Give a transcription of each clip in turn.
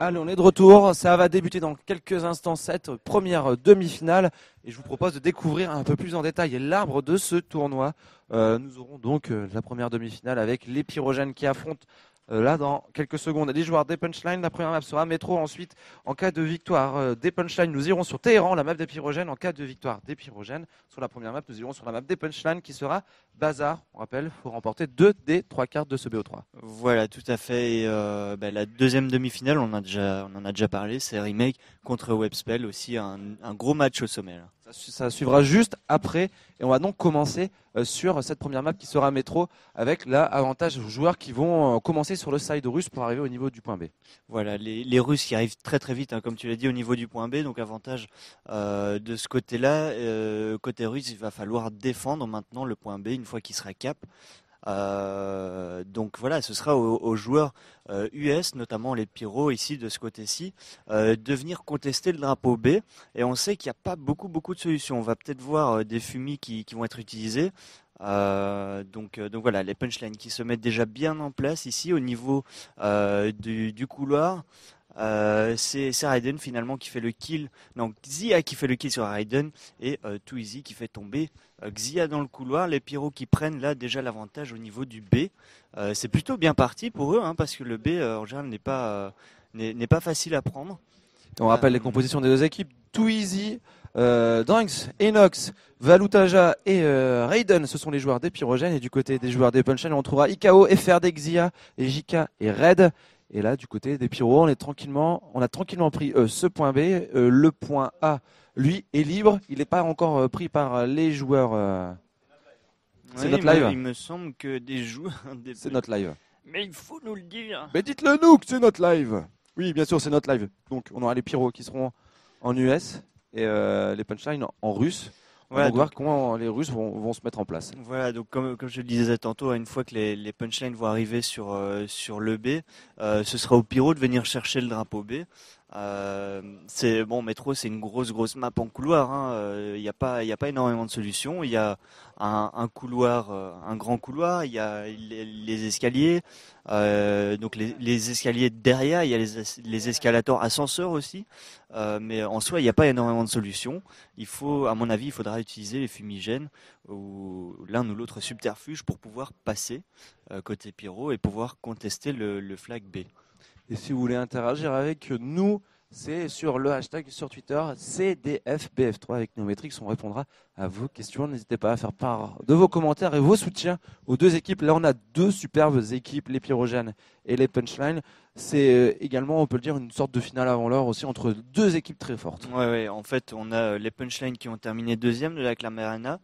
Allez, on est de retour. Ça va débuter dans quelques instants cette première demi-finale. Et je vous propose de découvrir un peu plus en détail l'arbre de ce tournoi. Euh, nous aurons donc euh, la première demi-finale avec les pyrogènes qui affrontent euh, là dans quelques secondes les joueurs des punchlines. La première map sera métro. Ensuite, en cas de victoire des punchlines, nous irons sur Téhéran, la map des pyrogènes. En cas de victoire des pyrogènes, sur la première map, nous irons sur la map des punchlines qui sera Bazar. On rappelle, faut remporter deux des trois cartes de ce BO3. Voilà, tout à fait. Et, euh, bah, la deuxième demi-finale, on, a déjà, on en a déjà parlé, c'est Remake contre Webspell, aussi un, un gros match au sommet. Là. Ça, suivra juste après. Et on va donc commencer euh, sur cette première map qui sera métro avec l'avantage aux joueurs qui vont euh, commencer sur le side russe pour arriver au niveau du point B. Voilà, les, les Russes qui arrivent très très vite, hein, comme tu l'as dit, au niveau du point B. Donc avantage de ce côté-là. Côté russe, il va falloir défendre maintenant le point B une fois qu'il sera cap. Euh, donc voilà, ce sera aux, joueurs US, euh, notamment les pyros ici de ce côté-ci, euh, de venir contester le drapeau B. Et on sait qu'il n'y a pas beaucoup beaucoup de solutions. On va peut-être voir des fumis qui, vont être utilisés. donc, donc voilà, les punchlines qui se mettent déjà bien en place ici au niveau du, couloir. Euh, c'est Raiden finalement qui fait le kill. Non, Xia qui fait le kill sur Raiden et euh, Too Easy qui fait tomber euh, Xia dans le couloir. Les pyros qui prennent là déjà l'avantage au niveau du B. Euh, c'est plutôt bien parti pour eux hein, parce que le B en général n'est pas, n'est pas facile à prendre. On rappelle les compositions des deux équipes. Too Easy, euh, Dranks, Enox, Valutaja et Raiden, ce sont les joueurs des pyrogènes. Et du côté des joueurs des Punchline, on trouvera Ikao, FRD, Xia, et Jika et Red. Et là, du côté des pyros, on est tranquillement, on a tranquillement pris euh, ce point B. Euh, le point A, lui, est libre. Il n'est pas encore euh, pris par les joueurs. C'est notre live. Il me semble que des joueurs. C'est notre live. Mais il faut nous le dire. Mais dites-le nous que c'est notre live. Oui, bien sûr, c'est notre live. Donc, on aura les pyros qui seront en US et les punchlines en russe. On va voir comment les Russes vont, se mettre en place. Voilà, donc comme, je le disais tantôt, une fois que les, punchlines vont arriver sur, euh, sur le B, euh, ce sera au pyro de venir chercher le drapeau B. Euh, c'est bon, métro, c'est une grosse grosse map en couloir. Il hein. n'y a pas a pas énormément de solutions. Il y a un, couloir, un grand couloir. Il y a les, escaliers. donc les, escaliers derrière, il y a les, escalators ascenseurs aussi. mais en soi, il n'y a pas énormément de solutions. Il faut, à mon avis, il faudra utiliser les fumigènes ou l'un ou l'autre subterfuge pour pouvoir passer côté pyro et pouvoir contester le flag B. Et si vous voulez interagir avec nous, c'est sur le hashtag sur Twitter CDFBF3 avec Neometrix. On répondra à vos questions. N'hésitez pas à faire part de vos commentaires et vos soutiens aux deux équipes. Là, on a deux superbes équipes, les Pyrogènes et les Punchlines. C'est euh, également, on peut le dire, une sorte de finale avant l'heure aussi entre deux équipes très fortes. Oui, ouais, en fait, on a les Punchlines qui ont terminé deuxième de la Clamerana,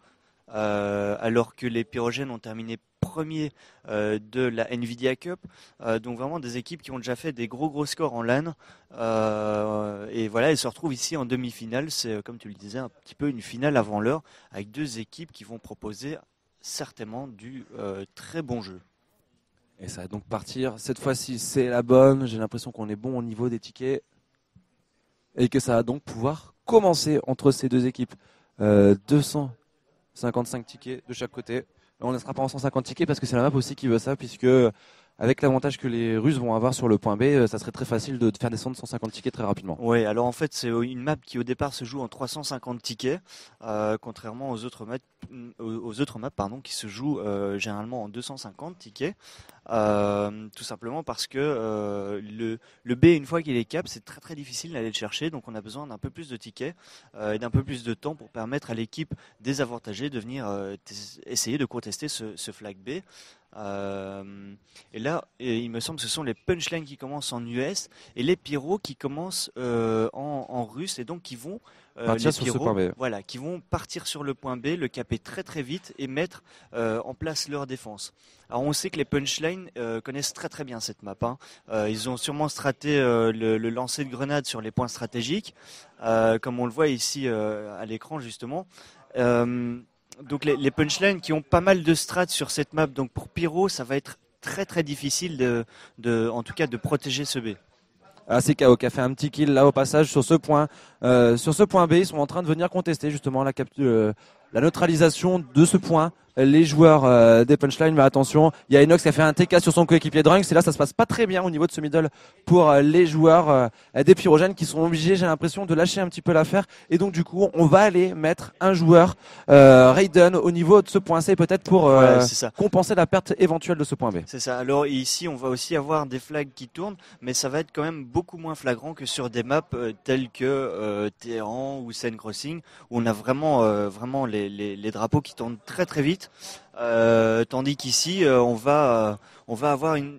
euh, alors que les Pyrogènes ont terminé premier euh, de la Nvidia Cup. Euh, donc vraiment des équipes qui ont déjà fait des gros gros scores en LAN. Et voilà, elles se retrouvent ici en demi-finale. C'est comme tu le disais un petit peu une finale avant l'heure avec deux équipes qui vont proposer certainement du très bon jeu. Et ça va donc partir. Cette fois-ci, c'est la bonne. J'ai l'impression qu'on est bon au niveau des tickets. Et que ça va donc pouvoir commencer entre ces deux équipes. 255 tickets de chaque côté on ne sera pas en 150 tickets parce que c'est la map aussi qui veut ça, puisque avec l'avantage que les Russes vont avoir sur le point B, euh, ça serait très facile de faire descendre 150 tickets très rapidement. Oui, alors en fait c'est une map qui au départ se joue en 350 tickets, euh, contrairement aux autres maps, aux autres maps qui se jouent euh, généralement en 250 tickets. Tout simplement parce que le, le B une fois qu'il est cap c'est très très difficile d'aller le chercher. Donc on a besoin d'un peu plus de tickets et d'un peu plus de temps pour permettre à l'équipe désavantagée de venir essayer de contester ce, flag B. Euh, et là, il me semble que ce sont les punchlines qui commencent en US et les pyros qui commencent euh, en, russe et donc qui vont euh, partir sur ce point B. Voilà, qui vont partir sur le point B, le caper très très vite et mettre en place leur défense. Alors on sait que les punchlines connaissent très très bien cette map. Hein. ils ont sûrement straté le, le, lancer de grenade sur les points stratégiques, comme on le voit ici à l'écran justement donc les, punchlines qui ont pas mal de strats sur cette map. Donc pour Pyro, ça va être très très difficile de, de en tout cas de protéger ce B. Ah, c'est KO qui a fait un petit kill là au passage sur ce point. Euh, sur ce point B, ils sont en train de venir contester justement la capture, euh, la neutralisation de ce point les joueurs euh, des punchlines. Mais attention, il y a Enox qui a fait un TK sur son coéquipier Drunks. Et là, ça se passe pas très bien au niveau de ce middle pour euh, les joueurs euh, des pyrogènes qui sont obligés, j'ai l'impression, de lâcher un petit peu l'affaire. Et donc, du coup, on va aller mettre un joueur Raiden au niveau de ce point C, peut-être pour compenser la perte éventuelle de ce point B. C'est ça. Alors ici, on va aussi avoir des flags qui tournent, mais ça va être quand même beaucoup moins flagrant que sur des maps telles que Téhéran ou Seine Crossing, où on a vraiment, vraiment les, les, les drapeaux qui tournent très très vite. Euh, tandis qu'ici, euh, on va, euh, on va avoir une,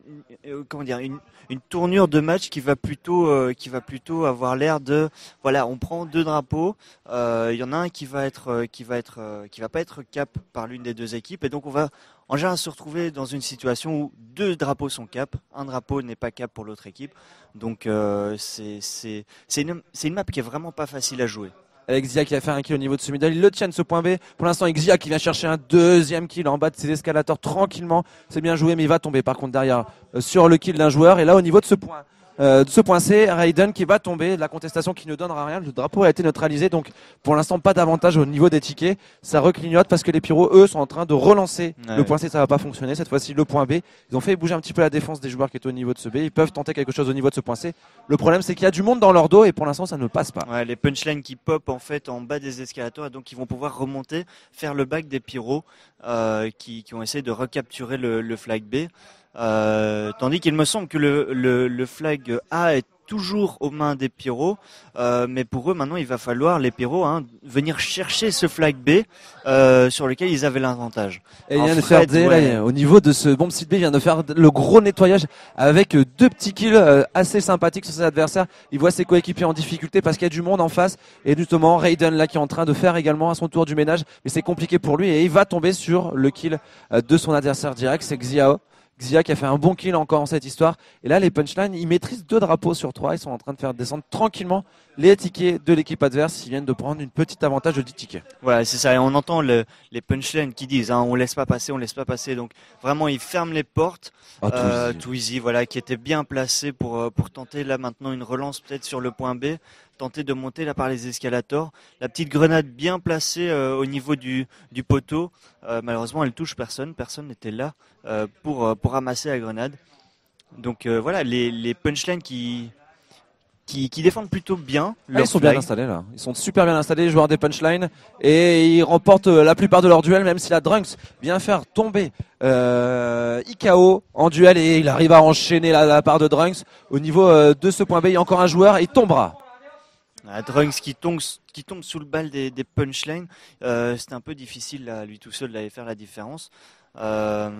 tournure de match qui va plutôt, avoir l'air de, voilà, on prend deux drapeaux, il y en a un qui va être, qui va va pas être cap par l'une des deux équipes, et donc on va en général se retrouver dans une situation où deux drapeaux sont cap, un drapeau n'est pas cap pour l'autre équipe, donc c'est, une, une map qui est vraiment pas facile à jouer avec qui a fait un kill au niveau de ce middle. Il le tient ce point B. Pour l'instant, avec qui vient chercher un deuxième kill en bas de ses escalators tranquillement. C'est bien joué, mais il va tomber par contre derrière euh, sur le kill d'un joueur. Et là, au niveau de ce point, euh, de ce point C, Raiden qui va tomber, la contestation qui ne donnera rien, le drapeau a été neutralisé, donc pour l'instant pas d'avantage au niveau des tickets, ça reclignote parce que les pyros eux sont en train de relancer. Le point C, ça va pas fonctionner, cette fois-ci le point B, ils ont fait bouger un petit peu la défense des joueurs qui étaient au niveau de ce B, ils peuvent tenter quelque chose au niveau de ce point C, le problème c'est qu'il y a du monde dans leur dos et pour l'instant ça ne passe pas. Ouais, les punchlines qui pop en fait en bas des escalators et donc ils vont pouvoir remonter, faire le back des pyros euh, qui, qui, ont essayé de recapturer le, le flag B. Euh, tandis qu'il me semble que le, le, le, flag A est toujours aux mains des pyros, euh, mais pour eux maintenant il va falloir les pyros hein, venir chercher ce flag B euh, sur lequel ils avaient l'avantage. Et il vient de faire au niveau de ce bomb site B, il vient de faire le gros nettoyage avec deux petits kills euh, assez sympathiques sur ses adversaires. Il voit ses coéquipiers en difficulté parce qu'il y a du monde en face et justement Raiden là qui est en train de faire également à son tour du ménage, mais c'est compliqué pour lui et il va tomber sur le kill de son adversaire direct, c'est Xiao. Xia qui a fait un bon kill encore en cette histoire. Et là, les punchlines, ils maîtrisent deux drapeaux sur trois. Ils sont en train de faire descendre tranquillement les tickets de l'équipe adverse. Ils viennent de prendre une petite avantage de 10 tickets. Voilà, c'est ça. Et on entend le, les punchlines qui disent hein, on laisse pas passer, on laisse pas passer. Donc vraiment, ils ferment les portes. Ah, euh, Twizy, voilà, qui était bien placé pour, euh, pour tenter là maintenant une relance peut-être sur le point B tenter de monter là par les escalators. La petite grenade bien placée euh, au niveau du, du poteau. Euh, malheureusement, elle touche personne. Personne n'était là euh, pour, pour ramasser la grenade. Donc voilà, les, les punchlines qui, qui, qui, défendent plutôt bien. Ah, ils sont bien installés là. Ils sont super bien installés, les joueurs des punchlines, et ils remportent la plupart de leurs duels, même si la Drunks vient faire tomber euh, IKO en duel et il arrive à enchaîner la, la part de Drunks. Au niveau de ce point B, il y a encore un joueur, il tombera. Drunks qui tombe, qui tombe sous le bal des, des punchlines, euh, c'était un peu difficile à lui tout seul d'aller faire la différence. Euh,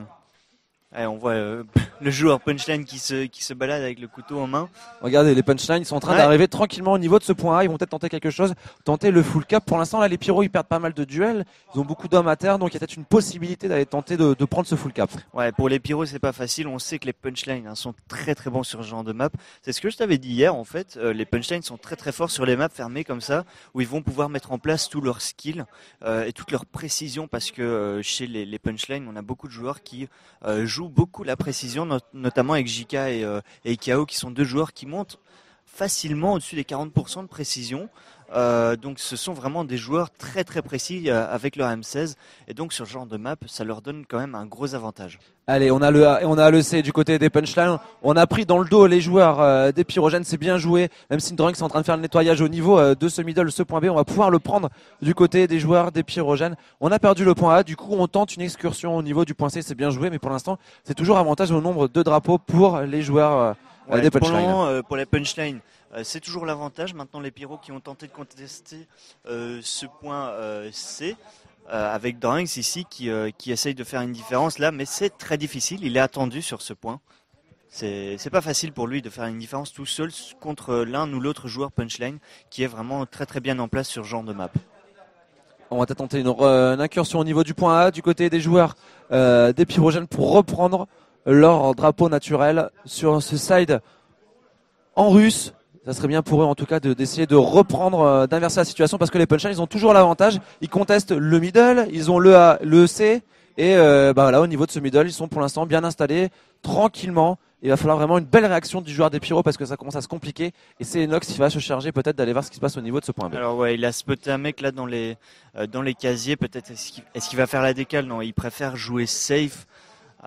on voit euh, le joueur punchline qui se, qui se balade avec le couteau en main. Regardez, les punchlines sont en train d'arriver tranquillement au niveau de ce point A. Ils vont peut-être tenter quelque chose, tenter le full cap. Pour l'instant, là, les pyros, ils perdent pas mal de duels. Ils ont beaucoup d'hommes à terre, donc il y a peut-être une possibilité d'aller tenter de, de, prendre ce full cap. Ouais, pour les pyros, c'est pas facile. On sait que les punchlines hein, sont très très bons sur ce genre de map. C'est ce que je t'avais dit hier, en fait. Euh, les punchlines sont très très forts sur les maps fermées comme ça, où ils vont pouvoir mettre en place tous leurs skills euh, et toute leur précision, parce que euh, chez les, les punchlines, on a beaucoup de joueurs qui euh, beaucoup la précision notamment avec JK et, euh, et Ikao, qui sont deux joueurs qui montent facilement au-dessus des 40% de précision. Euh, donc ce sont vraiment des joueurs très très précis euh, avec leur M16 et donc sur ce genre de map ça leur donne quand même un gros avantage. Allez on a le A et on a le C du côté des punchlines. On a pris dans le dos les joueurs euh, des pyrogènes, c'est bien joué. Même si Drank est en train de faire le nettoyage au niveau euh, de ce middle, ce point B, on va pouvoir le prendre du côté des joueurs des pyrogènes. On a perdu le point A, du coup on tente une excursion au niveau du point C, c'est bien joué mais pour l'instant c'est toujours avantage au nombre de drapeaux pour les joueurs des punchlines. Pour, les punchlines c'est toujours l'avantage. Maintenant, les pyros qui ont tenté de contester euh, ce point euh, C, avec Dranks ici qui, qui essaye de faire une différence là, mais c'est très difficile. Il est attendu sur ce point. C'est pas facile pour lui de faire une différence tout seul contre l'un ou l'autre joueur punchline qui est vraiment très très bien en place sur ce genre de map. On va tenter une, une, incursion au niveau du point A du côté des joueurs des pyrogènes pour reprendre leur drapeau naturel sur ce side en russe ça serait bien pour eux en tout cas d'essayer de, reprendre, euh, d'inverser la situation parce que les punchlines ils ont toujours l'avantage. Ils contestent le middle, ils ont le A, le C et euh, bah voilà au niveau de ce middle ils sont pour l'instant bien installés tranquillement. Il va falloir vraiment une belle réaction du joueur des Pyros parce que ça commence à se compliquer. Et c'est Enox qui va se charger peut-être d'aller voir ce qui se passe au niveau de ce point B. Alors ouais, il a spoté un mec là dans les, euh, dans les casiers. Peut-être est-ce qu'il va faire la décale? Non, il préfère jouer safe.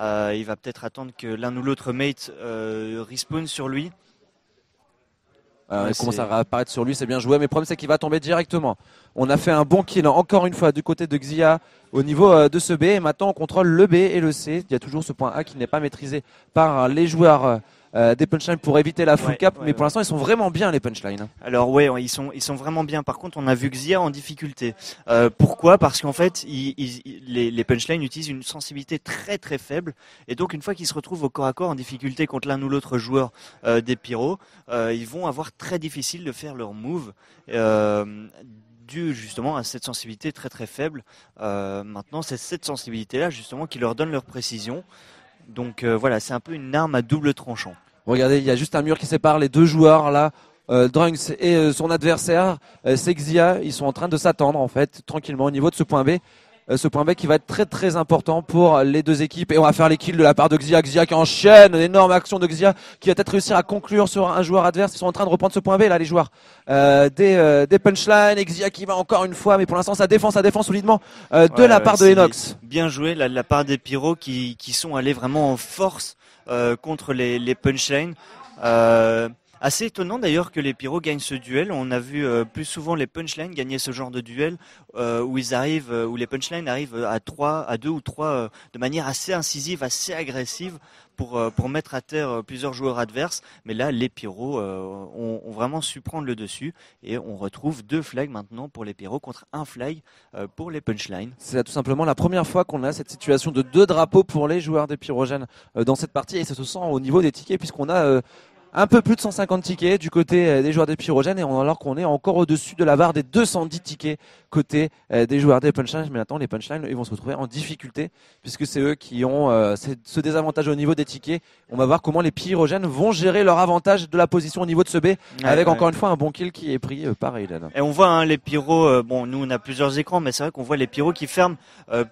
Euh, il va peut-être attendre que l'un ou l'autre mate respawn sur lui. Il commence à apparaître sur lui, c'est bien joué, mais le problème c'est qu'il va tomber directement. On a fait un bon kill encore une fois du côté de Xia au niveau de ce B, et maintenant on contrôle le B et le C. Il y a toujours ce point A qui n'est pas maîtrisé par les joueurs euh, des punchlines pour éviter la full cap, mais pour l'instant ils sont vraiment bien les punchlines. Alors ouais, ils sont ils sont vraiment bien. Par contre, on a vu Xia en difficulté. Euh, pourquoi? Parce qu'en fait, les, les punchlines utilisent une sensibilité très très faible, et donc une fois qu'ils se retrouvent au corps à corps en difficulté contre l'un ou l'autre joueur euh, des pyros, ils vont avoir très difficile de faire leur move. dû justement à cette sensibilité très très faible. maintenant, c'est cette sensibilité-là justement qui leur donne leur précision. Donc euh, voilà, c'est un peu une arme à double tranchant. Regardez, il y a juste un mur qui sépare les deux joueurs là. Euh, Drunks et euh, son adversaire, euh, Sexia, ils sont en train de s'attendre en fait tranquillement au niveau de ce point B. Euh, ce point B qui va être très très important pour les deux équipes. Et on va faire les kills de la part de Xia. Xia qui enchaîne, une énorme action de Xia qui va peut-être réussir à conclure sur un joueur adverse. Ils sont en train de reprendre ce point B là, les joueurs. Euh, des, euh, des punchlines, Xia qui va encore une fois, mais pour l'instant ça défend, ça défend solidement euh, de la part de Enox. Bien joué la, la part des pyros qui, qui sont allés vraiment en force contre les, les punchlines. Euh, Assez étonnant d'ailleurs que les pyros gagnent ce duel. On a vu euh, plus souvent les punchlines gagner ce genre de duel euh, où ils arrivent, euh, où les punchlines arrivent à trois, à deux ou trois de manière assez incisive, assez agressive pour pour mettre à terre plusieurs joueurs adverses. Mais là, les pyros ont, ont, vraiment su prendre le dessus et on retrouve deux flags maintenant pour les pyros contre un flag pour les punchlines. C'est tout simplement la première fois qu'on a cette situation de deux drapeaux pour les joueurs des pyrogènes dans cette partie et ça se sent au niveau des tickets puisqu'on a un peu plus de 150 tickets du côté euh, des joueurs des pyrogènes et alors qu'on est encore au-dessus de la barre des 210 tickets côté euh, des joueurs des punchlines. Mais maintenant, les punchlines, ils vont se retrouver en difficulté puisque c'est eux qui ont euh, ce désavantage au niveau des tickets. On va voir comment les pyrogènes vont gérer leur avantage de la position au niveau de ce B avec encore une fois un bon kill qui est pris par Aiden. Et on voit hein, les pyros, bon, nous on a plusieurs écrans, mais c'est vrai qu'on voit les pyros qui ferment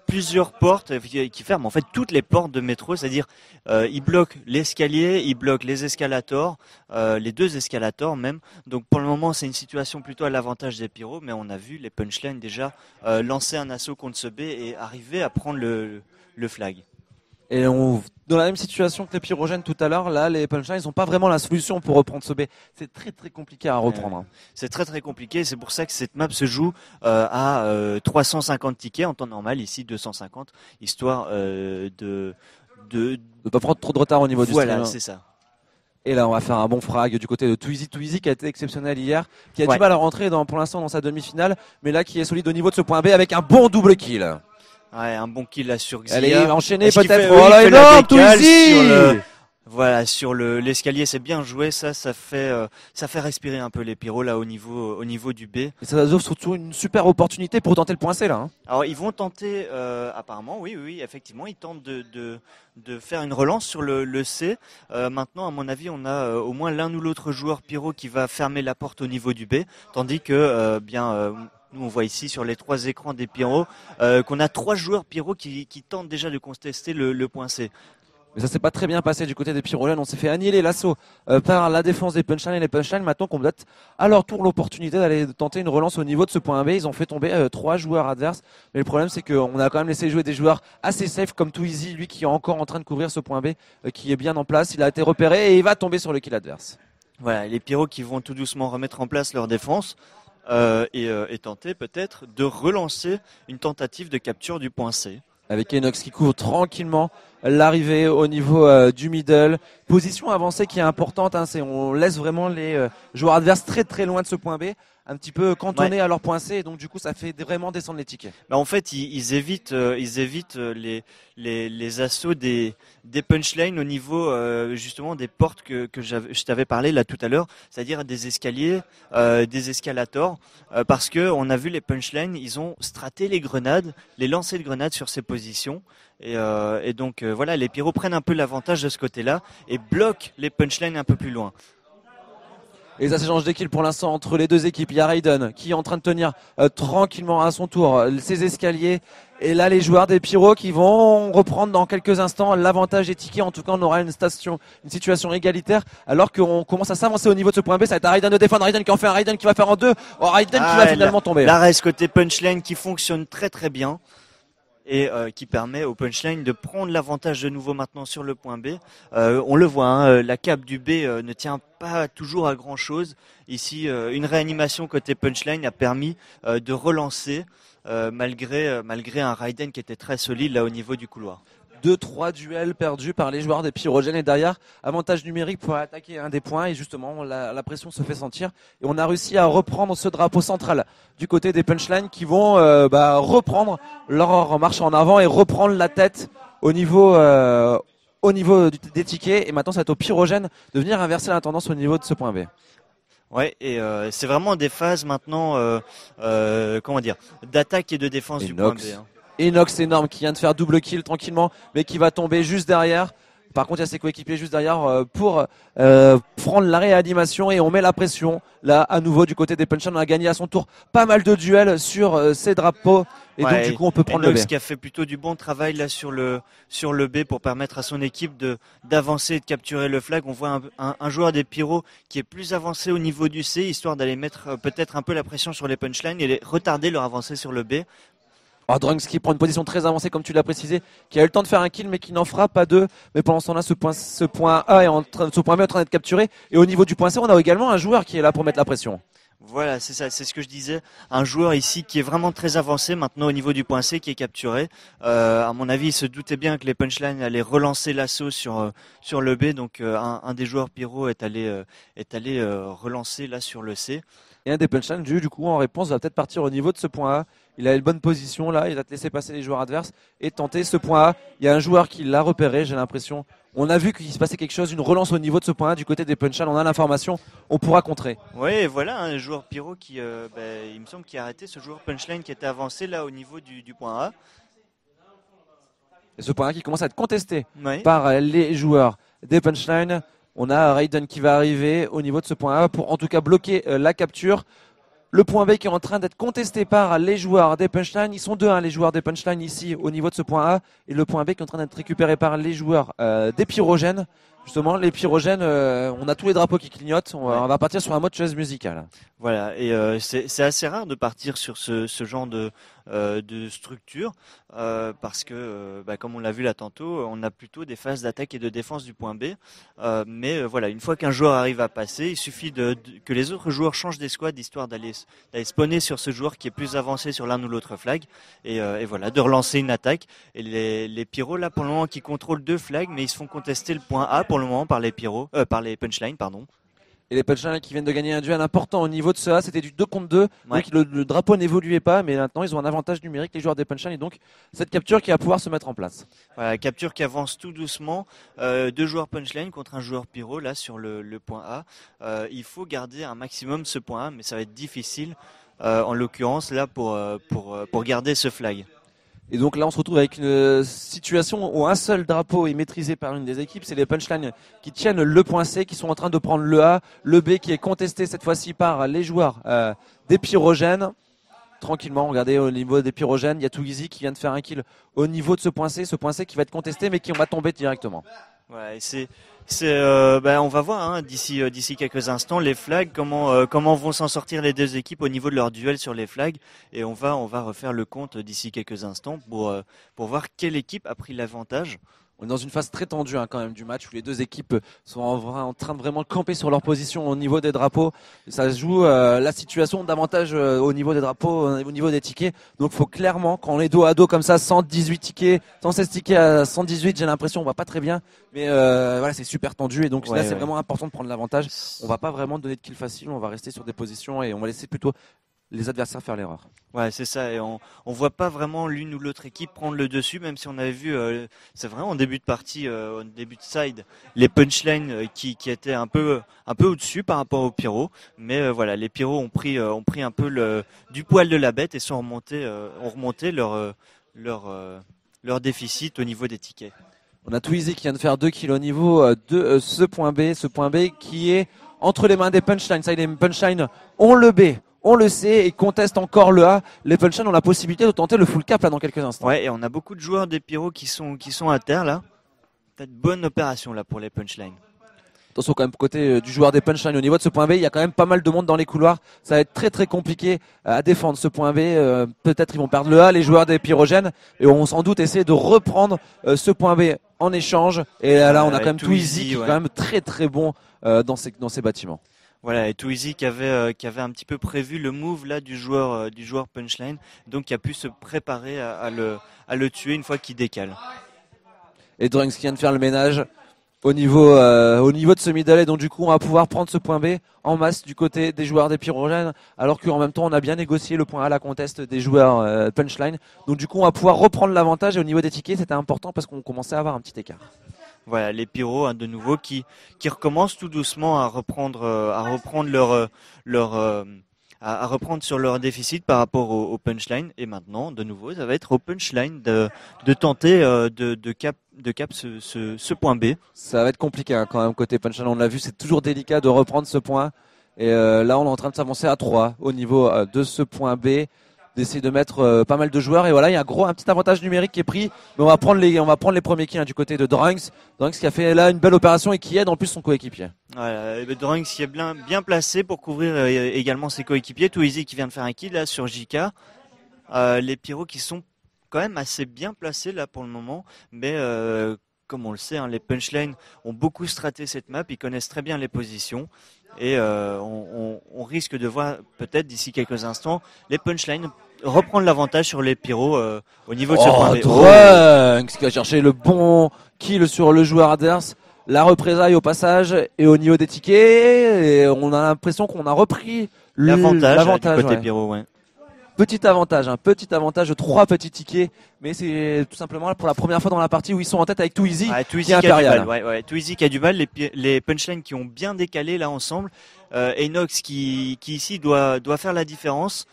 plusieurs portes, qui ferment en fait toutes les portes de métro, c'est-à-dire ils bloquent l'escalier, ils bloquent les escalators euh, les deux escalators même. Donc pour le moment, c'est une situation plutôt à l'avantage des pyros, mais on a vu les punchlines déjà euh, lancer un assaut contre ce B et arriver à prendre le, flag. Et on, dans la même situation que les pyrogènes tout à l'heure, là, les punchlines, ils n'ont pas vraiment la solution pour reprendre ce B. C'est très très compliqué à reprendre. Hein. C'est très très compliqué. C'est pour ça que cette map se joue euh, à 350 tickets en temps normal, ici 250, histoire de de ne pas prendre trop de retard au niveau du stream. Voilà, c'est ça. Et là, on va faire un bon frag du côté de Twizy. Twizy qui a été exceptionnel hier, qui a du mal à rentrer dans, pour l'instant dans sa demi-finale, mais là qui est solide au niveau de ce point B avec un bon double kill. Ouais, un bon kill là sur Xia. Elle est enchaînée peut-être. Oh là, énorme, Twizy voilà, sur le l'escalier, c'est bien joué. Ça, ça fait euh, ça fait respirer un peu les pyros là au niveau au niveau du B. Et ça offre surtout une super opportunité pour tenter le point C là. Hein. Alors ils vont tenter euh, apparemment, oui, oui, effectivement, ils tentent de, de, de faire une relance sur le, le C. Euh, maintenant, à mon avis, on a au moins l'un ou l'autre joueur pyro qui va fermer la porte au niveau du B, tandis que bien nous, on voit ici sur les trois écrans des pyros qu'on a trois joueurs pyro qui, qui tentent déjà de contester le, le point C. Mais ça s'est pas très bien passé du côté des Pyroliens. On s'est fait annihiler l'assaut euh, par la défense des punchlines et les punchlines. Maintenant qu'on peut à leur tour l'opportunité d'aller tenter une relance au niveau de ce point B. Ils ont fait tomber euh, trois joueurs adverses. Mais le problème, c'est qu'on a quand même laissé jouer des joueurs assez safe comme Twizy, lui qui est encore en train de couvrir ce point B, euh, qui est bien en place. Il a été repéré et il va tomber sur le kill adverse. Voilà, les pyros qui vont tout doucement remettre en place leur défense. et, et tenter peut-être de relancer une tentative de capture du point C avec Enox qui couvre tranquillement l'arrivée au niveau euh, du middle. Position avancée qui est importante, hein, c'est on laisse vraiment les euh, joueurs adverses très très loin de ce point B un petit peu cantonné à leur point C, et donc du coup ça fait vraiment descendre les tickets. Bah en fait, ils, évitent, euh, ils évitent euh, les, les, les assauts des, des punchlines au niveau euh, justement des portes que, que je t'avais parlé là tout à l'heure, c'est-à-dire des escaliers, des escalators, parce que on a vu les punchlines, ils ont straté les grenades, les lancers de grenades sur ces positions. Et, et donc voilà, les pyros prennent un peu l'avantage de ce côté-là et bloquent les punchlines un peu plus loin. Et ça s'échange d'équipe pour l'instant entre les deux équipes. Il y a Raiden qui est en train de tenir euh, tranquillement à son tour euh, ses escaliers. Et là, les joueurs des Pyros qui vont reprendre dans quelques instants l'avantage des tickets. En tout cas, on aura une station, une situation égalitaire. Alors qu'on commence à s'avancer au niveau de ce point B, ça va être Raiden de défendre. Raiden qui en fait un Raiden qui va faire en deux. Oh, Raiden qui Ah, va finalement tomber. La reste côté punchline qui fonctionne très très bien et euh, qui permet au punchline de prendre l'avantage de nouveau maintenant sur le point B. Euh, on le voit, hein, euh, la cape du B ne tient pas toujours à grand chose. Ici, une réanimation côté punchline a permis de relancer malgré malgré un Raiden qui était très solide là au niveau du couloir. Deux, trois duels perdus par les joueurs des pyrogènes et derrière, avantage numérique pour attaquer un des points et justement la, la pression se fait sentir et on a réussi à reprendre ce drapeau central du côté des punchlines qui vont euh, bah, reprendre leur marche en avant et reprendre la tête au niveau euh, au niveau des tickets et maintenant ça va être aux pyrogènes de venir inverser la tendance au niveau de ce point B. Ouais, et euh, c'est vraiment des phases maintenant, euh, euh, comment dire, d'attaque et de défense du point B. Hein. Enox énorme qui vient de faire double kill tranquillement, mais qui va tomber juste derrière. Par contre, il y a ses coéquipiers juste derrière euh, pour euh, prendre la réanimation et on met la pression. Là, à nouveau, du côté des Punchlines, on a gagné à son tour pas mal de duels sur euh, ces drapeaux. Et donc, du coup, on peut prendre le B. Qui a fait plutôt du bon travail là sur le sur le B pour permettre à son équipe de d'avancer et de capturer le flag. On voit un, un- un joueur des pyros qui est plus avancé au niveau du C, histoire d'aller mettre peut-être un peu la pression sur les punchlines et les- retarder leur avancée sur le B. Drunks qui prend une position très avancée, comme tu l'as précisé, qui a eu le temps de faire un kill, mais qui n'en fera pas deux. Mais pendant ce temps-là, ce point, ce point A est en train, ce point B est en train d'être capturé. Et au niveau du point C, on a également un joueur qui est là pour mettre la pression. Voilà, c'est ça, c'est ce que je disais. Un joueur ici qui est vraiment très avancé maintenant au niveau du point C qui est capturé. Euh, à mon avis, il se doutait bien que les punchlines allaient relancer l'assaut sur euh, sur le B, donc euh, un, un des joueurs pyro est allé euh, est allé relancer là sur le C. Et un des punchlines, du, du coup, en réponse, va peut-être partir au niveau de ce point A. Il a une bonne position là, il va te laisser passer les joueurs adverses et tenter ce point A. Il y a un joueur qui l'a repéré, j'ai l'impression. On a vu qu'il se passait quelque chose, une relance au niveau de ce point A du côté des punchlines. On a l'information, on pourra contrer. Oui, et voilà un joueur pyro qui, euh, ben, il me semble, qui a arrêté ce joueur punchline qui était avancé là au niveau du, du point A. Et ce point A qui commence à être contesté par les joueurs des punchlines. On a Raiden qui va arriver au niveau de ce point A pour en tout cas bloquer euh, la capture. Le point B qui est en train d'être contesté par les joueurs des punchlines. Ils sont deux, hein, les joueurs des punchlines ici au niveau de ce point A. Et le point B qui est en train d'être récupéré par les joueurs euh, des pyrogènes. Justement, les pyrogènes, euh, on a tous les drapeaux qui clignotent. On va, Ouais. on va partir sur un mode chaise musicale. Voilà, et euh, c'est assez rare de partir sur ce, ce genre de, de structure euh, parce que, euh, bah, comme on l'a vu là tantôt, on a plutôt des phases d'attaque et de défense du point B. Euh, mais euh, voilà, une fois qu'un joueur arrive à passer, il suffit de, que les autres joueurs changent des squads histoire d'aller spawner sur ce joueur qui est plus avancé sur l'un ou l'autre flag et, euh, voilà, de relancer une attaque. Et les, les pyros là pour le moment qui contrôlent deux flags, mais ils se font contester le point A pour le moment par les pyros, euh, par les punchlines, pardon. Et les punchlines qui viennent de gagner un duel important au niveau de ce A, c'était du 2 contre 2. Ouais. Donc le, le drapeau n'évoluait pas, mais maintenant ils ont un avantage numérique, les joueurs des punchlines. Et donc cette capture qui va pouvoir se mettre en place. Voilà, capture qui avance tout doucement. Euh, deux joueurs punchline contre un joueur pyro là sur le, le point A. Euh, il faut garder un maximum ce point A, mais ça va être difficile. euh, en l'occurrence là pour pour pour garder ce flag. Et donc là, on se retrouve avec une euh, situation où un seul drapeau est maîtrisé par une des équipes. C'est les punchlines qui tiennent le point C, qui sont en train de prendre le A, le B qui est contesté cette fois-ci par les joueurs euh, des pyrogènes. Tranquillement, regardez au niveau des pyrogènes, il y a Tugizi qui vient de faire un kill au niveau de ce point C, ce point C qui va être contesté mais qui va tomber directement. Et c'est c'est euh, ben, on va voir hein, d'ici euh, d'ici quelques instants les flags comment euh, comment vont s'en sortir les deux équipes au niveau de leur duel sur les flags et on va on va refaire le compte d'ici quelques instants pour euh, pour voir quelle équipe a pris l'avantage. On est dans une phase très tendue hein, quand même du match où les deux équipes sont en, train de vraiment camper sur leur position au niveau des drapeaux. Ça joue euh, la situation davantage euh, au niveau des drapeaux, euh, au niveau des tickets. Donc faut clairement, quand on est dos à dos comme ça, 118 tickets, 116 tickets à 118, j'ai l'impression on va pas très bien. Mais euh, voilà, c'est super tendu et donc Ouais, là c'est ouais. vraiment important de prendre l'avantage. On va pas vraiment donner de kill facile, on va rester sur des positions et on va laisser plutôt les adversaires faire l'erreur. Ouais, c'est ça. Et on on voit pas vraiment l'une ou l'autre équipe prendre le dessus, même si on avait vu, euh, c'est vrai en début de partie, euh, en début de side, les punchlines euh, qui qui étaient un peu un peu au-dessus par rapport aux pyros. Mais euh, voilà, les pyros ont pris euh, ont pris un peu le du poil de la bête et sont remontés euh, ont remonté leur leur leur déficit au niveau des tickets. On a Twizy qui vient de faire 2 kills au niveau de euh, ce point B, ce point B qui est entre les mains des punchlines. Ça, les punchlines ont le B, on le sait et contestent encore le A. Les punchlines ont la possibilité de tenter le full cap là dans quelques instants. Ouais, et on a beaucoup de joueurs des pyros qui sont, qui sont à terre là. Peut-être bonne opération là pour les punchlines. Attention quand même côté euh, du joueur des punchlines au niveau de ce point B, il y a quand même pas mal de monde dans les couloirs. Ça va être très très compliqué euh, à défendre ce point B. Euh, peut-être ils vont perdre le A, les joueurs des pyrogènes, et on sans doute essayer de reprendre ce point B en échange. Et là, on a quand même Twizy qui est quand même très très bon dans ces dans ces bâtiments. Voilà, et Twizy qui avait qui avait un petit peu prévu le move là du joueur du joueur punchline, donc qui a pu se préparer à, le à le tuer une fois qu'il décale. Et Drunks qui vient de faire le ménage au niveau, euh, au niveau de ce middle. Et donc, du coup, on va pouvoir prendre ce point B en masse du côté des joueurs des pyrogènes, alors qu'en même temps, on a bien négocié le point A, à la conteste des joueurs euh, punchline. Donc, du coup, on va pouvoir reprendre l'avantage. Et au niveau des tickets, c'était important parce qu'on commençait à avoir un petit écart. Voilà, les pyros, hein, de nouveau, qui, qui recommencent tout doucement à reprendre, euh, à reprendre leur, leur, à, reprendre sur leur déficit par rapport au, punchline. Et maintenant, de nouveau, ça va être au punchline de, de tenter de, de, cap, de cap ce, ce, point B. Ça va être compliqué hein, quand même côté punchline. On l'a vu, c'est toujours délicat de reprendre ce point. Et euh, là, on est en train de s'avancer à 3 au niveau euh, de ce point B d'essayer de mettre euh, pas mal de joueurs. Et voilà il y a un gros petit avantage numérique qui est pris. Mais on va prendre les on va prendre les premiers kills hein, du côté de Drunks Drunks qui a fait là une belle opération et qui aide en plus son coéquipier. Voilà Drunks qui est bien placé pour couvrir également ses coéquipiers. Twizy qui vient de faire un kill là sur JK les pyros qui sont quand même assez bien placé là pour le moment, mais euh, comme on le sait, hein, les punchlines ont beaucoup straté cette map, ils connaissent très bien les positions et euh, on, risque de voir peut-être d'ici quelques instants les punchlines reprendre l'avantage sur les pyros euh, au niveau de ce oh, point qui va chercher le bon kill sur le joueur adverse. La représaille au passage et au niveau des tickets, et on a l'impression qu'on a repris l'avantage côté pyro. Ouais. Petit avantage, un petit avantage de trois petits tickets, mais c'est tout simplement pour la première fois dans la partie où ils sont en tête avec Twizy ah, qui est impérial. Ouais, ouais, Twizy qui a du mal, les, les punchlines qui ont bien décalé là ensemble, euh, Enox qui, qui ici doit, doit faire la différence.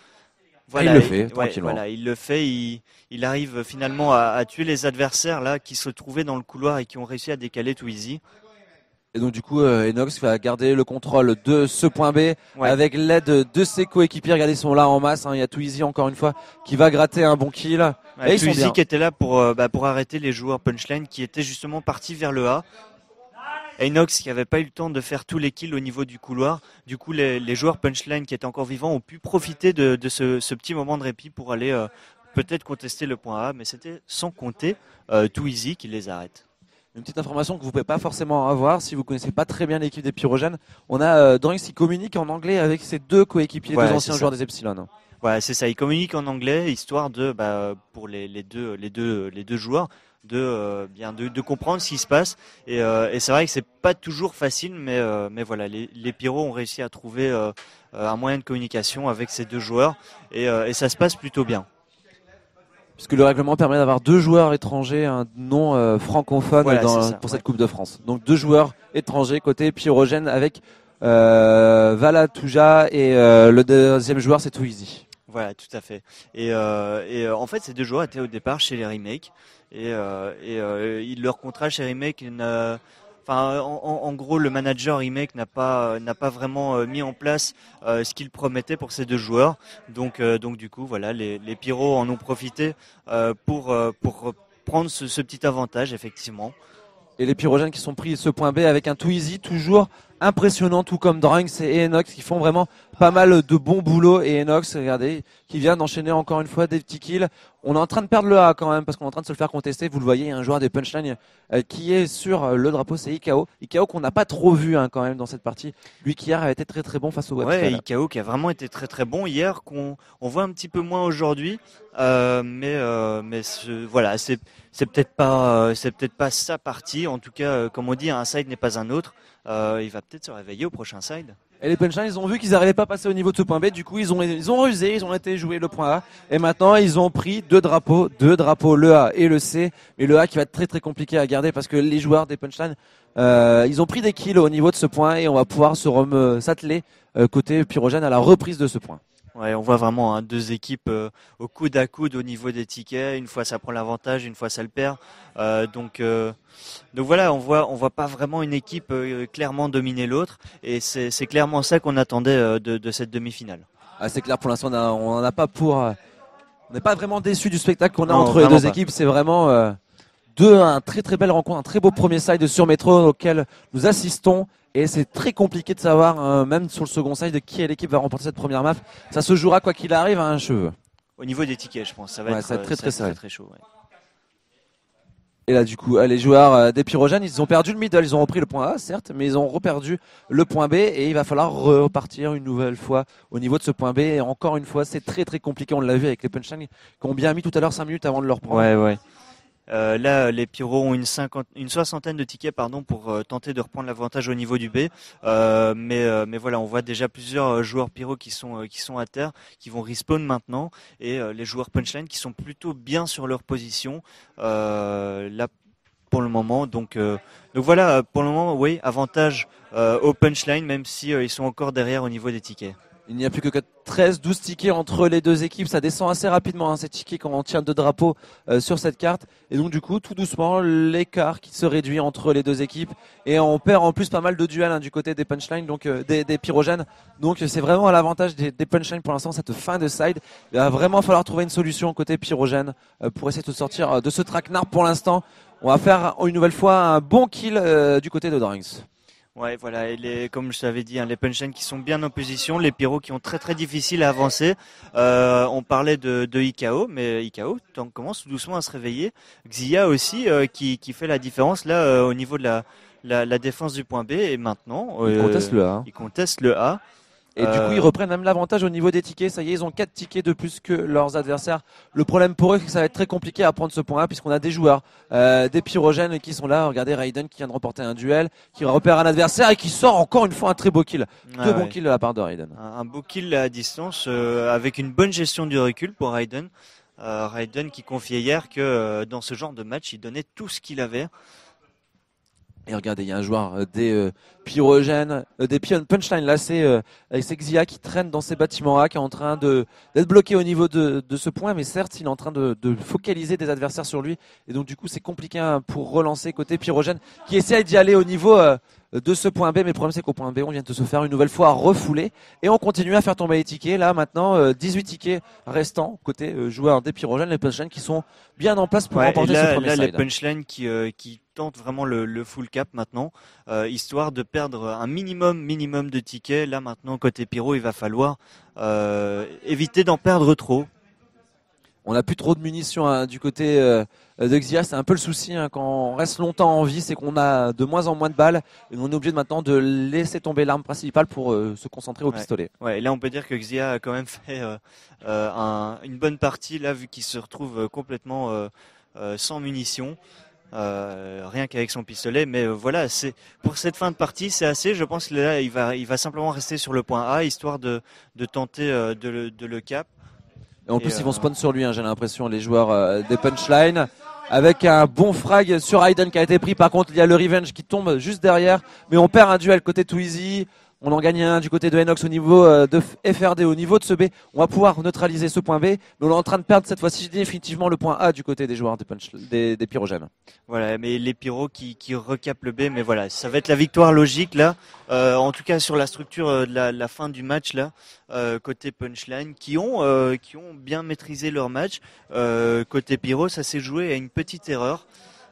Voilà, il le fait, tranquillement. Voilà, il le fait, il, il arrive finalement à, à, tuer les adversaires là qui se trouvaient dans le couloir et qui ont réussi à décaler Twizy. Et donc du coup, euh, Enox va garder le contrôle de ce point B avec l'aide de ses coéquipiers. Regardez, ils sont là en masse. Hein. Il y a Twizy encore une fois qui va gratter un bon kill. et Twizy qui était là pour euh, bah, pour arrêter les joueurs punchline qui étaient justement partis vers le A. Enox qui n'avait pas eu le temps de faire tous les kills au niveau du couloir. Du coup, les, joueurs punchline qui étaient encore vivants ont pu profiter de, ce, petit moment de répit pour aller euh, peut-être contester le point A, mais c'était sans compter Twizy qui les arrête. Une petite information que vous pouvez pas forcément avoir si vous connaissez pas très bien l'équipe des Pyrogènes. On a euh, qui communique en anglais avec ses deux coéquipiers, deux anciens joueurs des Epsilon. Ouais, c'est ça. Il communique en anglais histoire de, bah, pour les, les, deux, les deux, les deux joueurs, de euh, bien de, de, comprendre ce qui se passe. Et, euh, et c'est vrai que c'est pas toujours facile, mais euh, mais voilà, les, les Pyros ont réussi à trouver un moyen de communication avec ces deux joueurs et, et ça se passe plutôt bien puisque le règlement permet d'avoir deux joueurs étrangers, un non euh, francophone pour cette Coupe de France. Donc deux joueurs étrangers côté pyrogène avec euh, et euh, le deuxième joueur c'est Twizy. Voilà, tout à fait. Et, euh, et en fait, ces deux joueurs étaient au départ chez les Remakes et, et leur contrat chez Remake n'a Enfin, en, gros, le manager remake n'a pas n'a pas vraiment euh, mis en place euh, ce qu'il promettait pour ces deux joueurs. Donc euh, donc du coup, voilà, les, les Pyros en ont profité pour pour prendre ce, petit avantage effectivement. Et les pyrogènes qui sont pris ce point B avec un Twizy toujours impressionnant, tout comme Drunks et Enox qui font vraiment pas mal de bons boulots. Et Enox, regardez, qui vient d'enchaîner encore une fois des petits kills. On est en train de perdre le A quand même parce qu'on est en train de se le faire contester. Vous le voyez, un joueur des punchlines euh, qui est sur euh, le drapeau, c'est Ikao. Ikao qu'on n'a pas trop vu hein, quand même dans cette partie. Lui qui hier a été très très bon face au web. Ouais, Ikao qui a vraiment été très très bon hier, qu'on on voit un petit peu moins aujourd'hui. Euh, mais euh, mais voilà, c'est c'est peut-être pas c'est peut-être pas sa partie. En tout cas, comme on dit, un side n'est pas un autre. Il va peut-être se réveiller au prochain side. Et les punchlines, ils ont vu qu'ils n'arrivaient pas à passer au niveau de ce point B. Du coup, ils ont, ils ont rusé, ils ont été jouer le point A. Et maintenant, ils ont pris deux drapeaux, deux drapeaux, le A et le C. Mais le A qui va être très très compliqué à garder parce que les joueurs des punchlines, euh, ils ont pris des kills au niveau de ce point et on va pouvoir se s'atteler euh, côté pyrogène à la reprise de ce point. Ouais, on voit vraiment hein, deux équipes euh, au coude à coude au niveau des tickets. Une fois ça prend l'avantage, une fois ça le perd. Euh, donc, euh, donc voilà, on voit, on voit pas vraiment une équipe clairement dominer l'autre, et c'est clairement ça qu'on attendait de, cette demi-finale. Ah, c'est clair, pour l'instant, on n'en a pas pour. on n'est pas vraiment déçu du spectacle qu'on a entre les deux équipes. C'est vraiment deux, un très très belle rencontre, un très beau premier side sur métro auquel nous assistons. Et c'est très compliqué de savoir, euh, même sur le second side, de qui est l'équipe va remporter cette première map. Ça se jouera quoi qu'il arrive à un cheveu. Au niveau des tickets, je pense. Ça va être, très, très, très, très, chaud. Et là, du coup, les joueurs euh, des Pyrogènes, ils ont perdu le middle. Ils ont repris le point A, certes, mais ils ont reperdu le point B. Et il va falloir repartir une nouvelle fois au niveau de ce point B. Et encore une fois, c'est très très compliqué. On l'a vu avec les punchlines qui ont bien mis tout à l'heure 5 minutes avant de leur prendre. Ouais, ouais. Euh, là, les Pyros ont une, soixantaine de tickets pardon, pour euh, tenter de reprendre l'avantage au niveau du B. Euh, mais, voilà, on voit déjà plusieurs joueurs Pyros qui sont, qui sont à terre, qui vont respawn maintenant, et les joueurs Punchline qui sont plutôt bien sur leur position. là, pour le moment. Donc, voilà, pour le moment, oui, avantage au punchline, même si sont encore derrière au niveau des tickets. Il n'y a plus que 13, 12 tickets entre les deux équipes. Ça descend assez rapidement, hein, ces tickets, quand on tient deux drapeaux euh, sur cette carte. Et donc, du coup, tout doucement, l'écart qui se réduit entre les deux équipes. Et on perd en plus pas mal de duels hein, du côté des punchlines, donc euh, des, pyrogènes. Donc, c'est vraiment à l'avantage des, punchlines pour l'instant, cette fin de side. Il va vraiment falloir trouver une solution côté pyrogène euh, pour essayer de sortir de ce traquenard pour l'instant. On va faire une nouvelle fois un bon kill du côté de Drinks. Ouais, voilà, et les, comme je t'avais dit, hein, les punchlines qui sont bien en position, les pyros qui ont très très difficile à avancer. Euh, on parlait de, de IKO, mais IKO commence doucement à se réveiller. Xia aussi, euh, qui, qui fait la différence là euh, au niveau de la, la, la, défense du point B, et maintenant il conteste le A. Il conteste le A. Et du coup, ils reprennent même l'avantage au niveau des tickets. Ça y est, ils ont 4 tickets de plus que leurs adversaires. Le problème pour eux, c'est que ça va être très compliqué à prendre ce point-là, puisqu'on a des joueurs, euh, des pyrogènes qui sont là. Regardez Raiden qui vient de remporter un duel, qui repère un adversaire et qui sort encore une fois un très beau kill. Deux bons kills de la part de Raiden. Un, beau kill à distance, euh, avec une bonne gestion du recul pour Raiden. Euh, Raiden qui confiait hier que euh, dans ce genre de match, il donnait tout ce qu'il avait. Et regardez, il y a un joueur euh, des euh, pyrogènes, euh, des punchline là, c'est avec Xia qui traîne dans ces bâtiments A, qui est en train de d'être bloqué au niveau de, de, ce point, mais certes, il est en train de, de focaliser des adversaires sur lui, et donc du coup, c'est compliqué hein, pour relancer côté pyrogène, qui essaie d'y aller au niveau de ce point B, mais le problème c'est qu'au point B, on vient de se faire une nouvelle fois refouler, et on continue à faire tomber les tickets. Là, maintenant, 18 tickets restants côté joueurs des pyrogènes, les punchlines qui sont bien en place pour remporter ce premier là, side. les punchlines qui, qui tente vraiment le, full cap maintenant, euh, histoire de perdre un minimum, minimum de tickets. Là maintenant, côté Pyro, il va falloir euh, éviter d'en perdre trop. On n'a plus trop de munitions hein, du côté euh, de Xia, c'est un peu le souci hein, quand on reste longtemps en vie, c'est qu'on a de moins en moins de balles et on est obligé maintenant de laisser tomber l'arme principale pour se concentrer au pistolet. Ouais, et là on peut dire que Xia a quand même fait une bonne partie là vu qu'il se retrouve complètement sans munitions. Euh, rien qu'avec son pistolet. Mais euh, voilà, c'est pour cette fin de partie, c'est assez. Je pense que là, il va, il va simplement rester sur le point A, histoire de, de tenter euh, de, le, de, le, cap. Et en plus, ils vont spawn sur lui, hein, j'ai l'impression, les joueurs des punchlines. Avec un bon frag sur Hayden qui a été pris. Par contre, il y a le Revenge qui tombe juste derrière. Mais on perd un duel côté Twizy. On en gagne un du côté de Enox au niveau euh, de FRD, au niveau de ce B. On va pouvoir neutraliser ce point B. Mais on est en train de perdre cette fois-ci définitivement le point A du côté des joueurs des, punch, des. Voilà, mais les pyros qui, qui recapent le B. Mais voilà, ça va être la victoire logique là. Euh, en tout cas sur la structure euh, de la, fin du match là, côté punchline, qui ont, qui ont bien maîtrisé leur match. côté pyro, ça s'est joué à une petite erreur.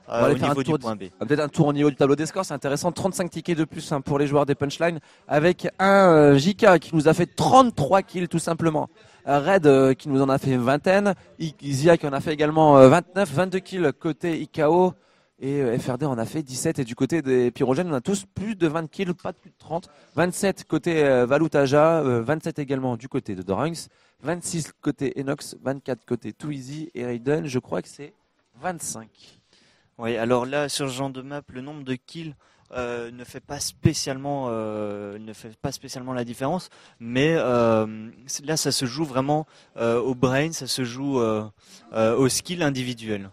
Euh, au niveau du point B. Peut-être un tour au niveau du tableau des scores, c'est intéressant. 35 tickets de plus hein, pour les joueurs des punchlines, avec un euh, JK qui nous a fait 33 kills tout simplement. Red euh, qui nous en a fait une vingtaine, Zia qui en a fait également 29, 22 kills côté IKO. Et FRD en a fait 17 et du côté des pyrogènes on a tous plus de 20 kills, pas plus de 30. 27 côté Valutaja, 27 également du côté de Doranx, 26 côté Enox, 24 côté Too Easy et Raiden, je crois que c'est 25. Oui, alors là, sur ce genre de map, le nombre de kills euh, ne fait pas spécialement euh, ne fait pas spécialement la différence, mais euh, là, ça se joue vraiment au brain, ça se joue au skill individuel.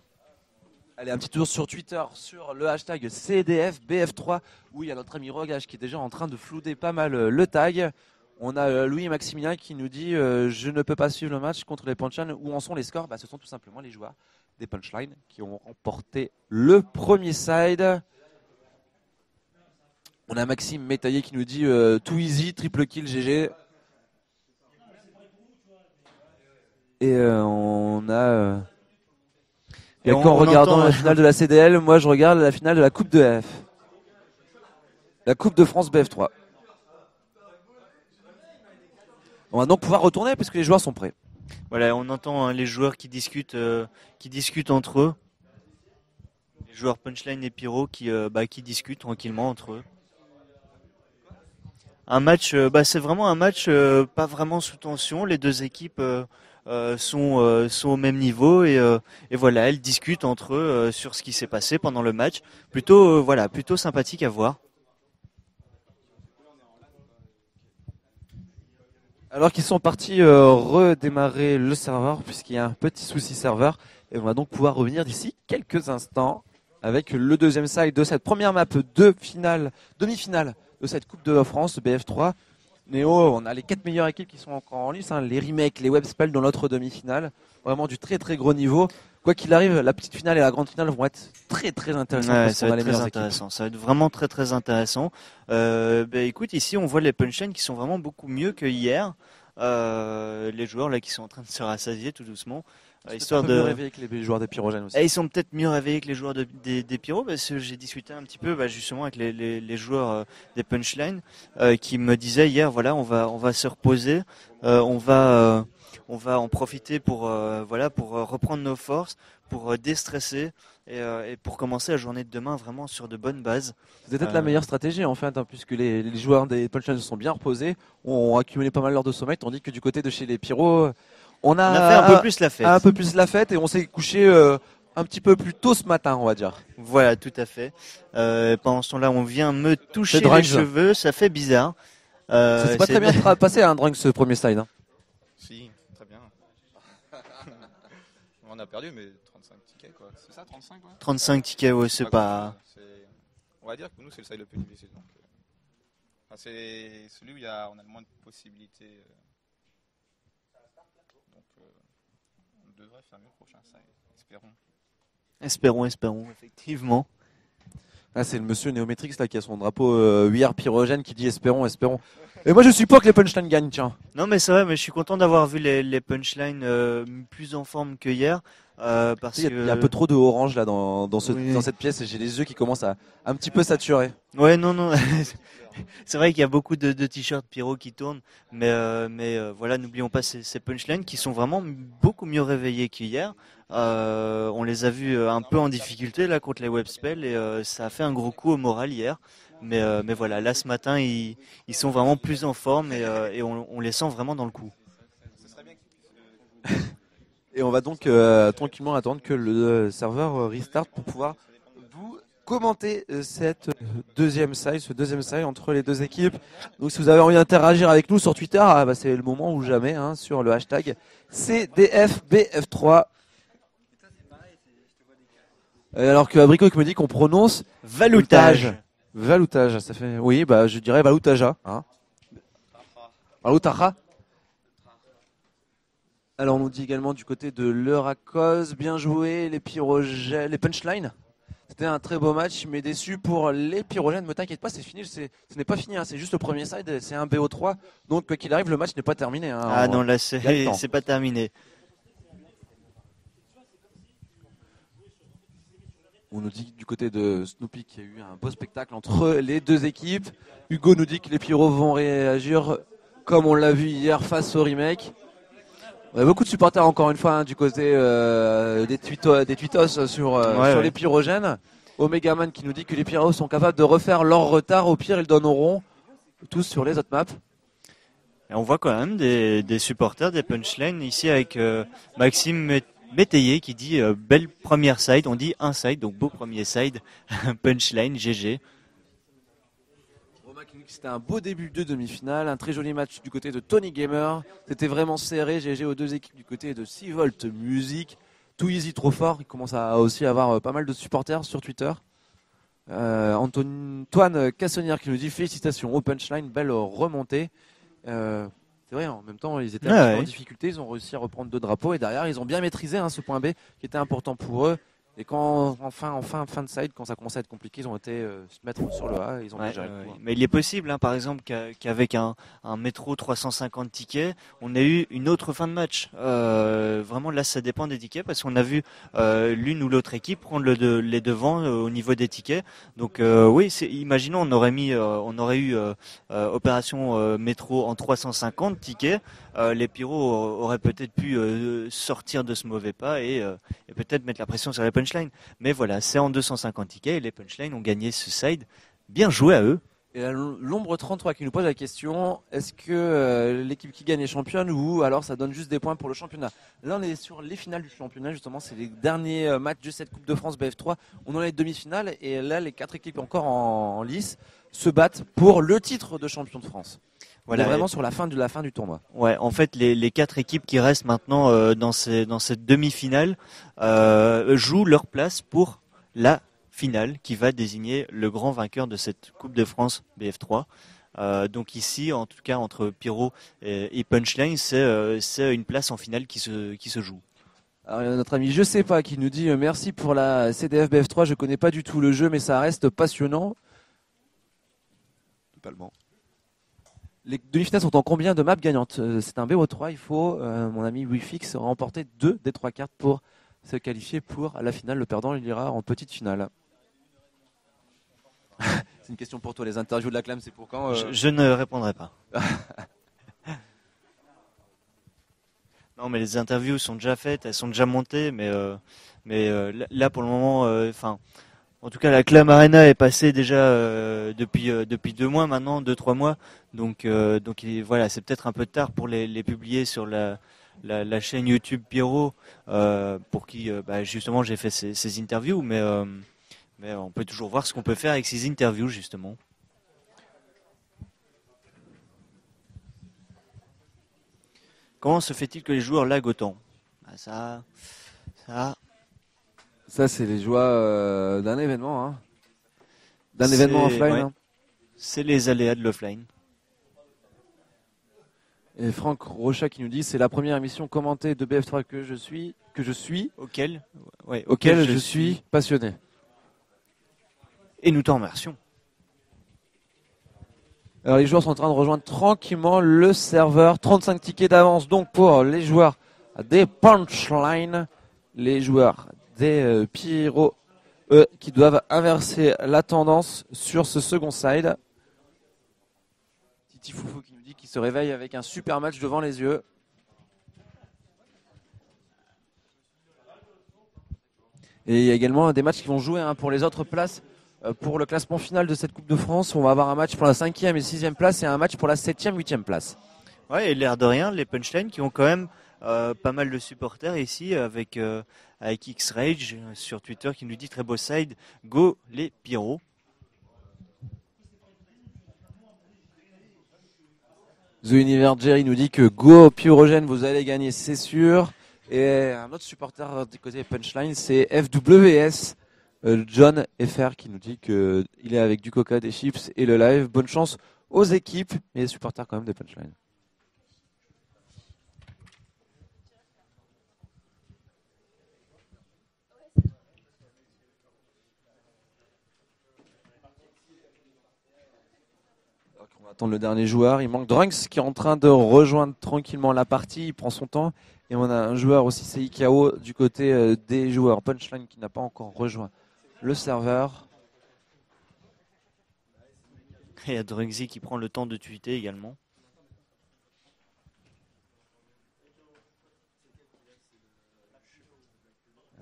Allez, un petit tour sur Twitter sur le hashtag CDFBF3 où il y a notre ami Rogage qui est déjà en train de flouder pas mal le tag. On a Louis et Maximilien qui nous dit Je ne peux pas suivre le match contre les punchlines. Où en sont les scores? Bah, Ce sont tout simplement les joueurs des punchlines qui ont remporté le premier side. On a Maxime Métaillé qui nous dit euh, Too easy, triple kill, GG. Et euh, on a. euh, Et et on- on regardant entend- la finale de la CDL, moi je regarde la finale de la Coupe de F. La Coupe de France BF3. On va donc pouvoir retourner puisque les joueurs sont prêts. Voilà, on entend hein, les joueurs qui discutent, euh, qui discutent entre eux. Les joueurs Punchline et Pyro qui, euh, bah, qui discutent tranquillement entre eux. Un match, euh, bah, c'est vraiment un match pas vraiment sous tension. Les deux équipes sont, au même niveau et, et voilà, elles discutent entre eux sur ce qui s'est passé pendant le match. Plutôt, voilà, plutôt sympathique à voir. Alors qu'ils sont partis euh, redémarrer le serveur puisqu'il y a un petit souci serveur et on va donc pouvoir revenir d'ici quelques instants avec le deuxième side de cette première map de finale, demi-finale de cette Coupe de France BF3. Néo, on a les quatre meilleures équipes qui sont encore en lice, hein, les remakes, les webspells dans l'autre demi-finale, vraiment du très très gros niveau. Quoi qu'il arrive, la petite finale et la grande finale vont être très très intéressantes Ouais, ça va être très meilleures équipes. intéressant. Ça va être vraiment très très intéressant. Euh, ben, écoute, ici on voit les punchlines qui sont vraiment beaucoup mieux que hier. Euh, les joueurs là qui sont en train de se rassasier tout doucement, euh, C'est histoire un peu de. mieux réveillé que les joueurs des pyrogènes aussi. Et ils sont peut-être mieux réveillés que les joueurs de- des, des pyros parce que j'ai discuté un petit peu bah, justement avec les, les- les joueurs euh, des punchlines euh, qui me disaient hier voilà on va on va se reposer, euh, on va euh, on va en profiter pour euh, voilà pour reprendre nos forces, pour déstresser et, euh, et pour commencer la journée de demain vraiment sur de bonnes bases. C'est peut-être la meilleure stratégie en fait, hein, puisque les, les joueurs des punchlines se sont bien reposés, ont accumulé pas mal d'heures de sommeil, tandis que du côté de chez les pyros, on a, On a fait un peu plus la fête. un peu plus la fête et on s'est couché euh, un petit peu plus tôt ce matin, on va dire. Voilà, tout à fait. Euh, pendant ce temps-là, on vient me toucher C'est les cheveux, ça fait bizarre. Euh, Ça s'est pas c'est- très bien tra- passé à un drunk ce premier slide. hein. Si, très bien. On a perdu, mais 35 tickets, quoi. C'est ça, 35, ouais 35 tickets, ouais, c'est Pas pas. C'est- On va dire que nous, c'est le side le plus difficile. Donc, enfin, c'est celui où il y a, on a le moins de possibilités. euh. Donc, euh, on devrait faire mieux le prochain side. Espérons. Espérons, espérons, effectivement. Ah, c'est le monsieur Néométrix là qui a son drapeau euh, 8R pyrogène qui dit espérons, espérons. Et moi je suis pas que les punchlines gagnent, tiens. Non, mais c'est vrai, mais je suis content d'avoir vu les, les punchlines euh, plus en forme que hier. Euh, parce Il y, a, que... il y a un peu trop de orange là dans, dans, ce- Oui. dans cette pièce et j'ai les yeux qui commencent à un petit peu saturer. Ouais, non, non. c'est vrai qu'il y a beaucoup de, de t-shirts pyro qui tournent, mais, euh, mais euh, voilà, n'oublions pas ces, ces punchlines qui sont vraiment beaucoup mieux réveillés qu'hier. Euh, on les a vus un peu en difficulté là contre les webspells et euh, ça a fait un gros coup au moral hier. Mais, euh, mais voilà, là ce matin, ils, ils sont vraiment plus en forme et, euh, et on, on les sent vraiment dans le coup. Et on va donc euh, tranquillement attendre que le euh, serveur euh, restart pour pouvoir vous commenter cette deuxième side, ce deuxième side entre les deux équipes. Donc si vous avez envie d'interagir avec nous sur Twitter, ah, bah, c'est le moment ou jamais hein, sur le hashtag CDFBF3. Et alors que Abrico qui me dit qu'on prononce Valoutage. Valoutage, ça fait oui, bah je dirais Valoutaja, hein. Valoutaja. Alors on nous dit également du côté de cause, bien joué les pyrogènes, les punchlines. C'était un très beau match, mais déçu pour les pyrogènes. Ne t'inquiète pas, c'est fini, c'est- ce n'est pas fini, hein, c'est juste le premier side, c'est un BO3. Donc quoi qu'il arrive, le match n'est pas terminé. hein. Ah On- non, là c'est pas terminé. On nous dit du côté de Snoopy qu'il y a eu un beau spectacle entre les deux équipes. Hugo nous dit que les pyros vont réagir comme on l'a vu hier face au remake. On a beaucoup de supporters encore une fois hein, du côté euh, des, tweetos, des sur, euh, Ouais, sur ouais. les pyrogènes. Omegaman qui nous dit que les pyros sont capables de refaire leur retard. Au pire, ils donneront tous sur les autres maps. Et on voit quand même des, des supporters des punchlines ici avec euh, Maxime Mé- Métayer qui dit euh, belle première side. On dit un side, donc beau premier side. Punchline, GG. Romain qui nous dit que C'était un beau début de demi-finale, un très joli match du côté de Tony Gamer. C'était vraiment serré. GG aux deux équipes du côté de 6 Volt Music. Too easy, trop fort. Il commence à aussi avoir euh, pas mal de supporters sur Twitter. Euh, Antoine Cassonnière qui nous dit félicitations au punchline, belle remontée. Euh, c'est vrai, en même temps, ils étaient Ouais, peu en difficulté, ils ont réussi à reprendre deux drapeaux et derrière, ils ont bien maîtrisé hein, ce point B qui était important pour eux. Et quand, enfin, enfin, fin de side, quand ça commençait à être compliqué, ils ont été euh, se mettre sur le A ils ont Ouais. Mais il est possible, hein, par exemple, qu'a- qu'avec un, un métro 350 tickets, on ait eu une autre fin de match. Euh, vraiment, là, ça dépend des tickets parce qu'on a vu euh, l'une ou l'autre équipe prendre le de- les devants euh, au niveau des tickets. Donc, oui, imaginons, on aurait mis, on aurait eu opération métro en 350 tickets. Les pyros auraient peut-être pu sortir de ce mauvais pas et, et peut-être mettre la pression sur les Mais voilà, c'est en 250 tickets et les punchlines ont gagné ce side. Bien joué à eux. Et l'ombre 33 qui nous pose la question est-ce que euh, l'équipe qui gagne est championne ou alors ça donne juste des points pour le championnat? Là, on est sur les finales du championnat, justement, c'est les derniers euh, matchs de cette Coupe de France BF3. On en est demi-finales et là, les quatre équipes encore en, en lice se battent pour le titre de champion de France. Voilà, on est vraiment sur la fin de la fin du tournoi. Ouais, en fait, les, les quatre équipes qui restent maintenant euh, dans, ces, dans cette demi-finale euh, jouent leur place pour la finale qui va désigner le grand vainqueur de cette Coupe de France BF3. Euh, donc ici, en tout cas, entre Pyro et, et Punchline, c'est euh, c'est une place en finale qui se, qui se joue. Alors, il y a notre ami Je sais pas qui nous dit merci pour la CDF BF3. Je connais pas du tout le jeu, mais ça reste passionnant. Totalement. Les demi-finales sont en combien de maps gagnantes Euh, C'est un BO3. Il faut, euh, mon ami Wifix, remporter deux des trois cartes pour se qualifier pour la finale. Le perdant, il ira en petite finale. c'est une question pour toi. Les interviews de la clame, c'est pour quand euh Je, je ne répondrai pas. non, mais les interviews sont déjà faites, elles sont déjà montées, mais euh, mais euh, là- pour le moment, euh, enfin, en tout cas la Clam Arena est passée déjà euh, depuis euh, depuis deux mois maintenant, deux trois mois, donc euh, donc voilà, c'est peut-être un peu tard pour les, publier sur la chaîne YouTube Pierrot, pour qui bah, justement j'ai fait ces, interviews, mais mais on peut toujours voir ce qu'on peut faire avec ces interviews justement. Comment se fait-il que les joueurs laguent autant? Bah, Ça, ça, Ça, c'est les joies euh, d'un événement. hein. D'un événement offline. ouais. hein. c'est les aléas de l'offline. Et Franck Rochat qui nous dit c'est la première émission commentée de BF3 que je suis, que je suis, Auquel, ouais, auquel je suis passionné. Et nous t'en remercions. Alors les joueurs sont en train de rejoindre tranquillement le serveur. 35 tickets d'avance donc pour les joueurs des Punchline, les joueurs des euh, Pyro, eux, qui doivent inverser la tendance sur ce second side. Titi Foufou qui nous dit qu'il se réveille avec un super match devant les yeux. Et il y a également des matchs qui vont jouer hein, pour les autres places. Euh, Pour le classement final de cette Coupe de France, on va avoir un match pour la cinquième et sixième place et un match pour la septième, huitième place. Ouais, et l'air de rien, les punchlines qui ont quand même euh, pas mal de supporters ici avec, euh, avec X-Rage euh, sur Twitter qui nous dit très beau side, go les pyros. The Universe Jerry nous dit que Go Pyrogène, vous allez gagner, c'est sûr. Et un autre supporter du côté Punchline, c'est FWS, euh, John FR, qui nous dit que il est avec du coca, des chips et le live. Bonne chance aux équipes, mais supporters quand même des Punchline. Le dernier joueur. Il manque Drunks qui est en train de rejoindre tranquillement la partie. Il prend son temps. Et on a un joueur aussi, c'est Ikao, du côté euh, des joueurs Punchline qui n'a pas encore rejoint le serveur. Et il y a Drugsy qui prend le temps de tweeter également.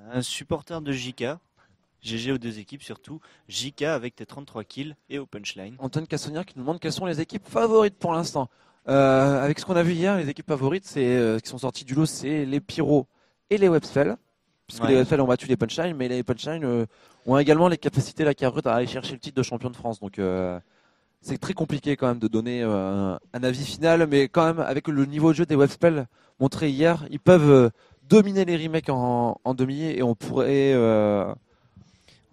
Un supporter de JK, GG aux deux équipes surtout, JK avec tes 33 kills et au punchline. Antoine Cassonnière qui nous demande quelles sont les équipes favorites pour l'instant. Euh, avec ce qu'on a vu hier, les équipes favorites c'est, euh, qui sont sorties du lot, c'est les Pyros et les Webspell. Puisque Ouais. les Webspell ont battu les Punchline, mais les Punchline euh, ont également les capacités, la carrure à aller chercher le titre de champion de France. Donc c'est très compliqué quand même de donner un avis final, mais quand même avec le niveau de jeu des Webspell montré hier, ils peuvent dominer les remakes en, en demi et on pourrait euh,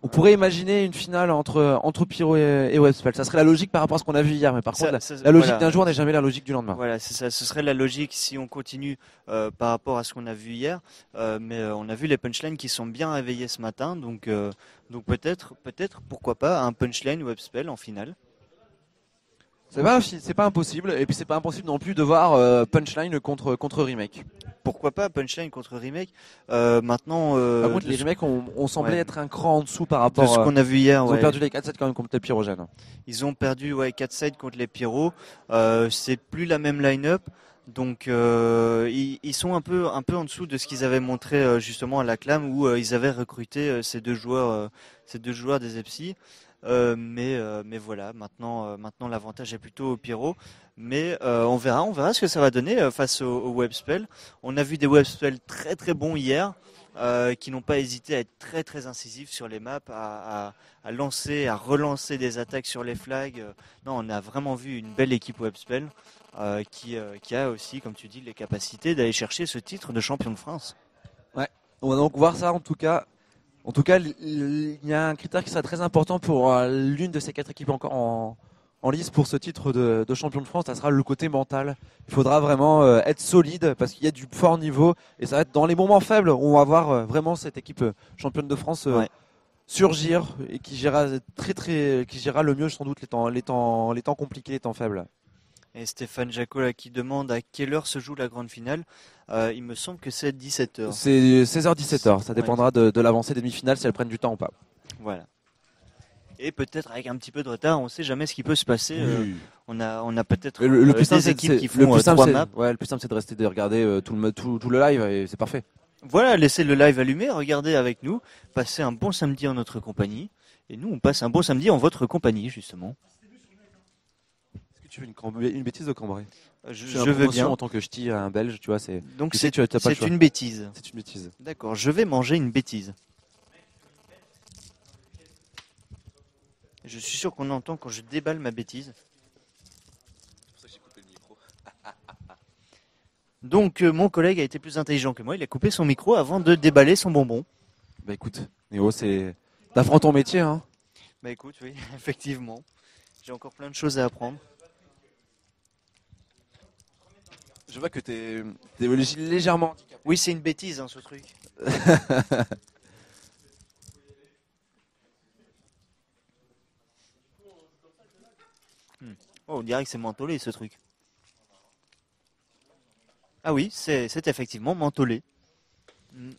On pourrait imaginer une finale entre, entre Pyro et, et Webspell. Ça serait la logique par rapport à ce qu'on a vu hier. Mais par Ça- contre, la, ça- la logique voilà. d'un jour n'est jamais la logique du lendemain. Voilà, c'est ça. Ce serait la logique si on continue euh, par rapport à ce qu'on a vu hier. Euh, mais euh, on a vu les punchlines qui sont bien réveillés ce matin. Donc, donc peut-être, peut-être, pourquoi pas, un punchline webspell en finale. C'est pas, c'est pas impossible. Et puis c'est pas impossible non plus de voir euh, Punchline contre, contre Remake. Pourquoi pas punchline contre remake? Euh, Maintenant, euh, Par contre, de les ce- remakes ont, ont semblé Ouais. être un cran en dessous par de rapport. ce euh, qu'on a vu hier, ils ouais. ont perdu les 4-7 quand même contre les Pyrogènes. Ils ont perdu ouais, 4-7 contre les Pyros. Euh, c'est plus la même line-up. Donc euh, ils, ils sont un peu, un peu en dessous de ce qu'ils avaient montré euh, justement à la Clam où euh, ils avaient recruté euh, ces deux joueurs, euh, ces deux joueurs des Epsi. Euh, mais, euh, mais voilà, maintenant, euh, maintenant l'avantage est plutôt au Pyro. Mais on verra, on verra ce que ça va donner face au, au Webspell. On a vu des Webspell très très bons hier, qui n'ont pas hésité à être très très incisifs sur les maps, à, à- lancer, à relancer des attaques sur les flags. Non, on a vraiment vu une belle équipe Webspell qui, qui a aussi, comme tu dis, les capacités d'aller chercher ce titre de champion de France. On va donc voir ça en tout cas. En tout cas, il y a un critère qui sera très important pour euh, l'une de ces quatre équipes encore en, en lice pour ce titre de, de champion de France. Ça sera le côté mental. Il faudra vraiment euh, être solide parce qu'il y a du fort niveau et ça va être dans les moments faibles où on va voir euh, vraiment cette équipe championne de France Ouais. surgir et qui gérera très très, qui gérera le mieux sans doute les temps, les temps, les temps compliqués, les temps faibles. Et Stéphane Jacot là, qui demande à quelle heure se joue la grande finale. Euh, il me semble que c'est 17h. C'est 16h-17h. Ça dépendra de, de l'avancée des demi-finales si elles prennent du temps ou pas. Voilà. Et peut-être avec un petit peu de retard, on ne sait jamais ce qui peut se passer. Euh, on a, on a peut-être Le, le euh, plus des équipes qui le font plus euh, simple, maps. ouais, le plus simple, c'est de rester de regarder tout, le, tout, tout le live et c'est parfait. Voilà, laissez le live allumé, regardez avec nous, passez un bon samedi en notre compagnie. Et nous, on passe un bon samedi en votre compagnie, justement. Tu veux une, bêtise de Cambrai? Euh, Je, veux bien. En tant que ch'ti, un belge, tu vois, c'est Donc c'est une bêtise. c'est une bêtise. D'accord, je vais manger une bêtise. Je suis sûr qu'on entend quand je déballe ma bêtise. Donc euh, mon collègue a été plus intelligent que moi, il a coupé son micro avant de déballer son bonbon. Bah écoute, Néo, c'est. T'apprends ton métier, hein. Bah écoute, oui, effectivement. J'ai encore plein de choses à apprendre. Je vois que t'es t'es légèrement handicapé. Oui, c'est une bêtise hein, ce truc. Hmm. Oh, on dirait que c'est mentholé ce truc. Ah oui, c'est c'est effectivement mentholé. Hmm.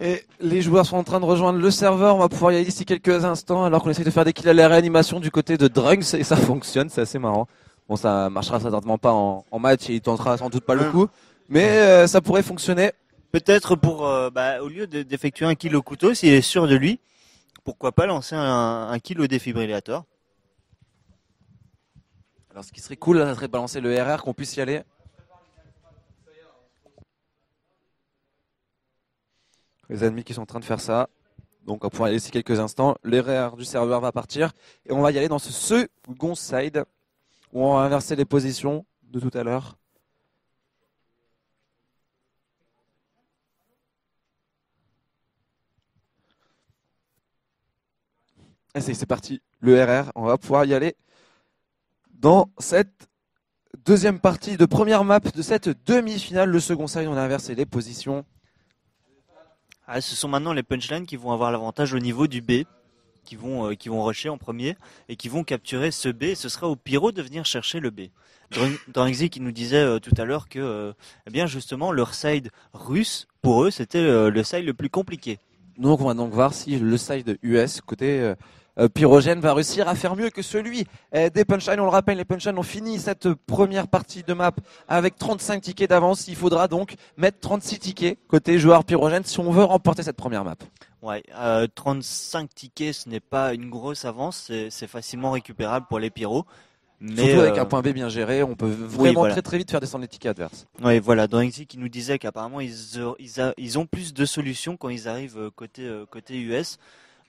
Et les joueurs sont en train de rejoindre le serveur. On va pouvoir y aller d'ici quelques instants alors qu'on essaie de faire des kills à la réanimation du côté de Drunks et ça fonctionne, c'est assez marrant. Bon, ça marchera certainement pas en, en match et il tentera sans doute pas le coup, mais euh, ça pourrait fonctionner. Peut-être pour, euh, bah, au lieu de- d'effectuer un kill au couteau, s'il est sûr de lui, pourquoi pas lancer un, un kill au défibrillateur Alors, ce qui serait cool, là, ça serait de balancer le RR, qu'on puisse y aller. Les ennemis qui sont en train de faire ça. Donc, on pouvoir y aller d'ici quelques instants. Le RR du serveur va partir. Et on va y aller dans ce second side où on va inverser les positions de tout à l'heure. C'est parti, le RR, on va pouvoir y aller dans cette deuxième partie de première map de cette demi-finale. Le second side, on a inversé les positions. Ah, ce sont maintenant les punchlines qui vont avoir l'avantage au niveau du B, qui vont, euh, qui vont rusher en premier et qui vont capturer ce B. Ce sera au pyro de venir chercher le B. Dran- Drangzy qui nous disait euh, tout à l'heure que, euh, eh bien justement, leur side russe, pour eux, c'était le side le plus compliqué. Donc on va donc voir si le side US côté pyrogène va réussir à faire mieux que celui euh, des punchlines. On le rappelle, les punchlines ont fini cette première partie de map avec 35 tickets d'avance. Il faudra donc mettre 36 tickets côté joueur pyrogène si on veut remporter cette première map. Ouais, euh, 35 tickets, ce n'est pas une grosse avance, c'est facilement récupérable pour les pyros. Mais, Surtout avec euh, un point B bien géré, on peut vraiment voilà. très très vite faire descendre les tickets adverses. Ouais, voilà, Dranxy qui nous disait qu'apparemment ils, ont plus de solutions quand ils arrivent euh, côté, euh, côté US.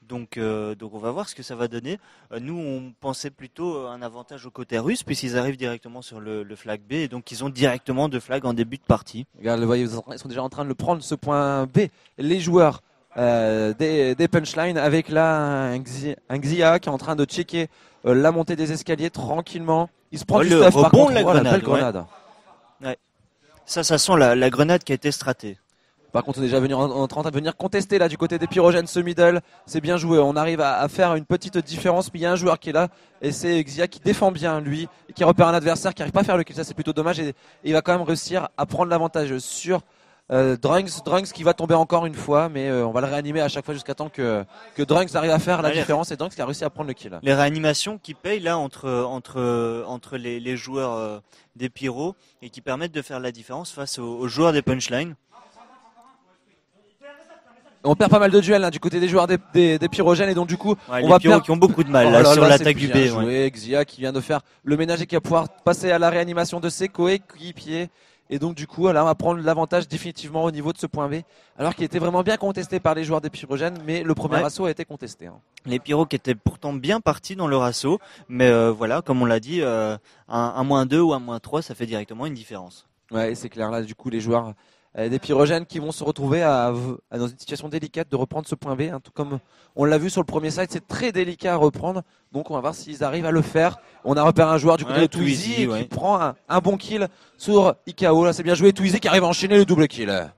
Donc, euh, donc on va voir ce que ça va donner. Euh, nous, on pensait plutôt euh, un avantage au côté russe puisqu'ils arrivent directement sur le, le flag B et donc ils ont directement deux flags en début de partie. Regarde, vous voyez, ils sont déjà en train de le prendre ce point B. Les joueurs euh, des, des punchlines avec là un, Xi- un Xia qui est en train de checker la montée des escaliers tranquillement. Il se prend Oh, du le stuff par rebond contre. la Oh, belle grenade, ouais. grenade. Ça, ça sent la, la grenade qui a été stratée. Par contre, on est déjà venu en, en train de venir contester là du côté des pyrogènes ce middle. C'est bien joué. On arrive à, à faire une petite différence, mais il y a un joueur qui est là et c'est Xia qui défend bien lui qui repère un adversaire qui arrive pas à faire le kill. Ça c'est plutôt dommage et, et il va quand même réussir à prendre l'avantage sur euh, Drunks. Drunks qui va tomber encore une fois, mais euh, on va le réanimer à chaque fois jusqu'à temps que que Drunks arrive à faire la Allez. différence et Drunks qui a réussi à prendre le kill. Les réanimations qui payent là entre, entre, entre les, les joueurs euh, des pyros et qui permettent de faire la différence face aux, aux joueurs des punchlines. On perd pas mal de duels là, du côté des joueurs des, des, des pyrogènes et donc du coup Ouais, On les va perdre- qui ont beaucoup de mal Oh là, là sur l'attaque du B. ouais. Xia qui vient de faire le ménage et qui va pouvoir passer à la réanimation de ses coéquipiers. Et donc du coup, là, on va prendre l'avantage définitivement au niveau de ce point B, alors qu'il était vraiment bien contesté par les joueurs des pyrogènes, mais le premier Ouais. assaut a été contesté. hein. Les pyros qui étaient pourtant bien partis dans leur assaut, mais euh, voilà, comme on l'a dit, euh, un, un moins 2 ou un moins 3, ça fait directement une différence. Ouais, c'est clair là, du coup, les joueurs des pyrogènes qui vont se retrouver à, à- dans une situation délicate de reprendre ce point B, hein, tout comme on l'a vu sur le premier site, c'est très délicat à reprendre. Donc on va voir s'ils arrivent à le faire. On a repéré un joueur du côté Ouais, de Twizy ouais. qui prend un, un bon kill sur IKO. Là, c'est bien joué. Twizy qui arrive à enchaîner le double kill.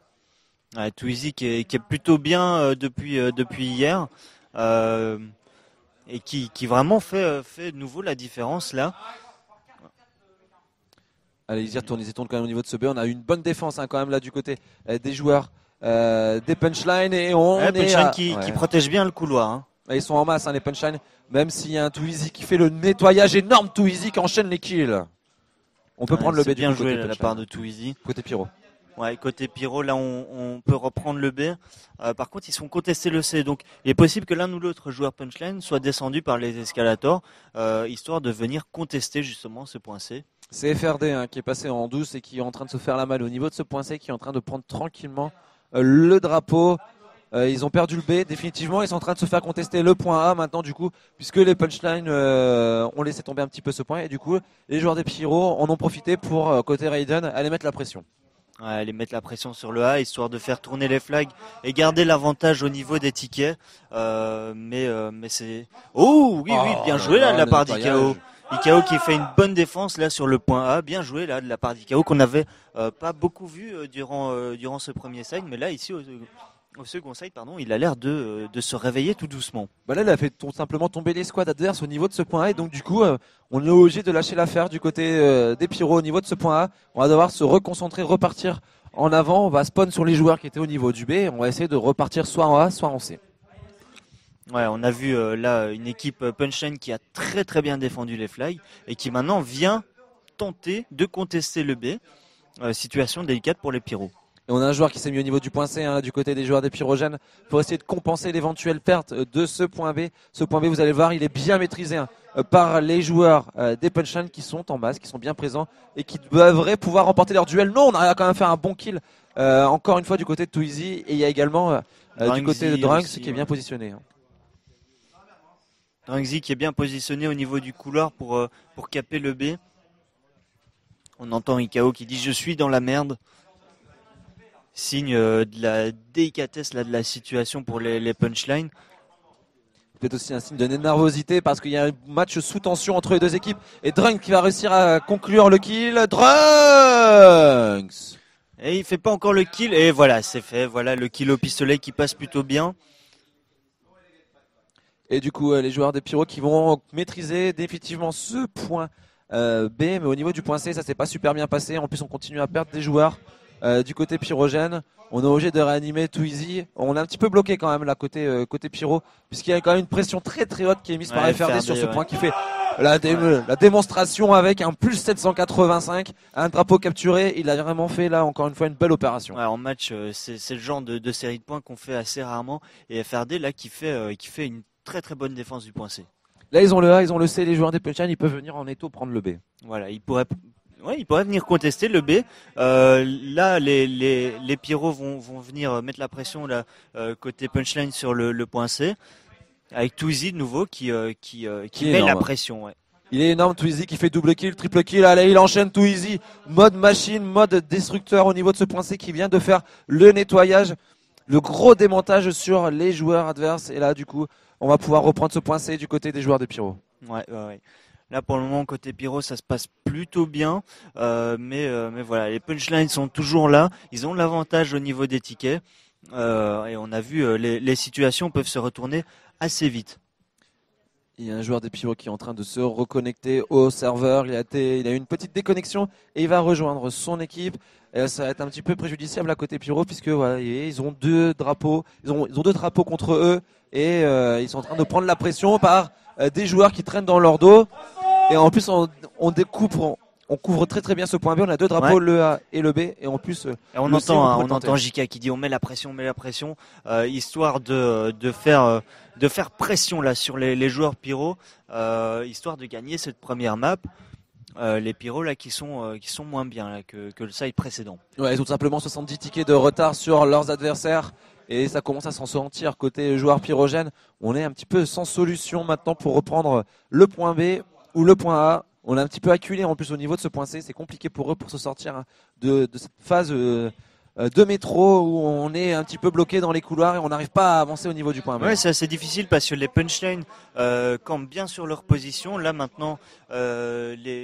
Ouais, Twizy qui est, qui est plutôt bien euh, depuis, euh, depuis hier euh, et qui, qui vraiment fait, euh, fait de nouveau la différence là. Allez, ils y retournent, ils y retournent quand même au niveau de ce B. On a une bonne défense hein, quand même là du côté euh, des joueurs euh, des punchlines et on Ouais, est Punchline à- qui, ouais. qui protège bien le couloir. hein. Ils sont en masse hein, les punchlines, même s'il y a un Twizy qui fait le nettoyage énorme, Twizy qui enchaîne les kills. On peut Ouais, prendre le B du bien coup, joué côté de la part de Twizy. côté pyro. Côté Pyro, là, on, peut reprendre le B. Euh, par contre, ils sont contestés le C. Donc, il est possible que l'un ou l'autre joueur punchline soit descendu par les escalators, euh, histoire de venir contester justement ce point C. C'est FRD hein, qui est passé en douce et qui est en train de se faire la malle au niveau de ce point C, qui est en train de prendre tranquillement euh, le drapeau. Ils ont perdu le B définitivement. Ils sont en train de se faire contester le point A maintenant du coup, puisque les punchlines ont laissé tomber un petit peu ce point et du coup les joueurs des Pyro en ont profité pour côté Raiden aller mettre la pression. Ouais, aller mettre la pression sur le A, histoire de faire tourner les flags et garder l'avantage au niveau des tickets. Euh, mais euh, mais c'est... Oh, oui, oui, bien Oh joué là de la part d'Ikao. Ikao qui fait une bonne défense là sur le point A, bien joué là de la part d'Ikao qu'on n'avait euh, pas beaucoup vu euh, durant euh, durant ce premier side, mais là ici au, second side pardon, il a l'air de, euh, de se réveiller tout doucement. Bah là, il a fait tout simplement tomber les squads adverses au niveau de ce point A et donc du coup, euh, on est obligé de lâcher l'affaire du côté euh, des Pyros au niveau de ce point A. On va devoir se reconcentrer, repartir en avant. On va spawn sur les joueurs qui étaient au niveau du B. On va essayer de repartir soit en A, soit en C. Ouais, on a vu là une équipe Punchline qui a très très bien défendu les flags et qui maintenant vient tenter de contester le B. Euh, situation délicate pour les pyros. Et on a un joueur qui s'est mis au niveau du point C, hein, du côté des joueurs des pyrogènes, pour essayer de compenser l'éventuelle perte de ce point B. Ce point B, vous allez le voir, il est bien maîtrisé hein, euh, par les joueurs euh, des punchlines qui sont en base, qui sont bien présents et qui devraient pouvoir remporter leur duel. Non, on a quand même fait un bon kill. euh, encore une fois du côté de Twizy et il y a également euh, du côté de Drunks aussi, qui est bien ouais. positionné. hein. Qui est bien positionné au niveau du couloir pour, pour caper le B. On entend Ikao qui dit je suis dans la merde. Signe euh, de la délicatesse là, de la situation pour les, les punchlines. Peut-être aussi un signe de nervosité parce qu'il y a un match sous tension entre les deux équipes et Drunks qui va réussir à conclure le kill. Drunks Et il fait pas encore le kill. Et voilà, c'est fait. Voilà le kill au pistolet qui passe plutôt bien. Et du coup, euh, les joueurs des Pyros qui vont maîtriser définitivement ce point euh, B, mais au niveau du point C, ça s'est pas super bien passé. En plus, on continue à perdre des joueurs euh, du côté pyrogène. On est obligé de réanimer Twizy. On est un petit peu bloqué quand même là côté euh, côté pyro, puisqu'il y a quand même une pression très très haute qui est mise par FRD, FRD, sur ce ouais. point qui fait la, dé- la démonstration avec un plus 785, un drapeau capturé. Il a vraiment fait là encore une fois une belle opération. En match, euh, c'est le genre de, de série de points qu'on fait assez rarement. Et FRD là qui fait, qui fait une très très bonne défense du point C. Là, ils ont le A, ils ont le C. Les joueurs des ils peuvent venir en étau prendre le B. Voilà, il pourrait, ouais, il pourrait venir contester le B. Euh, là, les, les, les pyros vont, vont venir mettre la pression là, euh, côté punchline sur le, le point C. Avec Twizy de nouveau qui, euh, qui, qui met la pression. Ouais. Il est énorme, Twizy qui fait double kill, triple kill. Allez, il enchaîne Twizy. Mode machine, mode destructeur au niveau de ce point C qui vient de faire le nettoyage le gros démontage sur les joueurs adverses. Et là, du coup, on va pouvoir reprendre ce point C du côté des joueurs de Pyro. Ouais, ouais, ouais. Là, pour le moment, côté Pyro, ça se passe plutôt bien. Euh, mais, euh, mais voilà, les punchlines sont toujours là. Ils ont l'avantage au niveau des tickets. Euh, et on a vu, les, les situations peuvent se retourner assez vite. Il y a un joueur des Pyro qui est en train de se reconnecter au serveur. Il a, eu une petite déconnexion et il va rejoindre son équipe. Ça va être un petit peu préjudiciable à côté Pyro puisque ils ont deux drapeaux. Ils ont, deux drapeaux contre eux et ils sont en train de prendre la pression par des joueurs qui traînent dans leur dos. Et en plus, on, on découpe, on, on couvre très très bien ce point B. On a deux drapeaux, le A et le B. Et en plus, euh, Et on C, entend, on hein, on entend JK qui dit on met la pression, on met la pression, euh, histoire de, de faire euh, de faire pression là sur les, les joueurs pyro, euh, histoire de gagner cette première map. Euh, les pyros là qui sont euh, qui sont moins bien là, que, que le side précédent. Ouais, ils ont tout simplement 70 tickets de retard sur leurs adversaires et ça commence à s'en sentir côté joueur pyrogène. On est un petit peu sans solution maintenant pour reprendre le point B ou le point A. On est un petit peu acculé en plus au niveau de ce point C. C'est compliqué pour eux pour se sortir hein, de, cette phase euh, euh, de métro où on est un petit peu bloqué dans les couloirs et on n'arrive pas à avancer au niveau du point B. Ouais, c'est assez difficile parce que les punchlines euh, campent bien sur leur position. Là maintenant,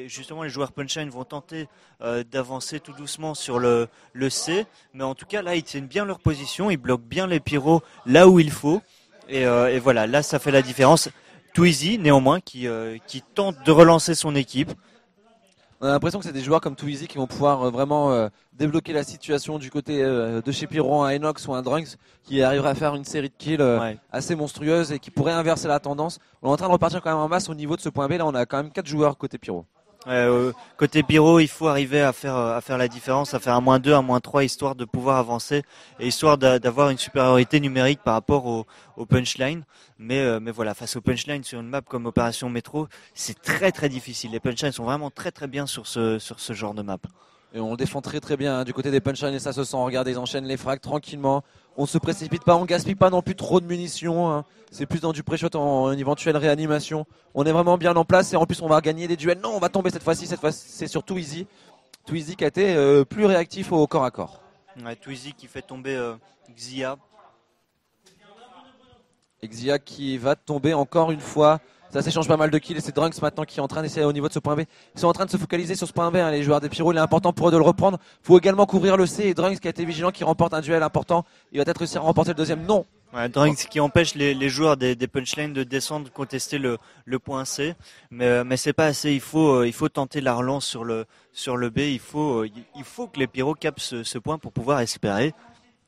justement les joueurs punchline vont tenter d'avancer tout doucement sur le, C, mais en tout cas là ils tiennent bien leur position, ils bloquent bien les pyros là où il faut. Et voilà, là ça fait la différence. Twizy néanmoins qui, euh, qui tente de relancer son équipe. On a l'impression que c'est des joueurs comme Twizy qui vont pouvoir euh, vraiment euh, débloquer la situation du côté de chez Pyro, un Enox ou un Drunks qui arriverait à faire une série de kills Ouais. assez monstrueuse et qui pourrait inverser la tendance. On est en train de repartir quand même en masse au niveau de ce point B. Là, on a quand même quatre joueurs côté Pyro. Euh, côté pyro, il faut arriver à faire euh, à faire la différence, à faire un moins 2, un moins 3, histoire de pouvoir avancer et histoire d'a- d'avoir une supériorité numérique par rapport au, au punchline. Mais euh, mais voilà, face au punchline sur une map comme Opération Métro, c'est très très difficile. Les punchlines sont vraiment très très bien sur ce sur ce genre de map. Et on le défend très très bien hein, du côté des punchlines et ça se sent. Regardez, ils enchaînent les frags tranquillement. On se précipite pas, on gaspille pas non plus trop de munitions. hein. C'est plus dans du pré-shot en, en éventuelle réanimation. On est vraiment bien en place et en plus on va gagner des duels. Non, on va tomber cette fois-ci. Cette fois, c'est sur Twizy. Twizy qui a été euh, plus réactif au corps à corps. Ouais, Twizy qui fait tomber euh, Xia. Exia qui va tomber encore une fois. Ça s'échange pas mal de kills c'est Drunks maintenant qui est en train d'essayer au niveau de ce point B. Ils sont en train de se focaliser sur ce point B, hein, les joueurs des Pyro. Il est important pour eux de le reprendre. faut également couvrir le C et Drunks qui a été vigilant, qui remporte un duel important. Il va peut-être réussir à remporter le deuxième. Non. Ouais, Drinks qui empêche les, joueurs des, des punchlines de descendre, contester le, point C, mais, euh, mais c'est pas assez. Il faut, euh, il faut tenter la relance sur le, sur le B. Il faut, euh, il faut que les pyros capent ce, point pour pouvoir espérer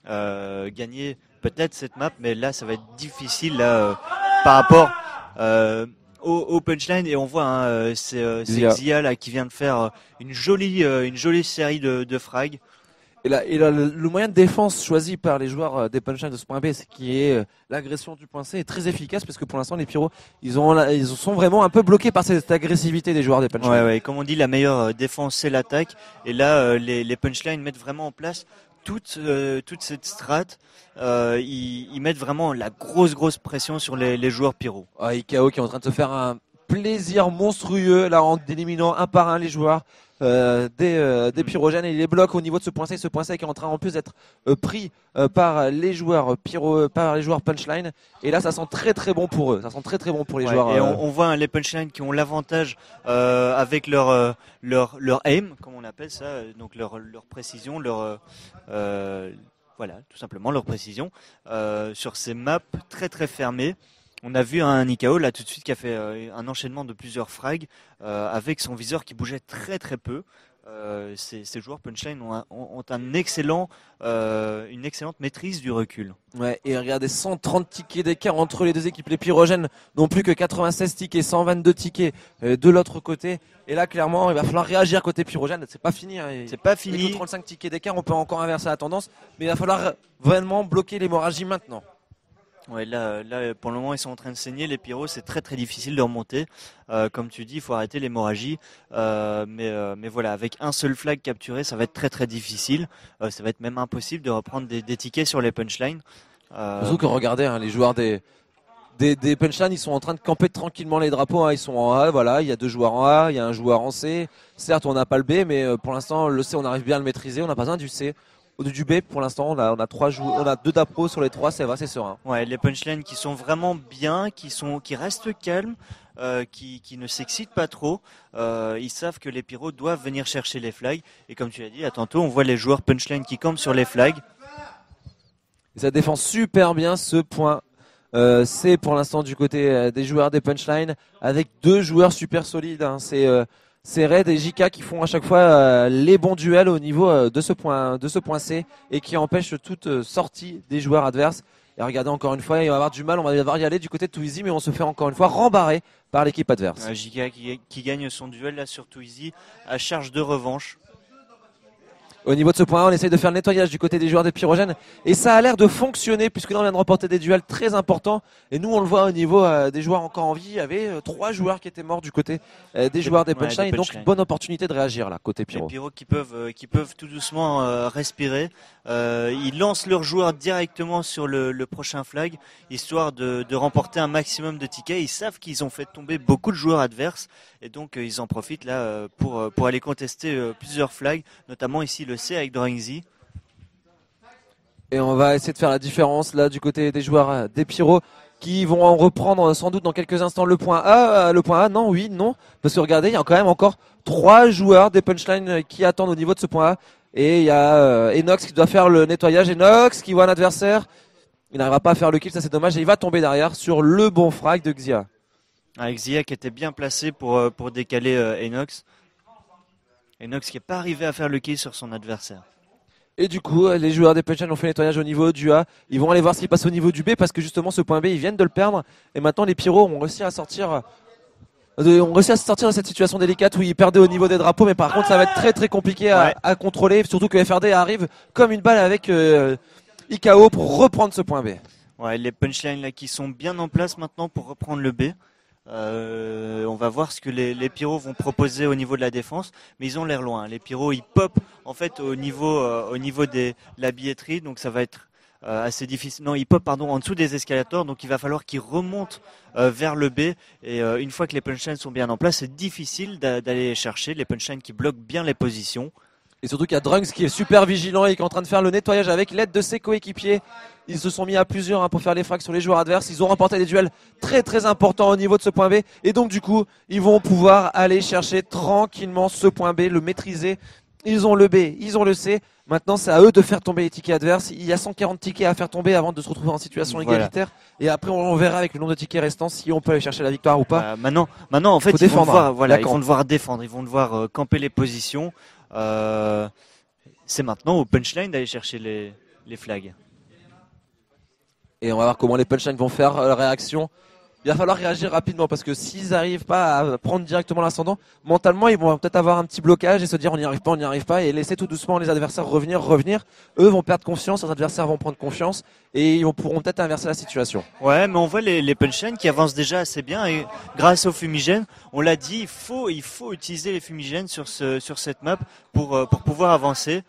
gagner peut-être cette map, mais là ça va être difficile là, par rapport euh, au, au punchline. Et on voit, hein, euh, c'est euh, Xia. Là qui vient de faire euh, une jolie, euh, une jolie série de, de frags. Et, là, et là, le, moyen de défense choisi par les joueurs euh, des punchlines de ce point B, c'est qui est euh, l'agression du point C, est très efficace parce que pour l'instant les Pyro, ils, ont, ils sont vraiment un peu bloqués par cette agressivité des joueurs des punchlines. Ouais, ouais. Comme on dit, la meilleure euh, défense, c'est l'attaque. Et là, euh, les, les punchlines mettent vraiment en place toute, euh, toute cette strat. Euh, ils, ils mettent vraiment la grosse, grosse pression sur les, les joueurs pyro. Ah, IKO qui est en train de se faire un plaisir monstrueux là en éliminant un par un les joueurs euh, des, euh, des Mm. pyrogènes et il les bloque au niveau de ce point C. Ce point C qui est en train en plus d'être euh, pris par les joueurs pyro, par les joueurs punchline. Et là, ça sent très très bon pour eux. Ça sent très très bon pour les Ouais, joueurs. et on, on voit hein, les punchlines qui ont l'avantage avec leur, leur, leur aim, comme on appelle ça, donc leur, leur précision, leur, voilà, tout simplement leur précision sur ces maps très très fermées. On a vu un Nikao là tout de suite qui a fait euh, un enchaînement de plusieurs frags euh, avec son viseur qui bougeait très très peu. Euh, ces, ces joueurs punchline ont un, ont ont un excellent, euh, une excellente maîtrise du recul. Ouais, et regardez, 130 tickets d'écart entre les deux équipes. Les pyrogènes n'ont plus que 96 tickets, 122 tickets euh, de l'autre côté. Et là, clairement, il va falloir réagir côté pyrogène. C'est pas fini. Hein. C'est pas Avec fini. 35 tickets d'écart, on peut encore inverser la tendance. Mais il va falloir vraiment bloquer l'hémorragie maintenant. Ouais, là, là, pour le moment, ils sont en train de saigner. Les pyros, c'est très très difficile de remonter. Euh, comme tu dis, il faut arrêter l'hémorragie. Euh, mais, euh, mais voilà, avec un seul flag capturé, ça va être très très difficile. Ça va être même impossible de reprendre des, des tickets sur les punchlines. Surtout que regardez, hein, les joueurs des, des, des punchlines, ils sont en train de camper tranquillement les drapeaux. hein. Ils sont en A, voilà, il y a deux joueurs en A, il y a un joueur en C. Certes, on n'a pas le B, mais pour l'instant, le C, on arrive bien à le maîtriser. On n'a pas besoin du C. Au du B, pour l'instant, on a, on a trois joueurs, on a deux d'appro sur les trois, c'est vrai, c'est serein. Ouais, les punchlines qui sont vraiment bien, qui sont, qui restent calmes, euh, qui, qui ne s'excitent pas trop. Euh, ils savent que les pyros doivent venir chercher les flags. Et comme tu l'as dit, à tantôt, on voit les joueurs punchline qui campent sur les flags. Et ça défend super bien ce point. Euh, c'est pour l'instant du côté des joueurs des punchlines avec deux joueurs super solides. hein. C'est c'est Red et JK qui font à chaque fois euh, les bons duels au niveau euh, de ce point de ce point C et qui empêchent toute euh, sortie des joueurs adverses. Et regardez encore une fois, il va avoir du mal, on va devoir y aller du côté de Twizy, mais on se fait encore une fois rembarrer par l'équipe adverse. JK qui, qui gagne son duel là sur Twizy à charge de revanche. Au niveau de ce point, on essaye de faire le nettoyage du côté des joueurs des pyrogènes et ça a l'air de fonctionner puisque là on vient de remporter des duels très importants et nous on le voit au niveau euh, des joueurs encore en vie. Il y avait euh, trois joueurs qui étaient morts du côté euh, des joueurs des ouais, punchlines, donc une bonne opportunité de réagir là côté Les pyro. pyros qui peuvent, euh, qui peuvent tout doucement euh, respirer. Euh, ils lancent leurs joueurs directement sur le, prochain flag, histoire de, remporter un maximum de tickets. Ils savent qu'ils ont fait tomber beaucoup de joueurs adverses, et donc euh, ils en profitent là euh, pour, pour aller contester plusieurs flags, notamment ici le C avec Drawing Z. Et on va essayer de faire la différence là du côté des joueurs des pyros qui vont en reprendre sans doute dans quelques instants le point A. Le point A, non, oui, non. Parce que regardez, il y a quand même encore trois joueurs des punchlines qui attendent au niveau de ce point A. Et il y a euh, Enox qui doit faire le nettoyage. Enox qui voit un adversaire. Il n'arrivera pas à faire le kill, ça c'est dommage. Et il va tomber derrière sur le bon frag de Xia. Avec Zia qui était bien placé pour, euh, pour décaler euh, Enox. Enox qui n'est pas arrivé à faire le kill sur son adversaire. Et du coup, les joueurs des punchlines ont fait le nettoyage au niveau du A. Ils vont aller voir ce qui passe au niveau du B parce que justement ce point B, ils viennent de le perdre. Et maintenant, les pyros ont réussi à sortir. Euh, de- ont réussi à sortir de cette situation délicate où ils perdaient au niveau des drapeaux, mais par contre ça va être très très compliqué à, Ouais. à contrôler, surtout que FRD arrive comme une balle avec euh, IKO pour reprendre ce point B. Ouais, les punchlines là qui sont bien en place maintenant pour reprendre le B. Euh, on va voir ce que les, les pyros vont proposer au niveau de la défense, mais ils ont l'air loin. Les pyros ils pop en fait au niveau euh, au niveau des de la billetterie, donc ça va être euh, assez difficile. Non, ils pop pardon en dessous des escalators, donc il va falloir qu'ils remontent euh, vers le B. Et euh, une fois que les punchlines sont bien en place, c'est difficile d'a- d'aller chercher. Les punchlines qui bloquent bien les positions. Et surtout qu'il y a Drunks qui est super vigilant et qui est en train de faire le nettoyage avec l'aide de ses coéquipiers. Ils se sont mis à plusieurs hein, pour faire les frags sur les joueurs adverses. Ils ont remporté des duels très très importants au niveau de ce point B. Et donc du coup, ils vont pouvoir aller chercher tranquillement ce point B, le maîtriser. Ils ont le B, ils ont le C. Maintenant, c'est à eux de faire tomber les tickets adverses. Il y a 140 tickets à faire tomber avant de se retrouver en situation Voilà. égalitaire. Et après, on verra avec le nombre de tickets restants si on peut aller chercher la victoire ou pas. Euh, maintenant, maintenant, en fait, ils vont, devoir, hein. voilà, ils vont devoir défendre, ils vont devoir euh, camper les positions. Euh, c'est maintenant au punchline d'aller chercher les, les flags. Et on va voir comment les punchlines vont faire euh, leur réaction. Il va falloir réagir rapidement parce que s'ils n'arrivent pas à prendre directement l'ascendant, mentalement ils vont peut-être avoir un petit blocage et se dire on n'y arrive pas, on n'y arrive pas et laisser tout doucement les adversaires revenir, revenir. Eux vont perdre confiance, leurs adversaires vont prendre confiance et ils pourront peut-être inverser la situation. Ouais, mais on voit les, les qui avancent déjà assez bien et grâce aux fumigènes, on l'a dit, il faut, il faut utiliser les fumigènes sur, ce, sur cette map pour, euh, pour pouvoir avancer.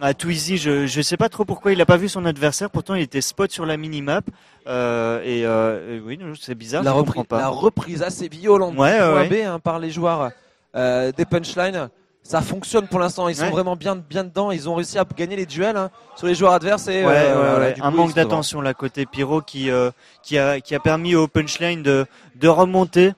À Twizy, je je sais pas trop pourquoi il a pas vu son adversaire, pourtant il était spot sur la minimap. Euh, et, euh, et oui, c'est bizarre, la, je repri- comprends pas. la reprise assez violente Ouais, ouais. B hein, par les joueurs euh, des punchlines. Ça fonctionne pour l'instant, ils sont Ouais. vraiment bien, bien dedans. Ils ont réussi à gagner les duels hein, sur les joueurs adverses. Et, euh, voilà, du un coup, manque d'attention là côté Pyro qui euh, qui a qui a permis au punchline de de remonter.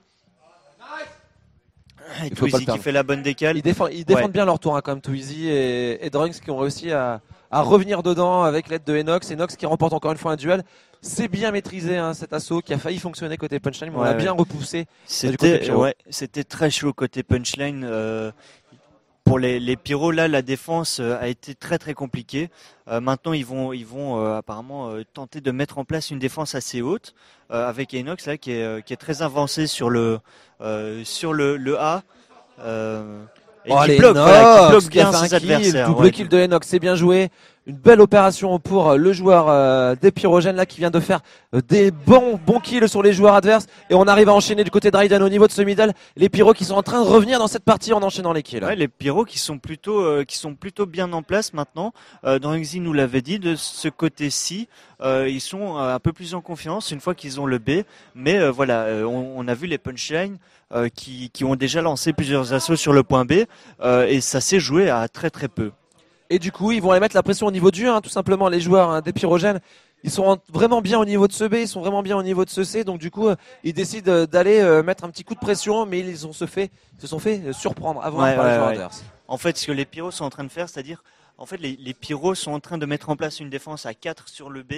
Et Il faut pas le Twizy qui fait la bonne décale. Ils défendent, ils défendent Ouais. bien leur tour, hein, quand même, Twizy et, et Drunks qui ont réussi à, à revenir dedans avec l'aide de Enox. Enox qui remporte encore une fois un duel. C'est bien maîtrisé hein, cet assaut qui a failli fonctionner côté punchline, mais on Ouais, l'a bien repoussé. C'était ouais, très chaud côté punchline. euh, pour les, les pyros là, la défense euh, a été très très compliquée. Euh, maintenant, ils vont ils vont euh, apparemment euh, tenter de mettre en place une défense assez haute euh, avec Enox là qui est euh, qui est très avancé sur le euh, sur le, le A. euh, et Oh, qui bloque, voilà, qui bloque bien ses adversaires. double ouais. kill de Enox, c'est bien joué. Une belle opération pour euh, le joueur euh, des pyrogènes là qui vient de faire euh, des bons bons kills sur les joueurs adverses et on arrive à enchaîner du côté de Raiden au niveau de ce middle. Les pyros qui sont en train de revenir dans cette partie en enchaînant les kills. Les pyros qui sont plutôt qui sont plutôt bien en place maintenant. Euh, Drangzy nous l'avait dit de ce côté-ci, ils sont un peu plus en confiance une fois qu'ils ont le B. Mais voilà, on, on a vu les punchlines qui qui ont déjà lancé plusieurs assauts sur le point B et ça s'est joué à très très peu. Et du coup, ils vont aller mettre la pression au niveau du 1, tout simplement, les joueurs hein, des pyrogènes. Ils sont en- vraiment bien au niveau de ce B, ils sont vraiment bien au niveau de ce C, donc du coup, euh, ils décident euh, d'aller euh, mettre un petit coup de pression, mais ils ont se fait, se sont fait surprendre avant Ouais, par les ouais, joueurs ouais. adverses. En fait, ce que les pyros sont en train de faire, c'est-à-dire, en fait, les, les pyros sont en train de mettre en place une défense à 4 sur le B,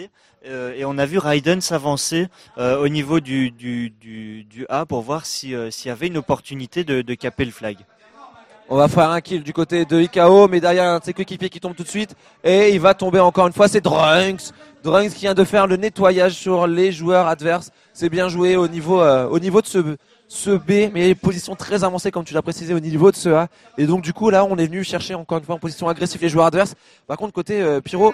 euh, et on a vu Raiden s'avancer euh, au niveau du, du, du, du A pour voir si, euh, s'il y avait une opportunité de, de caper le flag. On va faire un kill du côté de IKO, mais derrière un de ses coéquipiers qui tombe tout de suite. Et il va tomber encore une fois, c'est Drunks. Drunks qui vient de faire le nettoyage sur les joueurs adverses. C'est bien joué au niveau, euh, au niveau de ce, ce B, mais position très avancée comme tu l'as précisé au niveau de ce A. Et donc du coup là, on est venu chercher encore une fois en position agressive les joueurs adverses. Par contre côté euh, Pyro,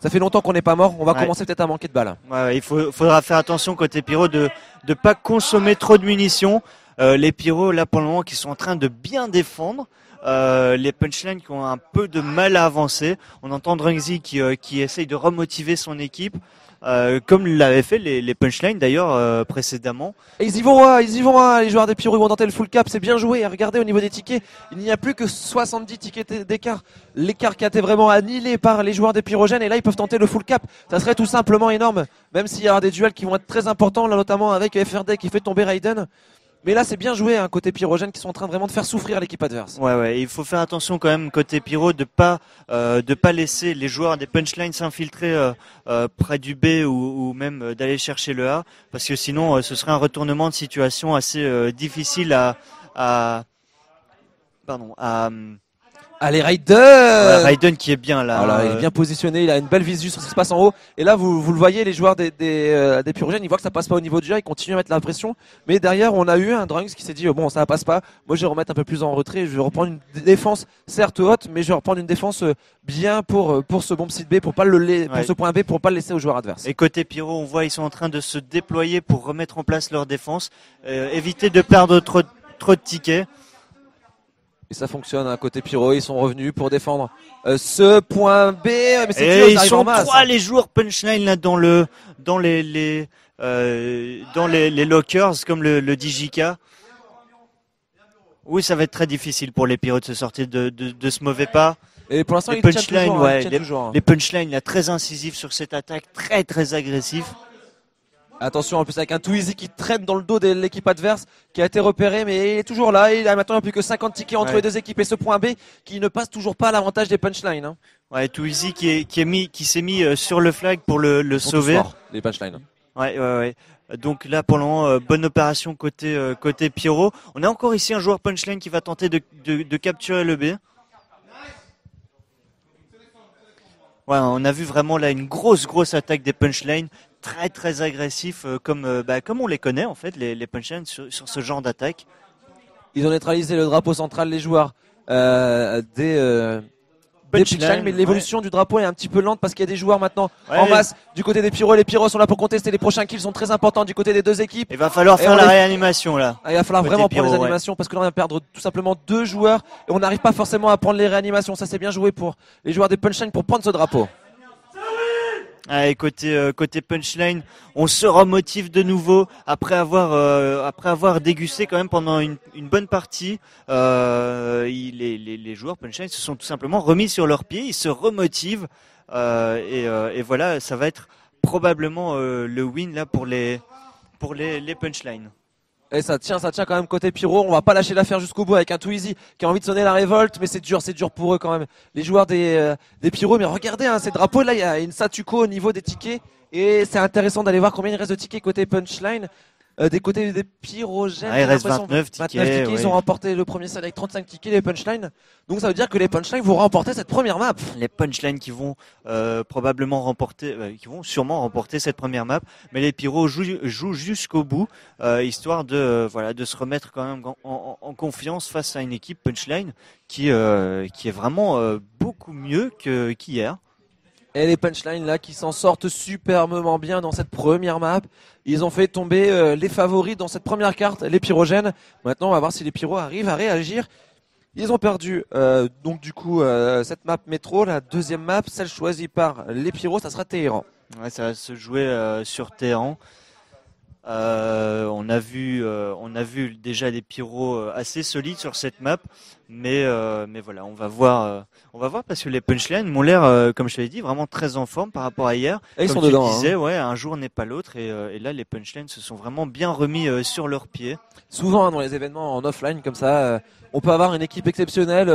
ça fait longtemps qu'on n'est pas mort. On va Ouais. commencer peut-être à manquer de balles. Ouais, il faut, faudra faire attention côté pyro de ne pas consommer trop de munitions. Euh, les pyros, là, pour le moment, qui sont en train de bien défendre. Euh, les punchlines qui ont un peu de mal à avancer. On entend Drungzy qui, euh, qui essaye de remotiver son équipe, euh, comme l'avaient fait les, les punchlines d'ailleurs euh, précédemment. Et ils y vont, hein, ils y vont, hein, les joueurs des Pyro, vont tenter le full cap, c'est bien joué. Et regardez au niveau des tickets, il n'y a plus que 70 tickets d'écart. L'écart qui a été vraiment annihilé par les joueurs des Pyrogènes, et là ils peuvent tenter le full cap. Ça serait tout simplement énorme, même s'il y aura des duels qui vont être très importants, là notamment avec FRD qui fait tomber Raiden. Mais là c'est bien joué, hein, côté Pyrogène, qui sont en train vraiment de faire souffrir l'équipe adverse. Ouais, ouais. Il faut faire attention quand même côté pyro de pas euh, de pas laisser les joueurs des punchlines s'infiltrer euh, euh, près du B ou, ou même euh, d'aller chercher le A, parce que sinon euh, ce serait un retournement de situation assez difficile à, à pardon à, Allez Raiden Raiden qui est bien là. Voilà, il Euh, est bien positionné, il a une belle visu sur ce qui se passe en haut. Et là, vous, vous le voyez, les joueurs des, des, euh, des Pyrogènes, ils voient que ça passe pas au niveau du jeu, ils continuent à mettre la pression. Mais derrière, on a eu un Drunks qui s'est dit, oh, bon, ça passe pas. Moi, je vais remettre un peu plus en retrait. Je vais reprendre une défense, certes haute, mais je vais reprendre une défense euh, bien pour, euh, pour ce bon site B, pour pas le, la- pour ce point B, pour pas le laisser aux joueurs adverses. Et côté pyro, on voit ils sont en train de se déployer pour remettre en place leur défense, euh, éviter de perdre trop trop de tickets. Et ça fonctionne, à côté Pyro, ils sont revenus pour défendre euh, ce point B. Mais c'est ils en sont masse. trois les joueurs punchline là dans le dans les les euh, dans les, les lockers comme le, le DJK. Oui, ça va être très difficile pour les Pyros de se sortir de, de, de ce mauvais pas. Et pour l'instant, les ils punchlines, hein, ouais, ils les- hein. Les punchlines là très incisifs sur cette attaque, très très agressif. Attention en plus avec un Twizy qui traîne dans le dos de l'équipe adverse qui a été repéré mais il est toujours là il a maintenant plus que 50 tickets entre Ouais. les deux équipes et ce point B qui ne passe toujours pas à l'avantage des punchlines. Hein. Ouais, Twizy qui est qui est mis qui s'est mis euh, sur le flag pour le, sauver. forts, les punchlines. Ouais, ouais, ouais. Donc là, pour le moment, euh, bonne opération côté euh, côté Pyro. On a encore ici un joueur punchline qui va tenter de, de, de capturer le B. Ouais, on a vu vraiment là une grosse grosse attaque des punchlines, très très agressif euh, comme euh, bah, comme on les connaît en fait les, les punchlines sur, sur ce genre d'attaque. Ils ont neutralisé le drapeau central les joueurs euh, des, euh, des punchlines mais l'évolution du drapeau est un petit peu lente parce qu'il y a des joueurs maintenant en masse du côté des pyros. Les pyros sont là pour contester les prochains kills sont très importants du côté des deux équipes. Il va falloir Et faire la les- réanimation là. Ah, il va falloir Côté vraiment prendre les ouais. animations parce que là on va perdre tout simplement deux joueurs et on n'arrive pas forcément à prendre les réanimations. Ça c'est bien joué pour les joueurs des punchlines pour prendre ce drapeau. Côté euh, côté punchline, on se remotive de nouveau après avoir euh, après avoir dégusté quand même pendant une, bonne partie. Euh, les, joueurs punchline se sont tout simplement remis sur leurs pieds, ils se remotivent et, voilà, ça va être probablement le win là pour les pour les, les punchlines. Et ça tient, ça tient quand même côté Pyro. On va pas lâcher l'affaire jusqu'au bout avec un Twizy qui a envie de sonner la révolte, mais c'est dur, c'est dur pour eux quand même. Les joueurs des, euh, des Pyro, mais regardez hein, ces drapeaux là, il y a une statu quo au niveau des tickets et c'est intéressant d'aller voir combien il reste de tickets côté punchline. Euh, des côtés des pyrogènes, Ah, il j'ai reste l'impression. 29 tickets, Ils ont remporté le premier set avec 35 tickets les punchlines. Donc ça veut dire que les punchlines vont remporter cette première map. les punchlines qui vont euh, probablement remporter, euh, qui vont sûrement remporter cette première map, mais les pyros jouent, jouent jusqu'au bout, euh, histoire de euh, voilà de se remettre quand même en, en- en confiance face à une équipe punchline qui euh, qui est vraiment euh, beaucoup mieux que qu'hier. Et les punchlines là qui s'en sortent superbement bien dans cette première map. Ils ont fait tomber euh, les favoris dans cette première carte, les pyrogènes. Maintenant, on va voir si les pyros arrivent à réagir. Ils ont perdu euh, donc du coup euh, cette map métro, la deuxième map, celle choisie par les pyros, ça sera Téhéran. Ouais, ça va se jouer sur Téhéran. Euh, on a vu, euh, on a vu déjà des pyros euh, assez solides sur cette map, mais euh, mais voilà, on va voir, on va voir parce que les punchlines m'ont l'air, comme je l'ai dit, vraiment très en forme par rapport à hier. Et ils comme sont tu dedans. hein. disais, ouais, un jour n'est pas l'autre, et, et là les punchlines se sont vraiment bien remis sur leurs pieds. Souvent hein, dans les événements en offline comme ça, on peut avoir une équipe exceptionnelle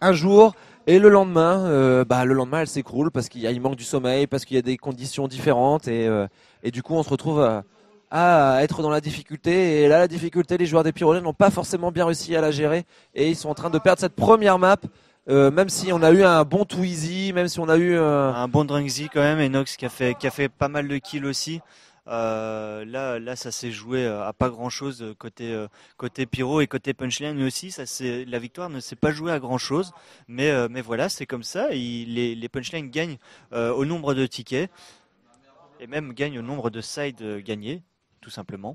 un jour et le lendemain, euh, bah le lendemain elle s'écroule parce qu'il y a, il manque du sommeil, parce qu'il y a des conditions différentes et euh, et du coup on se retrouve à, à être dans la difficulté et là la difficulté les joueurs des Pyrolènes n'ont pas forcément bien réussi à la gérer et ils sont en train de perdre cette première map. euh, même si on a eu un bon easy, même si on a eu euh, Un bon Drunksy quand même, Enox qui a fait, qui a fait pas mal de kills aussi. Euh, là, là, ça s'est joué à pas grand chose côté côté pyro et côté punchline, mais aussi ça c'est la victoire ne s'est pas jouée à grand chose. Mais mais voilà, c'est comme ça. Les les punchlines gagnent au nombre de tickets et même gagnent au nombre de sides gagnés, tout simplement.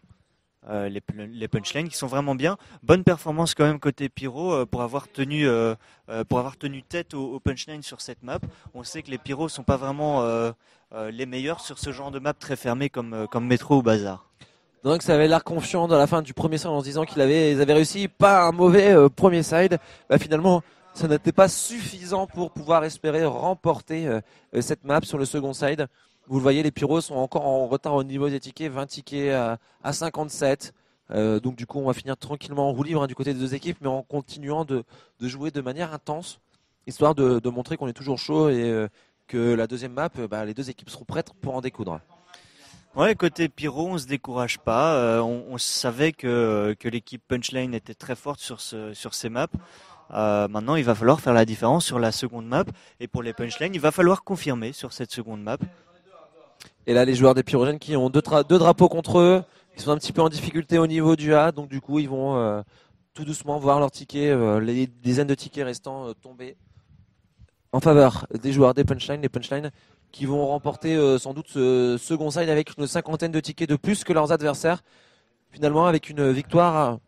Euh, les, punchlines qui sont vraiment bien. Bonne performance quand même côté pyro euh, pour avoir tenu euh, pour avoir tenu tête au, au punchline sur cette map. On sait que les pyros sont pas vraiment les meilleurs sur ce genre de map très fermé comme comme métro ou bazar. Donc ça avait l'air confiant dans la fin du premier side en se disant qu'ils avaient, réussi pas un mauvais premier side. Bah, finalement, ça n'était pas suffisant pour pouvoir espérer remporter cette map sur le second side. Vous le voyez, les Pyros sont encore en retard au niveau des tickets, 20 tickets à, à 57. Euh, donc du coup, on va finir tranquillement en roue libre hein, du côté des deux équipes, mais en continuant de, jouer de manière intense, histoire de, montrer qu'on est toujours chaud et euh, que la deuxième map, euh, bah, les deux équipes seront prêtes pour en découdre. Ouais, côté pyro, on se décourage pas. On, savait que l'équipe punchline était très forte sur ce sur ces maps. Maintenant, il va falloir faire la différence sur la seconde map. Et pour les punchlines, il va falloir confirmer sur cette seconde map. Et là, les joueurs des Pyrogènes qui ont deux, drapeaux contre eux, ils sont un petit peu en difficulté au niveau du A, donc du coup, ils vont euh, tout doucement voir leurs tickets, euh, les dizaines de tickets restants euh, tomber en faveur des joueurs des punchlines, les punchlines qui vont remporter sans doute ce second side avec une cinquantaine de tickets de plus que leurs adversaires. Finalement, avec une victoire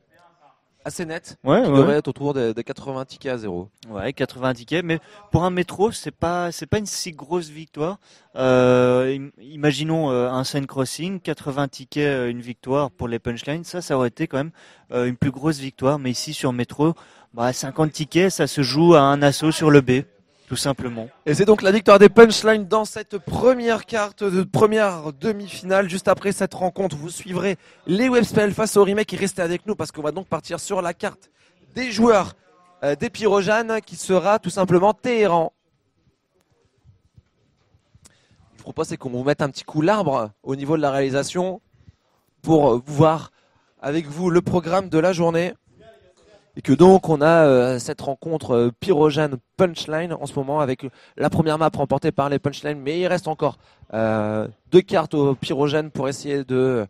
assez nette, Ouais, qui devrait être autour des des 80 tickets à zéro. Ouais, 80 tickets, mais pour un métro, c'est pas c'est pas une si grosse victoire. Euh, im- imaginons euh, un Sun Crossing, 80 tickets, euh, une victoire pour les punchlines, ça, ça aurait été quand même une plus grosse victoire. Mais ici sur métro, bah 50 tickets, ça se joue à un assaut sur le B, tout simplement. Et c'est donc la victoire des punchlines dans cette première carte de première demi-finale. Juste après cette rencontre, vous suivrez les webspells face au remake et restez avec nous parce qu'on va donc partir sur la carte des joueurs euh, des Pyrojanes qui sera tout simplement Téhéran. Je propose qu'on vous mette un petit coup l'arbre au niveau de la réalisation pour voir avec vous le programme de la journée. Et que donc on a euh, cette rencontre euh, Pyrogène Punchline en ce moment avec la première map remportée par les Punchlines, mais il reste encore euh, deux cartes au Pyrogène pour essayer de,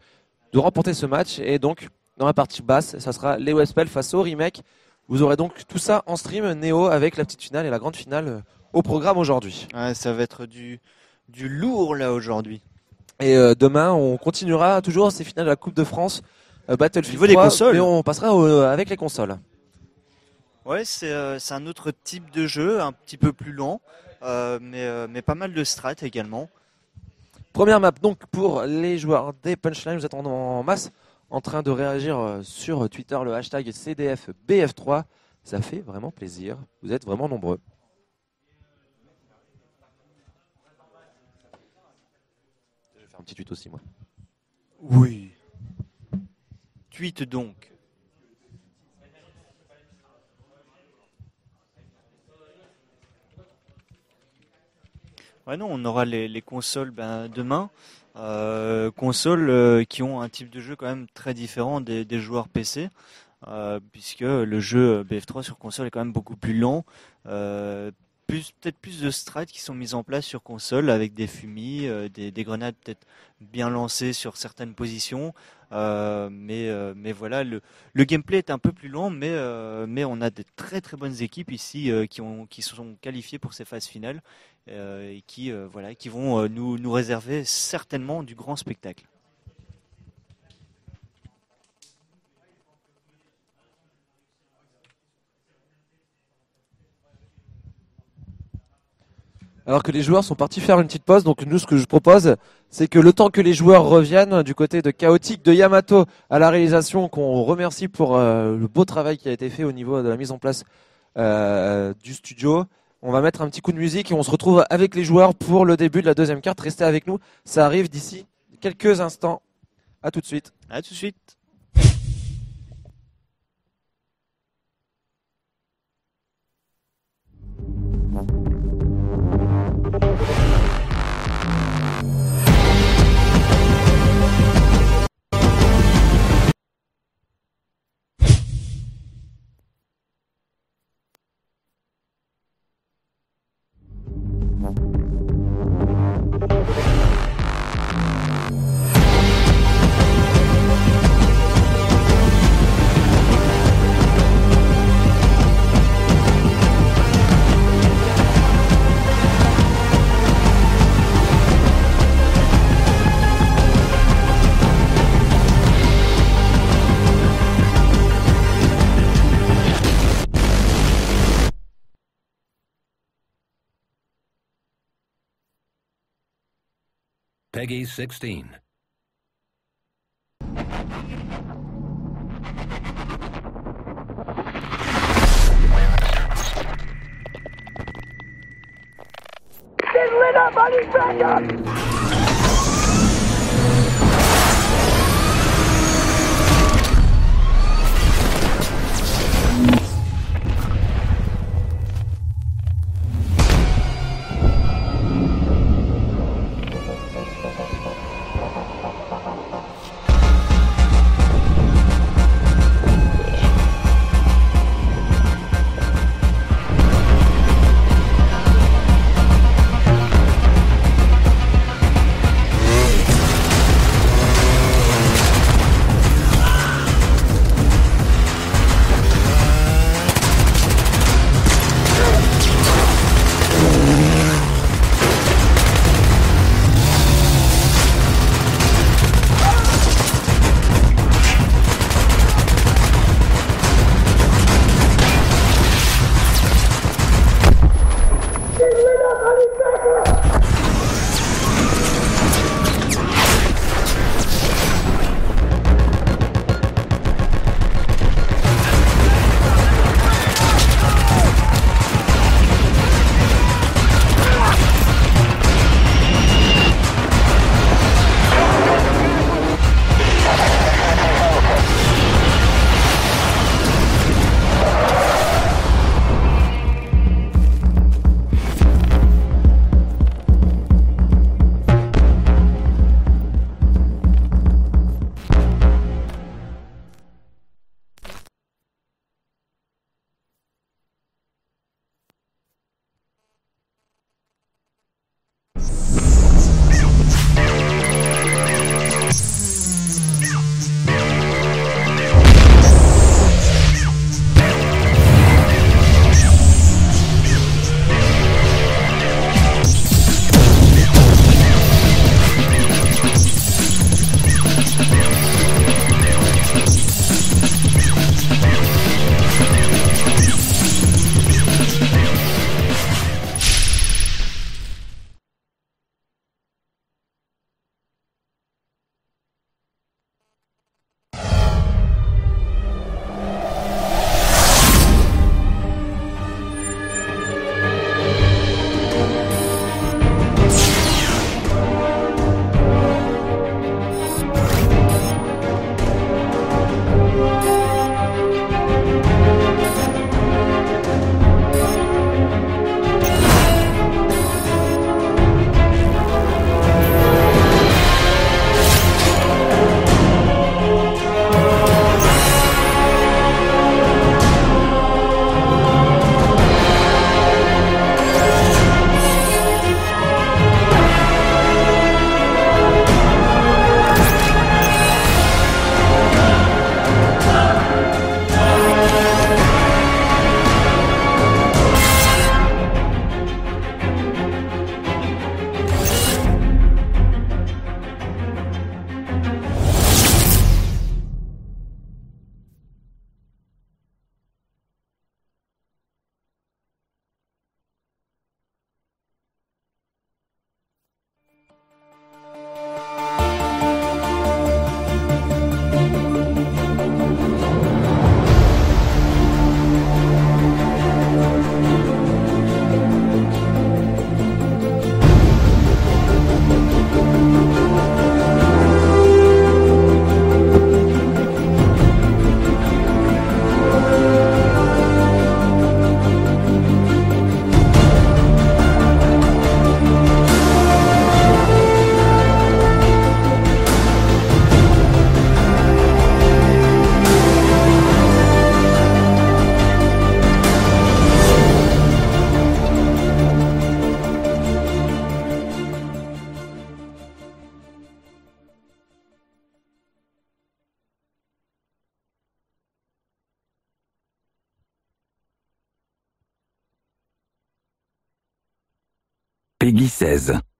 de remporter ce match. Et donc dans la partie basse, ça sera les Westpel face au remake. Vous aurez donc tout ça en stream Néo avec la petite finale et la grande finale euh, au programme aujourd'hui. Ouais, ça va être du du lourd là aujourd'hui. Et demain, on continuera toujours ces finales de la Coupe de France Battlefield Au niveau des 3, consoles. mais on passera au- avec les consoles. Ouais, c'est euh, c'est un autre type de jeu, un petit peu plus lent, euh, mais euh, mais pas mal de strats également. Première map donc pour les joueurs des punchlines. Vous êtes en, en masse en train de réagir sur Twitter le hashtag CDFBF3. Ça fait vraiment plaisir. Vous êtes vraiment nombreux. Je vais faire un petit tweet aussi moi. Oui. Tweet donc. Ouais non, on aura les, les consoles ben, demain. Euh, consoles euh, qui ont un type de jeu quand même très différent des, des joueurs PC, euh, puisque le jeu BF3 sur console est quand même beaucoup plus lent. Euh, plus peut-être plus de strats qui sont mises en place sur console avec des fumis, euh, des, des grenades peut-être bien lancées sur certaines positions. Euh, mais, euh, mais voilà, le, le gameplay est un peu plus lent, mais, euh, mais on a de très très bonnes équipes ici euh, qui, ont, qui sont qualifiées pour ces phases finales euh, et qui, euh, voilà, qui vont euh, nous, nous réserver certainement du grand spectacle. Alors que les joueurs sont partis faire une petite pause, donc nous ce que je propose, c'est que le temps que les joueurs reviennent du côté de Chaotique, de Yamato à la réalisation, qu'on remercie pour euh, le beau travail qui a été fait au niveau de la mise en place euh, du studio. On va mettre un petit coup de musique et on se retrouve avec les joueurs pour le début de la deuxième carte. Restez avec nous, ça arrive d'ici quelques instants. À tout de suite. À tout de suite. Peggy 16. Get lit up, honey, back up! 2016.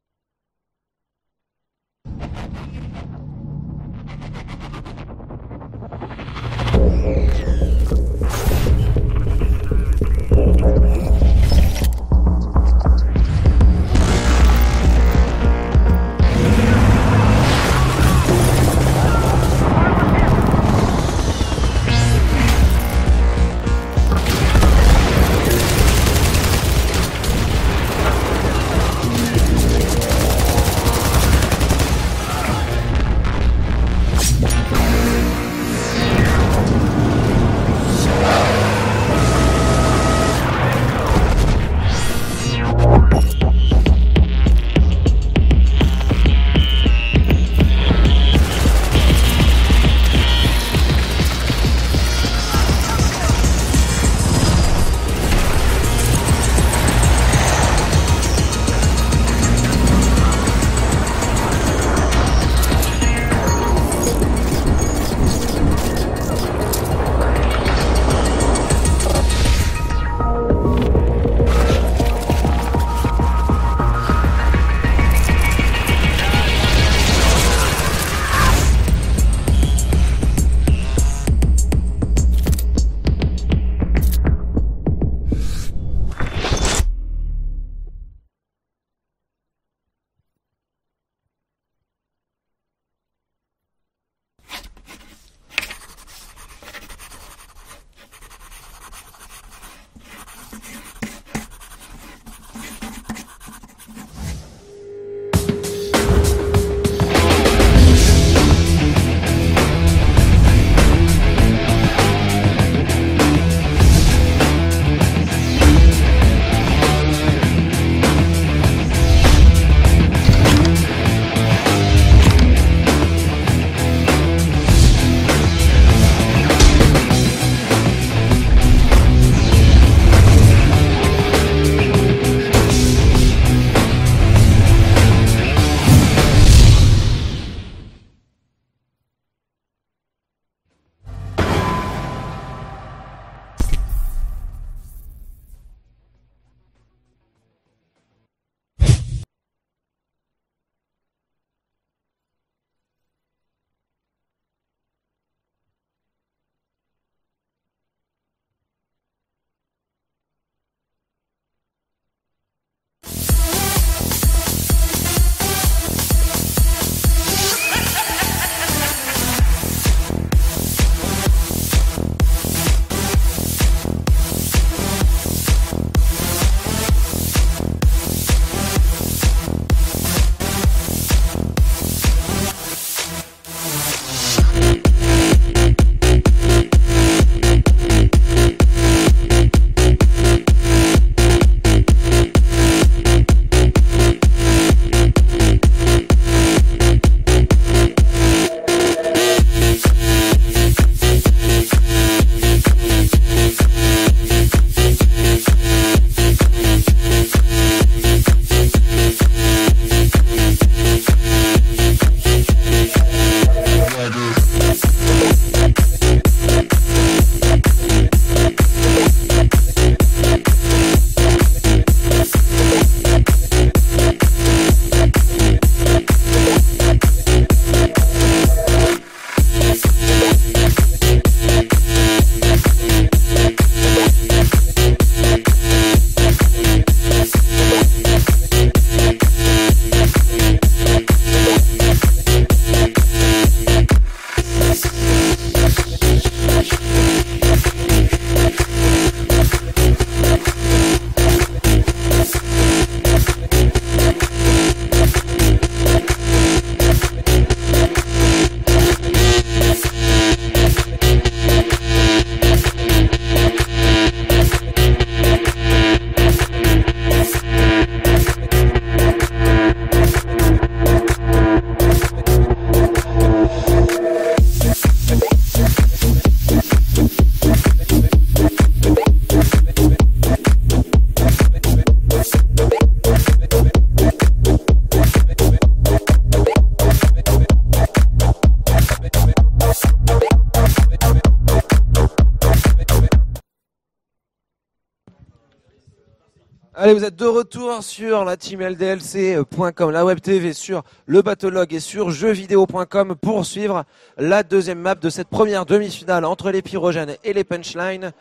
Sur la team LDLC.com, la web TV, sur le Battlelog et sur jeuxvideo.com pour suivre la deuxième map de cette première demi-finale entre les pyrogènes et les punchlines.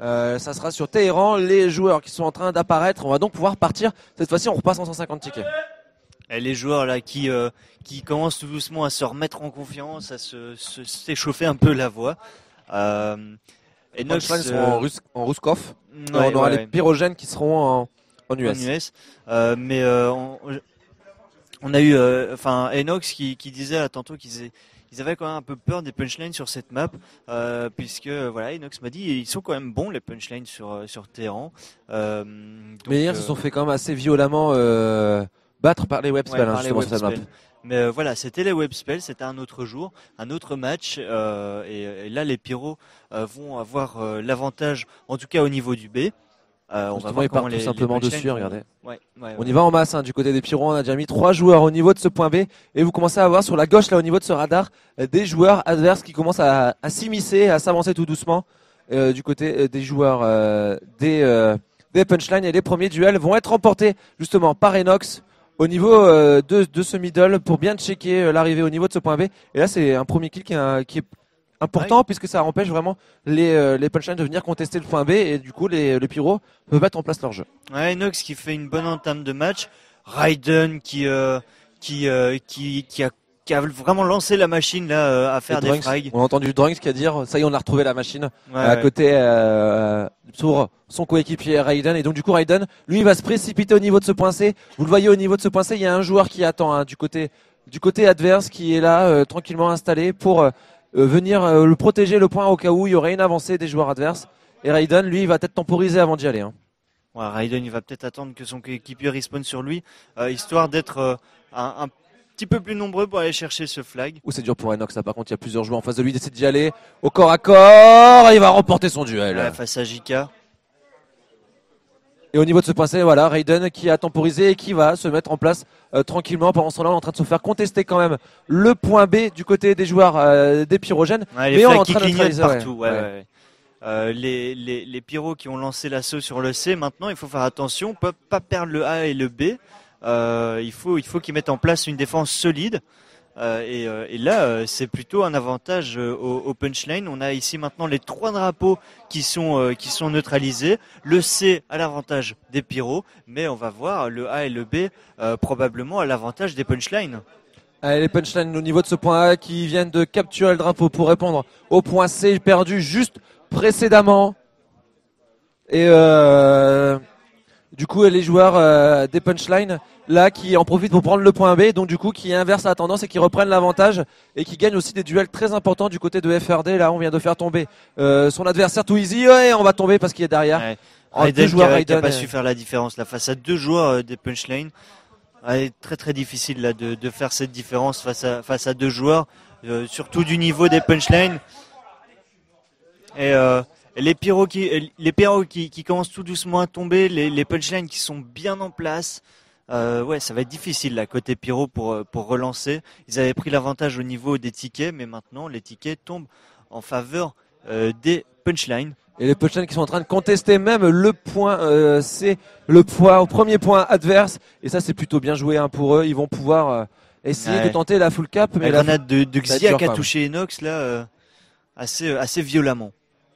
Euh, ça sera sur Téhéran, les joueurs qui sont en train d'apparaître. On va donc pouvoir partir. Cette fois-ci, on repasse en 150 tickets. Et les joueurs là qui euh, qui commencent tout doucement à se remettre en confiance, à se s'échauffer un peu la voix. Euh, punchlines seront euh, en, en Ruskov. ouais, on aura ouais, les ouais. pyrogènes qui seront en, en US. en US. Euh, mais euh, on, on a eu, euh, enfin, Enox qui, qui disait là, tantôt qu'ils aient- ils avaient quand même un peu peur des punchlines sur cette map, euh, puisque voilà, Enox m'a dit ils sont quand même bons les punchlines sur sur Téhéran. Euh, donc, Mais hier, ils euh, se sont fait quand même assez violemment battre par les web ouais, hein, par les justement, web sur cette map. spells. Mais voilà, c'était les web spells, c'était un autre jour, un autre match, et, et là les pyros vont avoir l'avantage, en tout cas au niveau du B. Euh, on va Justement, voir ils comment partent les, tout simplement les punchlines dessus, vont- regardez. Ouais, ouais, On ouais. y va en masse hein, du côté des Pyros. On a déjà mis trois joueurs au niveau de ce point B. Et vous commencez à voir sur la gauche, là, au niveau de ce radar, euh, des joueurs adverses qui commencent à, à s'immiscer, à s'avancer tout doucement euh, du côté des joueurs euh, des, des punchlines. Et les premiers duels vont être remportés justement par Enox au niveau de, de ce middle pour bien checker l'arrivée au niveau de ce point B. Et là, c'est un premier kill qui qui est important puisque ça empêche vraiment les, euh, les punchlines de venir contester le point B. Et du coup, les, les Pyros peuvent mettre en place leur jeu. Ouais, Enox qui fait une bonne entame de match. Raiden qui euh, qui, euh, qui qui a qui a vraiment lancé la machine là euh, à faire des frags. On a entendu Drunks qui a dire ça y est on a retrouvé la machine Ouais, à ouais. côté euh, sur son coéquipier Raiden et donc du coup Raiden lui il va se précipiter au niveau de ce point C. Vous le voyez au niveau de ce point C, il y a un joueur qui attend hein, du côté du côté adverse qui est là euh, tranquillement installé pour venir euh, le protéger le point au cas où il y aurait une avancée des joueurs adverses. Et Raiden lui il va peut-être temporiser avant d'y aller. Hein. Ouais, Raiden il va peut-être attendre que son coéquipier respawn sur lui, euh, histoire d'être euh, un, un petit peu plus nombreux pour aller chercher ce flag. Ou c'est dur pour Enox là par contre il y a plusieurs joueurs en face de lui, il essaie d'y aller au corps à corps, et il va remporter son duel. Ouais, face à JK. Et au niveau de ce point C, voilà, Raiden qui a temporisé et qui va se mettre en place euh, tranquillement. Pendant ce temps-là, on est en train de se faire contester quand même le point B du côté des joueurs euh, des pyrogènes. Ouais, les Mais on est flags en train de partout. Ouais, Ouais. Euh, les, les, les pyros qui ont lancé l'assaut sur le C, maintenant il faut faire attention, pas, pas perdre le A et le B. Il faut, il faut qu'ils mettent en place une défense solide. Euh, et, euh, et là, euh, c'est plutôt un avantage au, au punchline. On a ici maintenant les trois drapeaux qui sont, qui sont neutralisés. Le C à l'avantage des pyros, mais on va voir le A et le B probablement à l'avantage des punchlines. Allez, les punchlines au niveau de ce point A qui viennent de capturer le drapeau pour répondre au point C perdu juste précédemment. Et euh, du coup, les joueurs euh, des punchlines là qui en profitent pour prendre le point B, donc du coup qui inversent la tendance et qui reprennent l'avantage et qui gagnent aussi des duels très importants du côté de FRD. Là, on vient de faire tomber euh, son adversaire tout easy. Ouais, on va tomber parce qu'il est derrière. Ouais. Oh, Raiden deux qui joueurs qui a pas euh, su faire la différence là face à deux joueurs euh, des punchlines. Ouais, très très difficile là de, de faire cette différence face à face à deux joueurs, euh, surtout du niveau des punchlines. Et les pyros qui les pyros qui, qui commencent tout doucement à tomber, les, les punchlines qui sont bien en place. Euh, ouais, ça va être difficile là côté pyro pour euh, pour relancer. Ils avaient pris l'avantage au niveau des tickets, mais maintenant les tickets tombent en faveur euh, des punchlines. Et les punchlines qui sont en train de contester même le point, euh, c'est le point au premier point adverse. Et ça, c'est plutôt bien joué hein, pour eux. Ils vont pouvoir euh, essayer Ouais. de tenter la full cap. Mais La la grenade de, de Xia qui a touché Enox là euh, assez euh, assez violemment.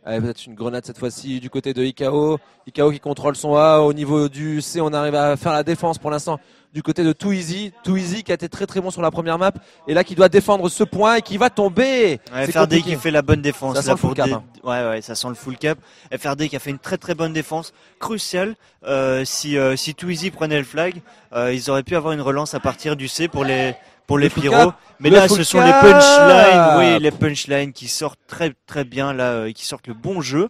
Allez, peut-être une grenade cette fois-ci du côté de Ikao. Ikao qui contrôle son A. Au niveau du C, on arrive à faire la défense pour l'instant du côté de Too Easy. Too Easy qui a été très très bon sur la première map. Et là, qui doit défendre ce point et qui va tomber. Ouais, FRD qui fait la bonne défense Ça sent là le full cap, hein. ouais ouais ça sent le full cap. FRD qui a fait une très très bonne défense cruciale. Euh, si euh, si Too Easy prenait le flag, euh, ils auraient pu avoir une relance à partir du C pour les pour les pyros. Mais Le là ce sont les punchlines, oui les punchlines qui sortent très très bien là, euh, qui sortent le bon jeu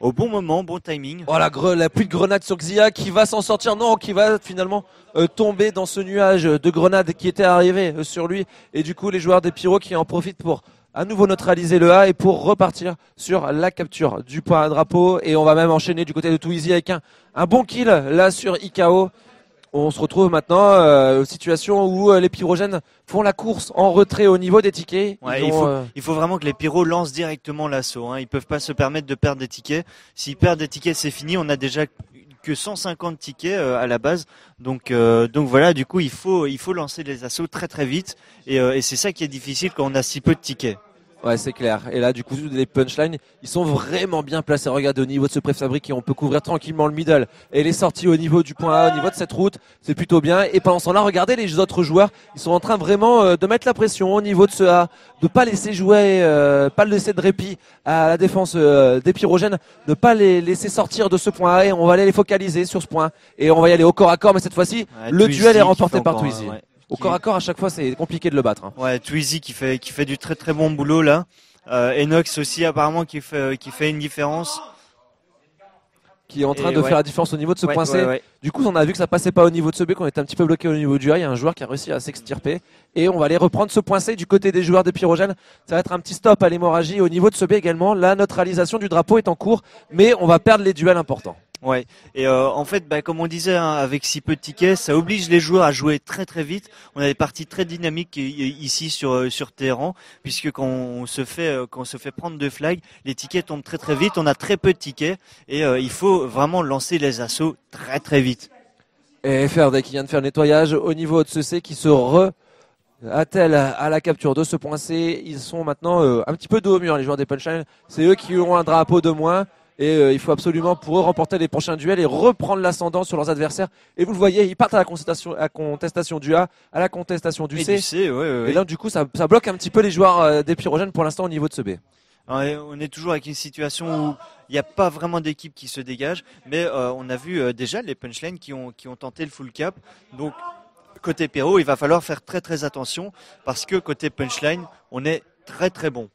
au bon moment, bon timing. Oh la pluie de grenades sur Xia qui va s'en sortir, non, qui va finalement euh, tomber dans ce nuage de grenades qui était arrivé euh, sur lui. Et du coup, les joueurs des Pyros qui en profitent pour à nouveau neutraliser le A et pour repartir sur la capture du point à drapeau. Et on va même enchaîner du côté de Twizy avec un, un bon kill là sur Ikao. On se retrouve maintenant euh, situation où euh, les pyrogènes font la course en retrait au niveau des tickets. Ouais, Ils il ont, faut- euh, Il faut vraiment que les pyros lancent directement l'assaut. Hein. Ils peuvent pas se permettre de perdre des tickets. S'ils perdent des tickets, c'est fini. On a déjà que 150 tickets euh, à la base. Donc, euh, donc voilà, du coup, il faut, il faut lancer les assauts très très vite. Et, euh, et c'est ça qui est difficile quand on a si peu de tickets. Ouais, c'est clair. Et là, du coup, les punchlines, ils sont vraiment bien placés. Regardez, au niveau de ce préfabriqué, on peut couvrir tranquillement le middle. Et les sorties au niveau du point A, au niveau de cette route, c'est plutôt bien. Et pendant ce temps-là, regardez les autres joueurs, ils sont en train vraiment euh, de mettre la pression au niveau de ce A, de pas laisser jouer, euh, pas laisser de répit à la défense euh, des pyrogènes, de pas les laisser sortir de ce point A. Et on va aller les focaliser sur ce point. Et on va y aller au corps à corps, mais cette fois-ci, Ouais, le duel est remporté par Twizy. Au corps à corps, à chaque fois, c'est compliqué de le battre. hein. Ouais, Twizy qui fait qui fait du très très bon boulot là. Euh, Enox aussi apparemment qui fait qui fait une différence. Qui est en train Et de ouais. faire la différence au niveau de ce Ouais, point C. ouais. Du coup, on a vu que ça passait pas au niveau de ce B, qu'on était un petit peu bloqué au niveau du A. Il y a un joueur qui a réussi à s'extirper. Et on va aller reprendre ce point C du côté des joueurs des pyrogènes. Ça va être un petit stop à l'hémorragie. Au niveau de ce B également, la neutralisation du drapeau est en cours. Mais on va perdre les duels importants. Ouais. Et euh, en fait, bah, comme on disait, hein, avec si peu de tickets, ça oblige les joueurs à jouer très très vite. On a des parties très dynamiques ici sur euh, sur Téhéran, puisque quand on se fait euh, quand on se fait prendre deux flags, les tickets tombent très très vite. On a très peu de tickets et il faut vraiment lancer les assauts très très vite. Et FRD qui vient de faire le nettoyage au niveau de ce C qui se re attelle à la capture de ce point C. Ils sont maintenant un petit peu dos au mur, les joueurs des punchlines. C'est eux qui ont un drapeau de moins. Et euh, il faut absolument pour eux remporter les prochains duels et reprendre l'ascendant sur leurs adversaires. Et vous le voyez, ils partent à la contestation, à la contestation du A, à la contestation du Et C. du C, ouais, ouais, ouais. Et là, du coup, ça, ça bloque un petit peu les joueurs euh, des pyrogènes pour l'instant au niveau de ce B. On est toujours avec une situation où il n'y a pas vraiment d'équipe qui se dégage, mais euh, on a vu déjà les punchlines qui ont, qui ont tenté le full cap. Donc, côté Perrault, il va falloir faire très très attention parce que côté punchline, on est très très bon.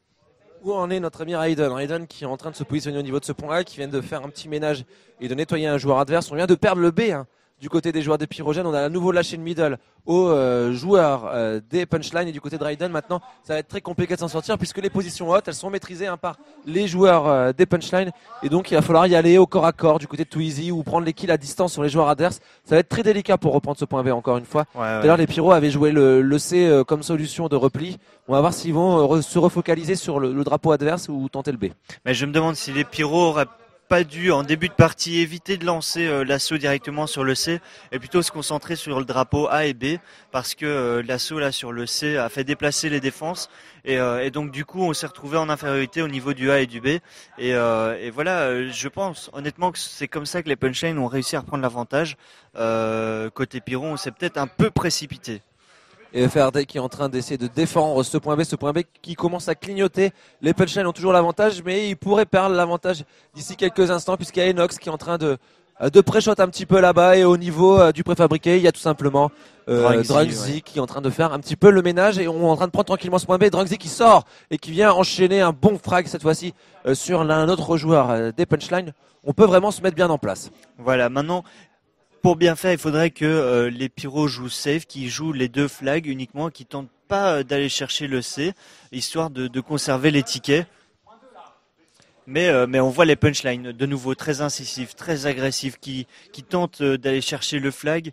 Où en est notre ami Raiden Raiden qui est en train de se positionner au niveau de ce point A, qui vient de faire un petit ménage et de nettoyer un joueur adverse. On vient de perdre le B hein, du côté des joueurs des pyrogènes. On a à nouveau lâché le middle aux euh, joueurs euh, des punchlines et du côté de Raiden. Maintenant, ça va être très compliqué de s'en sortir puisque les positions hautes, elles sont maîtrisées hein, par les joueurs euh, des punchlines. Et donc, il va falloir y aller au corps à corps du côté de Twizy ou prendre les kills à distance sur les joueurs adverses. Ça va être très délicat pour reprendre ce point B encore une fois. D'ailleurs, les pyros avaient joué le, le C comme solution de repli. On va voir s'ils vont re- se refocaliser sur le, le drapeau adverse ou tenter le B. Mais je me demande si les pyros auraient pas dû en début de partie éviter de lancer euh, l'assaut directement sur le C et plutôt se concentrer sur le drapeau A et B parce que euh, l'assaut là sur le C a fait déplacer les défenses et, euh, et donc du coup on s'est retrouvé en infériorité au niveau du A et du B et, voilà je pense honnêtement que c'est comme ça que les punchlines ont réussi à reprendre l'avantage. Côté pyro on s'est peut-être un peu précipité Et FRD qui est en train d'essayer de défendre ce point B, ce point B qui commence à clignoter. Les punchlines ont toujours l'avantage, mais ils pourraient perdre l'avantage d'ici quelques instants puisqu'il y a Enox qui est en train de de pré-shot un petit peu là-bas et au niveau euh, du préfabriqué, il y a tout simplement euh, ouais. qui est en train de faire un petit peu le ménage et on est en train de prendre tranquillement ce point B. Drugsy qui sort et qui vient enchaîner un bon frag cette fois-ci euh, sur l'un autre joueur euh, des punchlines. On peut vraiment se mettre bien en place. Voilà, maintenant, pour bien faire, il faudrait que euh, les pyros jouent safe, qu'ils jouent les deux flags uniquement, qu'ils tentent pas euh, d'aller chercher le C, histoire de, conserver les tickets. Mais, euh, mais on voit les punchlines de nouveau très incisifs, très agressifs, qui, qui tentent d'aller chercher le flag.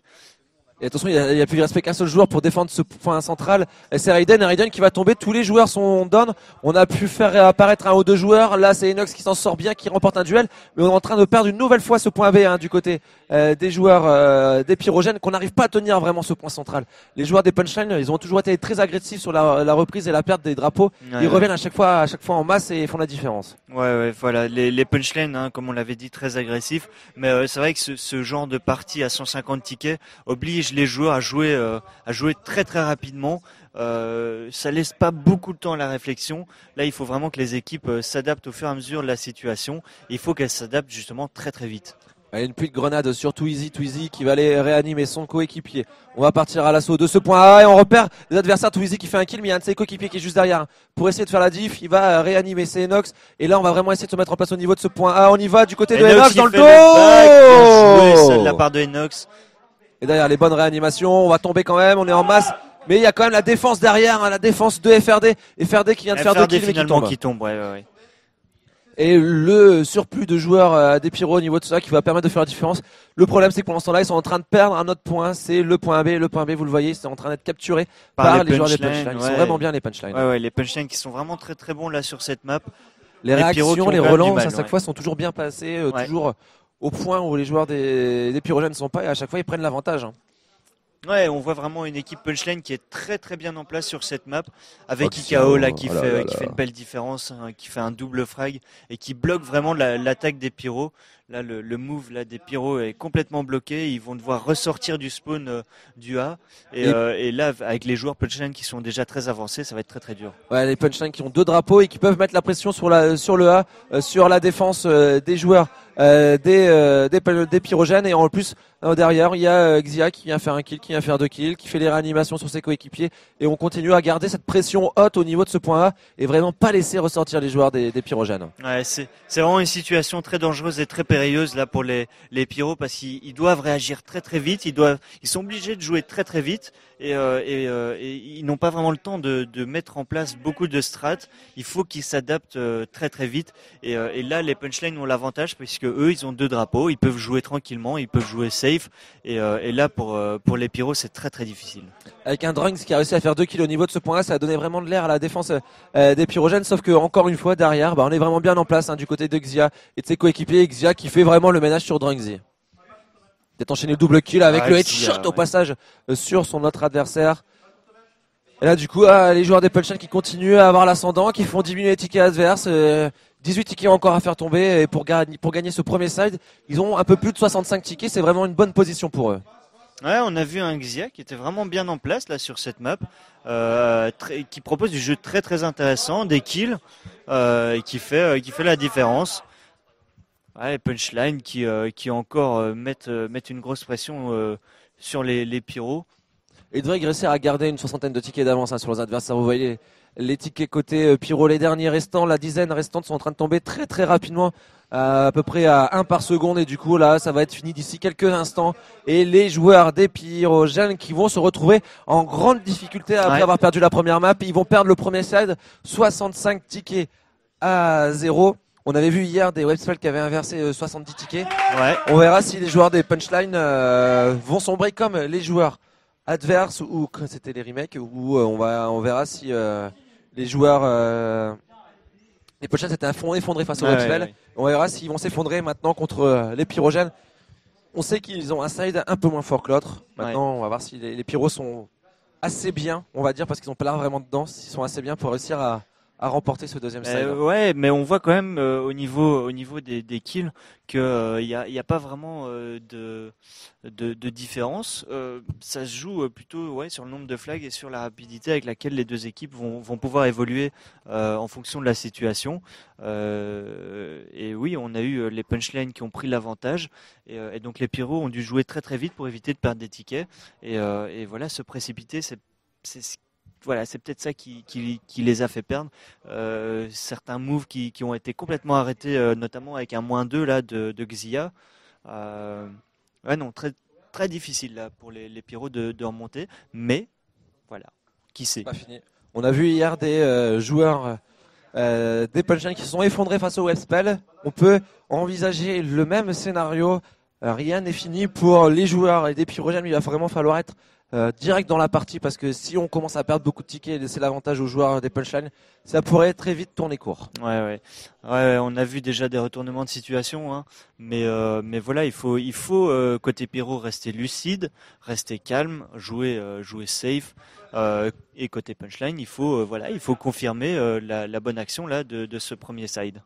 Et attention, il n'y a, a plus de respect qu'un seul joueur pour défendre ce point central. Et C'est Raiden, Raiden qui va tomber. Tous les joueurs sont down. On a pu faire apparaître un ou deux joueurs. Là, c'est Enox qui s'en sort bien, qui remporte un duel. Mais on est en train de perdre une nouvelle fois ce point B hein, du côté euh, des joueurs euh, des pyrogènes, qu'on n'arrive pas à tenir vraiment ce point central. Les joueurs des punchlines, ils ont toujours été très agressifs sur la, la reprise et la perte des drapeaux. Ouais, Ils reviennent à chaque fois, à chaque fois en masse et font la différence. Ouais, ouais, voilà, les, les punchlines, hein, comme on l'avait dit, très agressifs. Mais euh, c'est vrai que ce, ce genre de partie à 150 tickets oblige les joueurs à jouer, euh, à jouer très très rapidement. Euh, ça laisse pas beaucoup de temps à la réflexion. Là, il faut vraiment que les équipes euh, s'adaptent au fur et à mesure de la situation. Il faut qu'elles s'adaptent justement très très vite. Allez, Une pluie de grenades sur Twizy, Twizy qui va aller réanimer son coéquipier. On va partir à l'assaut de ce point A et on repère des adversaires. Twizy qui fait un kill, mais il y a un de ses coéquipiers qui est juste derrière. Pour essayer de faire la diff, il va euh, réanimer ses Enox. Et là, on va vraiment essayer de se mettre en place au niveau de ce point A. On y va du côté de Enox qui dans le back, bien joué, ça de dos. la part de Enox. Et derrière les bonnes réanimations, on va tomber quand même. On est en masse. Mais il y a quand même la défense derrière, hein, la défense de FRD. FRD qui vient de faire deux kills mais qui tombe. qui tombe. Ouais, ouais, ouais. Et le surplus de joueurs euh, des pyros au niveau de ça qui va permettre de faire la différence. Le problème, c'est que pendant ce temps-là, ils sont en train de perdre un autre point. C'est le point B. Le point B, vous le voyez, c'est en train d'être capturé par, les, joueurs des punchlines. Ils sont vraiment bien les punchlines. Ouais, ouais, les punchlines qui sont vraiment très très bons là sur cette map. Les Les réactions, les relances mal, à chaque fois sont toujours bien passées, euh, toujours au point où les joueurs des, des pyrogènes ne sont pas et à chaque fois ils prennent l'avantage. hein. Ouais, on voit vraiment une équipe punchline qui est très très bien en place sur cette map, avec Ikao là qui oh fait qui fait une belle différence, hein, qui fait un double frag et qui bloque vraiment la- l'attaque des pyros. Là, le, le move là des pyros est complètement bloqué. Ils vont devoir ressortir du spawn euh, du A et, Et- euh, et là, avec les joueurs punchline qui sont déjà très avancés, ça va être très très dur. Ouais, les punchlines qui ont deux drapeaux et qui peuvent mettre la pression sur, la, sur le A, euh, sur la défense des joueurs des, euh, des, des pyrogènes. Et en plus, euh, derrière, il y a euh, Xia qui vient faire un kill, qui vient faire deux kills, qui fait les réanimations sur ses coéquipiers. Et on continue à garder cette pression haute au niveau de ce point A et vraiment pas laisser ressortir les joueurs des, des pyrogènes. Ouais, c'est vraiment une situation très dangereuse et très périlleuse là pour les les pyros parce qu'ils ils doivent réagir très très vite, ils doivent ils sont obligés de jouer très très vite et euh, et, euh, ils n'ont pas vraiment le temps de de mettre en place beaucoup de strats. Il faut qu'ils s'adaptent euh, très très vite et, euh, et là les punchlines ont l'avantage puisque eux ils ont deux drapeaux, ils peuvent jouer tranquillement, ils peuvent jouer safe et euh, et là pour euh, pour les pyros c'est très très difficile. Avec un Drunks qui a réussi à faire deux kills au niveau de ce point A, ça a donné vraiment de l'air à la défense euh, des pyrogènes. Sauf que encore une fois derrière, bah, on est vraiment bien en place hein, du côté de Xia et de ses coéquipiers. Xia qui fait vraiment le ménage sur Drunksy. Peut-être enchaîné le double kill avec Ouais, le headshot au ouais. passage sur son autre adversaire. Et là du coup, ah, les joueurs des Punchline qui continuent à avoir l'ascendant, qui font diminuer les tickets adverses. euh, 18 tickets encore à faire tomber et pour, gagner ce premier side, ils ont un peu plus de 65 tickets. C'est vraiment une bonne position pour eux. Ouais, on a vu un Xia qui était vraiment bien en place là sur cette map, euh, qui propose du jeu très très intéressant, des kills, euh, et qui fait euh, la différence. Ouais, punchline qui euh, qui encore euh, mettent euh, une grosse pression euh, sur les les pyros. Et devrait réussir à garder une soixantaine de tickets d'avance hein, sur les adversaires. Vous voyez les, tickets côté euh, Pyro, les derniers restants, la dizaine restante sont en train de tomber très très rapidement, à, à peu près à 1 par seconde. Et du coup là, ça va être fini d'ici quelques instants. Et les joueurs des Pyrogènes qui vont se retrouver en grande difficulté après Ouais. avoir perdu la première map. Ils vont perdre le premier side, 65 tickets à 0. On avait vu hier des webspells qui avaient inversé euh, 70 tickets. Ouais. On verra si les joueurs des punchlines euh, vont sombrer comme les joueurs adverses ou que c'était les remakes ou euh, on va on verra si euh, les joueurs euh, les punchlines s'étaient effondrés face aux ouais, ouais. On verra s'ils vont s'effondrer maintenant contre les pyrogènes. On sait qu'ils ont un side un peu moins fort que l'autre. Maintenant, on va voir si les, les pyros sont assez bien, on va dire, parce qu'ils ont pas l'air vraiment dedans, s'ils sont assez bien pour réussir à, à remporter ce deuxième side. Euh, ouais, mais on voit quand même euh, au niveau au niveau des, des kills que il y a, y a pas vraiment euh, de, de de différence. Euh, ça se joue euh, plutôt ouais sur le nombre de flags et sur la rapidité avec laquelle les deux équipes vont vont pouvoir évoluer euh, en fonction de la situation. Euh, et oui, on a eu euh, les punchlines qui ont pris l'avantage et, euh, et donc les pyros ont dû jouer très très vite pour éviter de perdre des tickets et, euh, et voilà se précipiter c'est c'est ce- voilà, c'est peut-être ça qui, qui, les a fait perdre. Euh, certains moves qui, qui ont été complètement arrêtés, euh, notamment avec un moins 2 là, de, de Xia. Euh, non, très, très difficile là, pour les, les pyros de, de remonter. Mais voilà, qui sait? On a vu hier des joueurs des punchlines qui se sont effondrés face au webspell. On peut envisager le même scénario. Rien n'est fini pour les joueurs et des pyrogènes. Il va vraiment falloir être euh, direct dans la partie parce que si on commence à perdre beaucoup de tickets et laisser l'avantage aux joueurs des punchlines, ça pourrait très vite tourner court. Ouais, ouais. Ouais, on a vu déjà des retournements de situation, hein. mais euh, mais voilà, il faut il faut euh, côté pyro rester lucide, rester calme, jouer euh, jouer safe, euh, et côté punchline, il faut voilà, il faut confirmer euh, la, la bonne action là de, de ce premier side.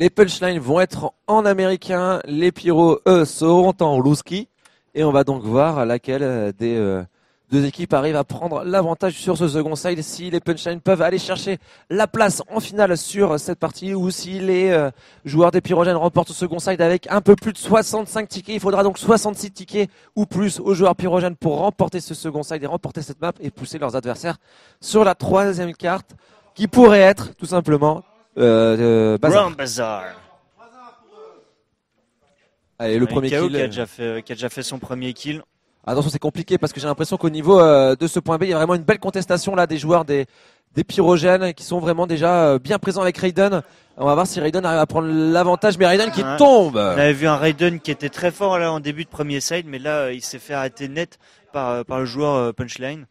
Les punchlines vont être en américain, les pyros, eux, seront en rouski. Et on va donc voir laquelle euh, des euh, deux équipes arrive à prendre l'avantage sur ce second side. Si les punchlines peuvent aller chercher la place en finale sur cette partie ou si les euh, joueurs des pyrogènes remportent ce second side avec un peu plus de 65 tickets. Il faudra donc 66 tickets ou plus aux joueurs pyrogènes pour remporter ce second side et remporter cette map et pousser leurs adversaires sur la troisième carte qui pourrait être tout simplement euh. Allez, le Ouais, premier KO kill. qui a déjà fait qui a déjà fait son premier kill. Attention, c'est compliqué parce que j'ai l'impression qu'au niveau euh, de ce point B, il y a vraiment une belle contestation là des joueurs des, des pyrogènes qui sont vraiment déjà euh, bien présents avec Raiden. On va voir si Raiden arrive à prendre l'avantage, mais Raiden qui Ouais. tombe. On avait vu un Raiden qui était très fort là en début de premier side, mais là il s'est fait arrêter net par, euh, par le joueur Punchline.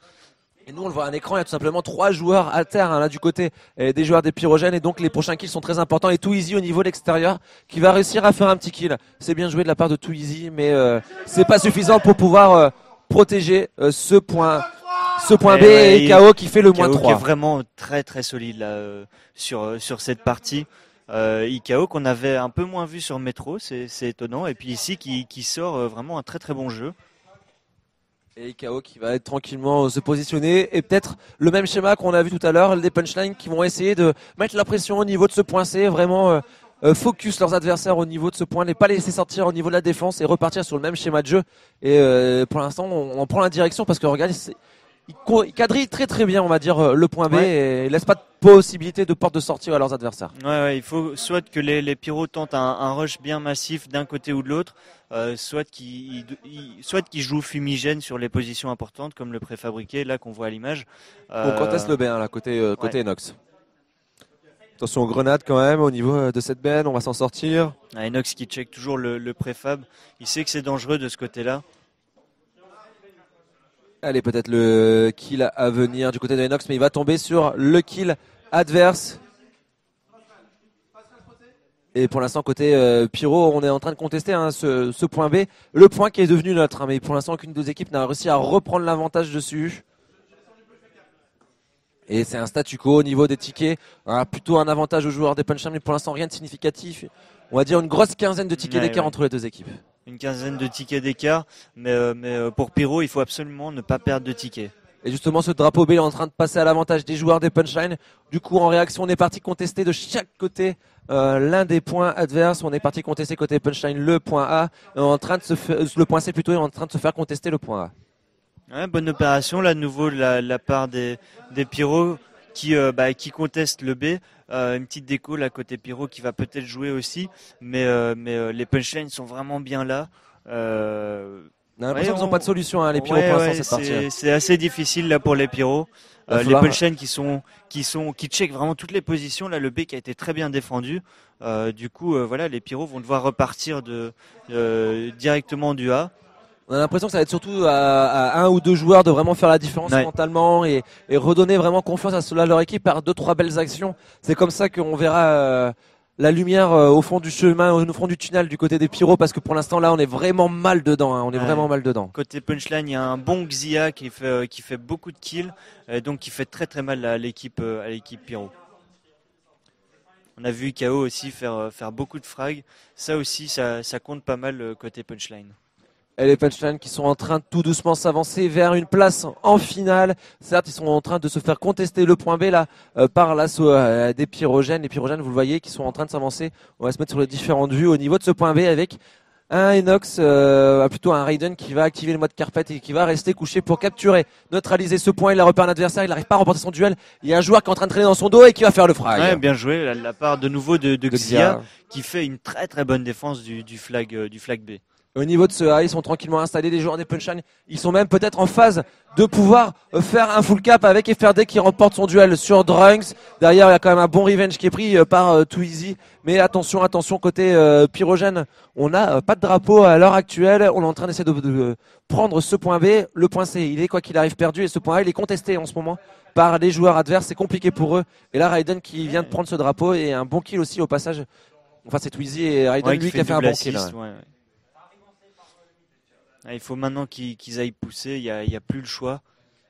Et nous, on le voit à l'écran, il y a tout simplement trois joueurs à terre, hein, là, du côté euh, des joueurs des pyrogènes. Et donc, les prochains kills sont très importants. Et Too Easy au niveau de l'extérieur, qui va réussir à faire un petit kill. C'est bien joué de la part de Too Easy, mais euh, c'est pas suffisant pour pouvoir euh, protéger euh, ce point. Ce point Eh B et KO qui fait le moins IKO qui est 3. vraiment très très solide là euh, sur sur cette partie. Euh, IKO qu'on avait un peu moins vu sur Metro, c'est c'est étonnant. Et puis ici qui, qui sort vraiment un très très bon jeu. Et KO qui va être tranquillement euh, se positionner. Et peut-être le même schéma qu'on a vu tout à l'heure, les punchlines qui vont essayer de mettre la pression au niveau de ce point C, vraiment euh, euh, focus leurs adversaires au niveau de ce point, ne pas laisser sortir au niveau de la défense et repartir sur le même schéma de jeu. Et pour l'instant, on, on prend la direction parce que regarde, c'est- il, co- il quadrille très très bien, on va dire, euh, le point B Ouais. et il laisse pas de possibilité de porte de sortie à leurs adversaires. Ouais, ouais, il faut soit que les, les pyros tentent un, un rush bien massif d'un côté ou de l'autre, euh, soit qu'ils ils- jouent fumigène sur les positions importantes comme le préfabriqué là qu'on voit à l'image. On Euh, conteste le B, hein, là, côté, euh, côté Enox. Attention aux grenades quand même au niveau de cette benne, on va s'en sortir. Ah, Enox qui check toujours le, le préfab, il sait que c'est dangereux de ce côté-là. Allez, peut-être le kill à venir du côté de Enox, mais il va tomber sur le kill adverse. Et pour l'instant, côté euh, Pyro, on est en train de contester hein, ce, ce point B. Le point qui est devenu notre, hein, mais pour l'instant, aucune des équipes n'a réussi à reprendre l'avantage dessus. Et c'est un statu quo au niveau des tickets. Ah, plutôt un avantage aux joueurs des Punchline, mais pour l'instant, rien de significatif. On va dire une grosse quinzaine de tickets Ouais, d'écart ouais. entre les deux équipes. Une quinzaine de tickets d'écart, mais, euh, mais euh, pour Pyro, il faut absolument ne pas perdre de tickets. Et justement, ce drapeau B est en train de passer à l'avantage des joueurs des Punchline. Du coup, en réaction, on est parti contester de chaque côté euh, l'un des points adverses. On est parti contester côté Punchline le point A. Et en train de se faire, le point C plutôt est en train de se faire contester le point A. Ouais, bonne opération là de nouveau la, la part des, des Pyros qui, euh, bah, qui contestent le B. Euh, une petite déco là côté Pyro qui va peut-être jouer aussi, mais, euh, mais euh, les punchlines sont vraiment bien là. On a l'impression Ouais, qu'ils n'ont on- pas de solution, hein, les Pyros, ouais, pour l'instant, ouais, cette partie. c'est- assez difficile là pour les Pyros. Euh, les punchlines qui sont qui sont qui checkent vraiment toutes les positions là le B qui a été très bien défendu. Euh, du coup euh, voilà les Pyros vont devoir repartir de directement du A. On a l'impression que ça va être surtout à, à un ou deux joueurs de vraiment faire la différence Ouais. mentalement et, et redonner vraiment confiance à cela leur équipe par deux trois belles actions. C'est comme ça qu'on verra euh, la lumière euh, au fond du chemin, au fond du tunnel du côté des pyros parce que pour l'instant là on est vraiment mal dedans. hein. on est Ouais. vraiment mal dedans. Côté punchline, il y a un bon Xia qui fait euh, qui fait beaucoup de kills, et donc qui fait très très mal à l'équipe à l'équipe Pyro. On a vu KO aussi faire faire beaucoup de frags. Ça aussi, ça, ça compte pas mal côté punchline. Et les punchlines qui sont en train de tout doucement s'avancer vers une place en finale. Certes, ils sont en train de se faire contester le point B là euh, par l'assaut euh, des pyrogènes. Les pyrogènes, vous le voyez, qui sont en train de s'avancer. On va se mettre sur les différentes vues au niveau de ce point B avec un Enox, euh, plutôt un Raiden qui va activer le mode carpet et qui va rester couché pour capturer, neutraliser ce point. Il a repère un adversaire, il n'arrive pas à remporter son duel. Il y a un joueur qui est en train de traîner dans son dos et qui va faire le frag. Ouais, bien joué la, la part de nouveau de, de De Xia, Xia. qui fait une très très bonne défense du, du flag euh, du flag B. Au niveau de ce A, ils sont tranquillement installés, les joueurs des Punchline. Ils sont même peut-être en phase de pouvoir euh, faire un full cap avec FRD qui remporte son duel sur Drunks. Derrière, il y a quand même un bon revenge qui est pris euh, par euh, Too Easy. Mais attention, attention, côté pyrogène, on n'a pas de drapeau à l'heure actuelle. On est en train d'essayer de, de prendre ce point B. Le point C, il est quoi qu'il arrive perdu. Et ce point A, il est contesté en ce moment par les joueurs adverses. C'est compliqué pour eux. Et là, Raiden qui vient de prendre ce drapeau et un bon kill aussi au passage. Enfin, c'est Easy et Raiden, Ouais, lui, qui a fait un bon kill. ouais, ouais. Ah, il faut maintenant qu'ils aillent pousser, il n'y a, plus le choix.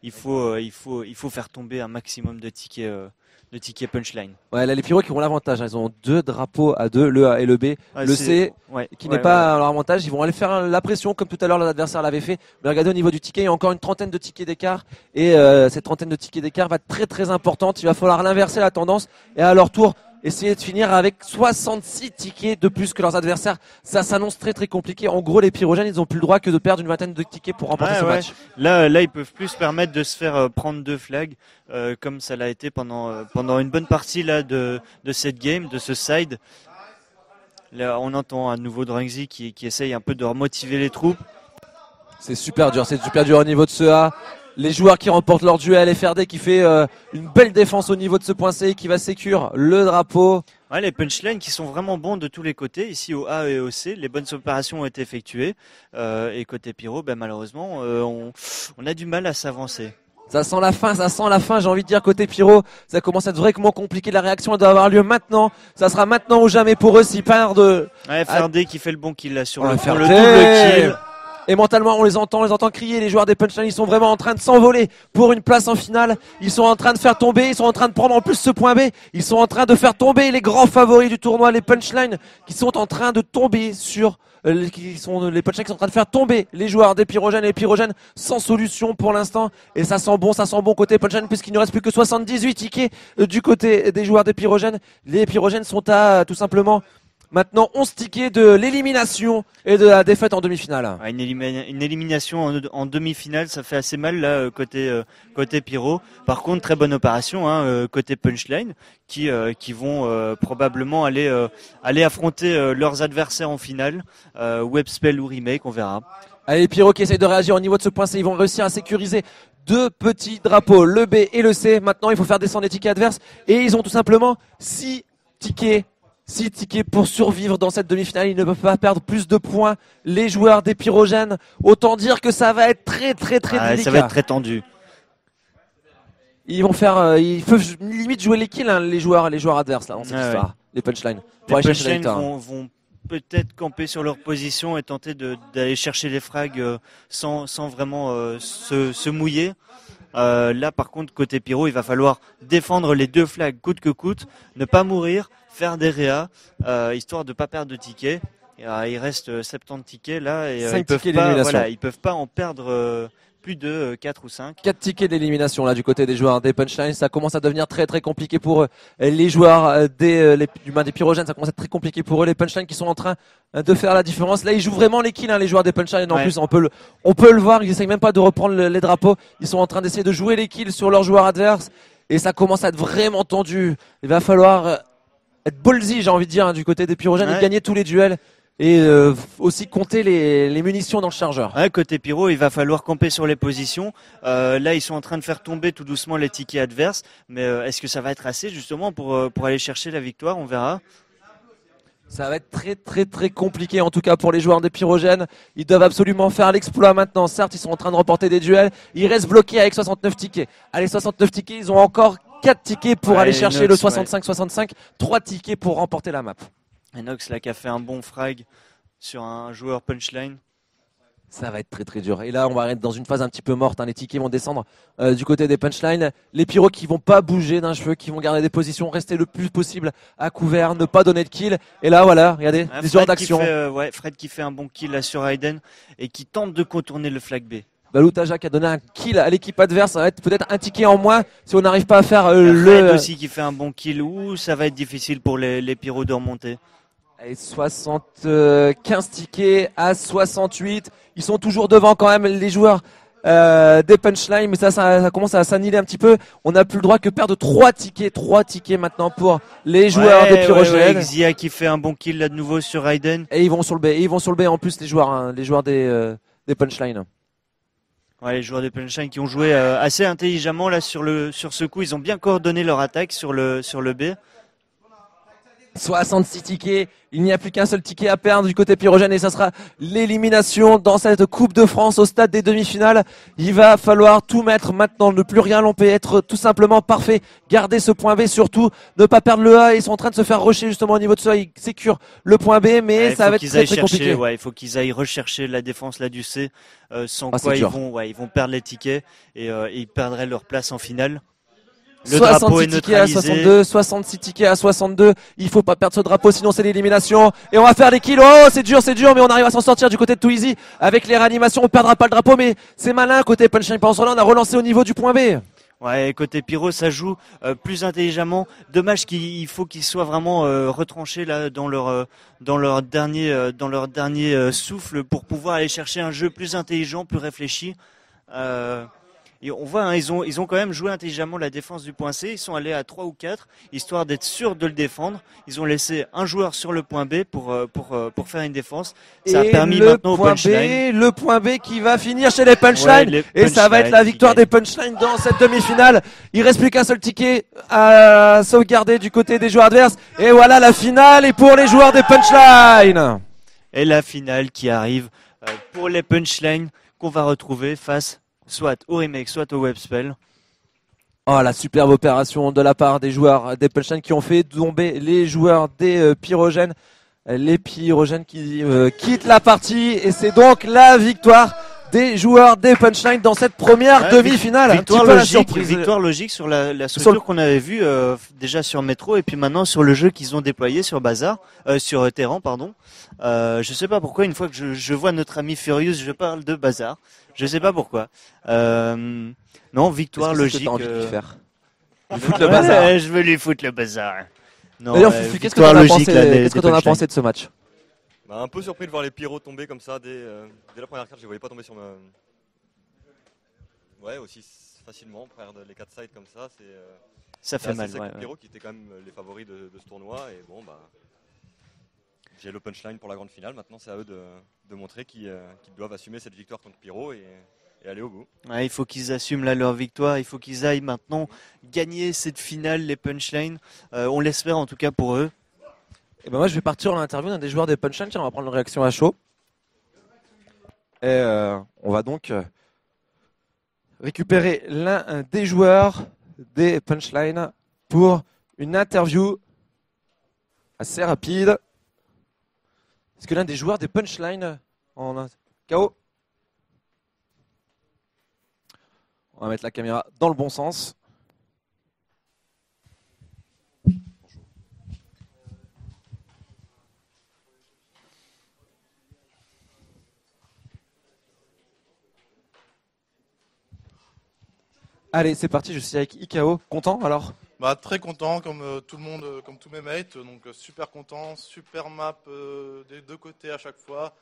Il faut, euh, il, faut, il faut faire tomber un maximum de tickets, euh, de tickets punchline. Ouais, là, les pyros qui ont l'avantage. hein. Ils ont deux drapeaux à deux, le A et le B. Ouais, le C, ouais, qui ouais, n'est pas à leur avantage. Ils vont aller faire la pression comme tout à l'heure l'adversaire l'avait fait. Mais regardez au niveau du ticket, il y a encore une trentaine de tickets d'écart. Et euh, cette trentaine de tickets d'écart va être très très importante. Il va falloir l'inverser la tendance et à leur tour essayer de finir avec 66 tickets de plus que leurs adversaires. Ça s'annonce très très compliqué. En gros, les pyrogènes, ils ont plus le droit que de perdre une vingtaine de tickets pour remporter ce ouais. match. Là, là, ils peuvent plus se permettre de se faire euh, prendre deux flags, euh, comme ça l'a été pendant, euh, pendant une bonne partie là, de, de cette game, de ce side. Là, on entend à nouveau Drangzy qui, qui essaye un peu de remotiver les troupes. C'est super dur, c'est super dur au niveau de ce A. Les joueurs qui remportent leur duel, FRD qui fait euh, une belle défense au niveau de ce point C, qui va sécure le drapeau. Ouais, les punchlines qui sont vraiment bons de tous les côtés, ici au A et au C, les bonnes opérations ont été effectuées. Euh, et côté Pyro, ben, malheureusement, euh, on, on a du mal à s'avancer. Ça sent la fin, ça sent la fin, j'ai envie de dire côté Pyro. Ça commence à être vraiment compliqué. La réaction elle doit avoir lieu maintenant. Ça sera maintenant ou jamais pour eux s'ils perdent. Ouais, Ferdé qui fait le bon kill là sur Ouais, le, Ferdé. le double kill. Et mentalement, on les entend, on les entend crier. Les joueurs des punchlines, ils sont vraiment en train de s'envoler pour une place en finale. Ils sont en train de faire tomber, ils sont en train de prendre en plus ce point B. Ils sont en train de faire tomber les grands favoris du tournoi, les punchlines, qui sont en train de tomber sur euh, qui sont les punchlines qui sont en train de faire tomber les joueurs des pyrogènes et les pyrogènes sans solution pour l'instant. Et ça sent bon, ça sent bon côté punchline puisqu'il ne reste plus que 78 tickets euh, du côté des joueurs des pyrogènes. Les pyrogènes sont à euh, tout simplement maintenant 11 tickets de l'élimination et de la défaite en demi-finale. Ouais, une, élimi- une élimination en, en demi-finale, ça fait assez mal là euh, côté euh, côté Pyro. Par contre, très bonne opération hein, euh, côté Punchline, qui euh, qui vont euh, probablement aller euh, aller affronter euh, leurs adversaires en finale, euh, Webspell ou Remake, on verra. Allez, Pierrot qui essaye de réagir au niveau de ce point C. Ils vont réussir à sécuriser deux petits drapeaux, le B et le C. Maintenant, il faut faire descendre les tickets adverses. Et ils ont tout simplement six tickets. Six tickets pour survivre dans cette demi-finale. Ils ne peuvent pas perdre plus de points. Les joueurs des pyrogènes. Autant dire que ça va être très, très, très Ouais, délicat. ça va être très tendu. Ils vont faire, euh, ils peuvent limite jouer les kills, hein, les joueurs, les joueurs adverses, là, dans cette histoire. Les punchlines. Les aller chercher la Punchline victoire. vont, vont peut-être camper sur leur position et tenter d'aller chercher les frags euh, sans, sans vraiment euh, se, se mouiller. Euh, là, par contre, côté Pyro, il va falloir défendre les deux flags coûte que coûte, ne pas mourir, faire des réas, euh, histoire de pas perdre de tickets. Et, euh, il reste euh, 70 tickets là et euh, ils peuvent pas, voilà, ils peuvent pas en perdre euh, plus de euh, 4 ou 5. 4 tickets d'élimination là du côté des joueurs des punchlines. Ça commence à devenir très très compliqué pour eux. Et Les joueurs euh, des, euh, les, du ben, des pyrogènes, ça commence à être très compliqué pour eux. Les punchlines qui sont en train euh, de faire la différence. Là, ils jouent vraiment les kills, hein, les joueurs des punchlines. En Ouais. plus, on peut, le, on peut le voir. Ils essayent même pas de reprendre le- les drapeaux. Ils sont en train d'essayer de jouer les kills sur leurs joueurs adverses. Et ça commence à être vraiment tendu. Il va falloir euh, être ballsy, j'ai envie de dire, hein, du côté des pyrogènes et gagner tous les duels. Et euh, aussi compter les, les munitions dans le chargeur. Ouais, côté Pyro, il va falloir camper sur les positions. Euh, là, ils sont en train de faire tomber tout doucement les tickets adverses. Mais euh, est-ce que ça va être assez justement pour, euh, pour aller chercher la victoire? On verra. Ça va être très très très compliqué en tout cas pour les joueurs des pyrogènes. Ils doivent absolument faire l'exploit maintenant. Certes, ils sont en train de remporter des duels. Ils restent bloqués avec 69 tickets. Allez, 69 tickets, ils ont encore 4 tickets pour Ouais, aller chercher le 65-65. 3 tickets pour remporter la map. Enox là qui a fait un bon frag sur un joueur punchline. Ça va être très très dur. Et là, on va être dans une phase un petit peu morte. hein. Les tickets vont descendre euh, du côté des punchlines. Les pyros qui vont pas bouger d'un cheveu, qui vont garder des positions, rester le plus possible à couvert, ne pas donner de kill. Et là, voilà, regardez, Ah, des qui d'action. euh, ouais, Fred qui fait un bon kill là sur Hayden et qui tente de contourner le flag B. Baloutaja qui a donné un kill à l'équipe adverse. Ça va être peut-être un ticket en moins si on n'arrive pas à faire euh, Et le. aussi qui fait un bon kill. Ouh, ça va être difficile pour les, les pyros de remonter. Allez, 75 tickets à 68. Ils sont toujours devant quand même les joueurs euh, des punchlines, mais ça, ça, ça commence à s'annihiler un petit peu. On n'a plus le droit que perdre 3 tickets, 3 tickets maintenant pour les joueurs Ouais, des pyrogènes. ouais, Xia qui fait un bon kill là de nouveau sur Hayden. Et ils vont sur le B. Et ils vont sur le B en plus les joueurs, hein, les joueurs des, euh, des punchlines. Ouais, les joueurs des Punchline qui ont joué euh, assez intelligemment là sur le sur ce coup, ils ont bien coordonné leur attaque sur le sur le B. 66 tickets. Il n'y a plus qu'un seul ticket à perdre du côté pyrogène et ça sera l'élimination dans cette Coupe de France au stade des demi-finales. Il va falloir tout mettre maintenant, ne plus rien lamper, être tout simplement parfait, garder ce point B surtout, ne pas perdre le A. Ils sont en train de se faire rusher justement au niveau de ça. Ils sécurent le point B, mais Ouais, ça va être très, aillent très chercher, compliqué. ouais, il faut qu'ils aillent rechercher la défense là du C, euh, sans Ah, quoi ils vont, ouais, ils vont perdre les tickets et euh, ils perdraient leur place en finale. Le drapeau 66 est tickets à neutralisé. 62, 66 tickets à 62. Il faut pas perdre ce drapeau, sinon c'est l'élimination. Et on va faire les kills. Oh, c'est dur, c'est dur, mais on arrive à s'en sortir du côté de Twizy. Avec les réanimations, on perdra pas le drapeau, mais c'est malin côté Punchline. Ce temps-là, on a relancé au niveau du point B. Ouais, côté Pyro, ça joue euh, plus intelligemment. Dommage qu'il il faut qu'ils soient vraiment euh, retranchés là dans leur euh, dans leur dernier euh, dans leur dernier souffle pour pouvoir aller chercher un jeu plus intelligent, plus réfléchi. Euh, et on voit, hein, ils ont ils ont quand même joué intelligemment la défense du point C. Ils sont allés à 3 ou 4 histoire d'être sûrs de le défendre. Ils ont laissé un joueur sur le point B pour euh, pour euh, pour faire une défense. Ça et a permis le maintenant au point punchline. B, le point B qui va finir chez les Ouais, Punchlines. et ça va être la victoire des Punchlines dans cette demi-finale. Il reste plus qu'un seul ticket à sauvegarder du côté des joueurs adverses. Et voilà la finale et pour les joueurs des Punchlines. Et la finale qui arrive euh, pour les punchlines qu'on va retrouver face soit au remake, soit au webspell. Oh, la superbe opération de la part des joueurs des Punchline qui ont fait tomber les joueurs des euh, pyrogènes. Les pyrogènes qui euh, quittent la partie et c'est donc la victoire des joueurs des Punchline dans cette première Ouais, demi-finale. Un Victoire petit peu la logique, surprise. victoire logique sur la, la qu'on avait vue euh, déjà sur Metro et puis maintenant sur le jeu qu'ils ont déployé sur Bazar, euh, sur euh, Terran, pardon. Euh, je sais pas pourquoi une fois que je, je vois notre ami Furious, je parle de Bazar. Je sais pas pourquoi. Euh, non, victoire que logique. t'as envie de lui euh, faire Lui foutre le bazar. Ouais, je veux lui foutre le bazar. Non, D'ailleurs, euh, Fufu, qu'est-ce que victoire t'en as logique, pensé, là, des- qu'est-ce que des t'en as punchlines. pensé de ce match Bah, un peu surpris de voir les pyros tomber comme ça dès, euh, dès la première carte. Je les voyais pas tomber sur ma. Ouais, aussi s- facilement. Frère, les 4 sides comme ça, c'est. euh, Ça c'est fait assez mal. sec ouais, pour ouais. Pyro qui étaient quand même les favoris de, de ce tournoi. Et bon, bah. J'ai le punchline pour la grande finale. Maintenant, c'est à eux de, de montrer qu'ils euh, doivent assumer cette victoire contre Pyro et, et aller au bout. Ouais, il faut qu'ils assument là leur victoire. Il faut qu'ils aillent maintenant gagner cette finale, les punchlines. Euh, on l'espère en tout cas pour eux. Et ben moi, je vais partir en interview d'un des joueurs des Punchline. Tiens, on va prendre une réaction à chaud. Et euh, on va donc euh, récupérer l'un des joueurs des Punchline pour une interview assez rapide. Est-ce que l'un des joueurs des Punchline en a KO On va mettre la caméra dans le bon sens. Allez, c'est parti, je suis avec IKO. Content alors? Bah, très content, comme euh, tout le monde, euh, comme tous mes mates. Donc, euh, super content, super map des deux côtés à chaque fois.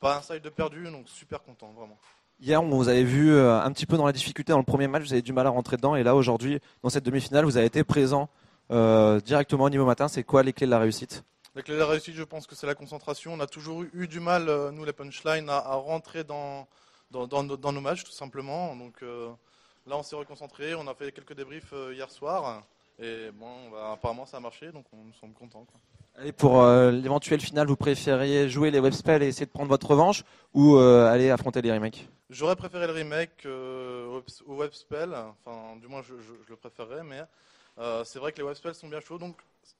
Pas un side de perdu, donc super content, vraiment. Hier, on vous avez vu un petit peu dans la difficulté dans le premier match, vous avez du mal à rentrer dedans. Et là, aujourd'hui, dans cette demi-finale, vous avez été présent directement au niveau matin. C'est quoi les clés de la réussite? La clé de la réussite, je pense que c'est la concentration. On a toujours eu, du mal, nous les punchlines, à, à rentrer dans, dans, dans nos- dans nos matchs, tout simplement. Donc là, on s'est reconcentré. On a fait quelques débriefs euh, hier soir. Et bon, bah, apparemment, ça a marché, donc on nous sommes contents. quoi. Allez, pour euh, l'éventuelle finale, vous préfériez jouer les webspells et essayer de prendre votre revanche ou euh, aller affronter les remakes? J'aurais préféré le remake euh, au web- au webspell, enfin du moins je, je- je le préférerais, mais euh, c'est vrai que les webspells sont bien chauds, donc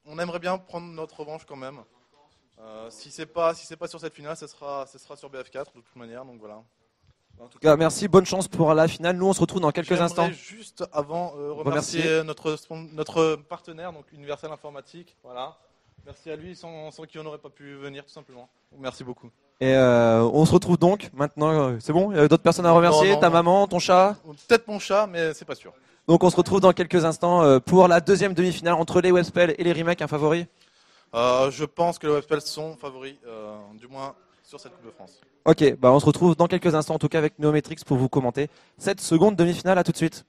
on aimerait bien prendre notre revanche quand même. Si c'est pas si pas sur cette finale, ce sera ce sera sur BF4 de toute manière, donc voilà. En tout cas, merci, bonne chance pour la finale. Nous, on se retrouve dans quelques instants. Juste avant euh, Remercier. remercier notre partenaire donc Universal Informatique, voilà. Merci à lui, sans, sans qui on n'aurait pas pu venir tout simplement. Merci beaucoup. Et euh, on se retrouve donc maintenant. euh, c'est bon? Il y a d'autres personnes à remercier? Non, non, Ta maman, ton chat? Peut-être mon chat, mais c'est pas sûr. Donc, on se retrouve dans quelques instants euh, pour la deuxième demi-finale entre les webspells et les remakes. Un favori? Euh, je pense que les webspells sont favoris, euh, du moins sur cette Coupe de France. Ok, bah on se retrouve dans quelques instants en tout cas avec Neometrix pour vous commenter cette seconde demi-finale. À tout de suite.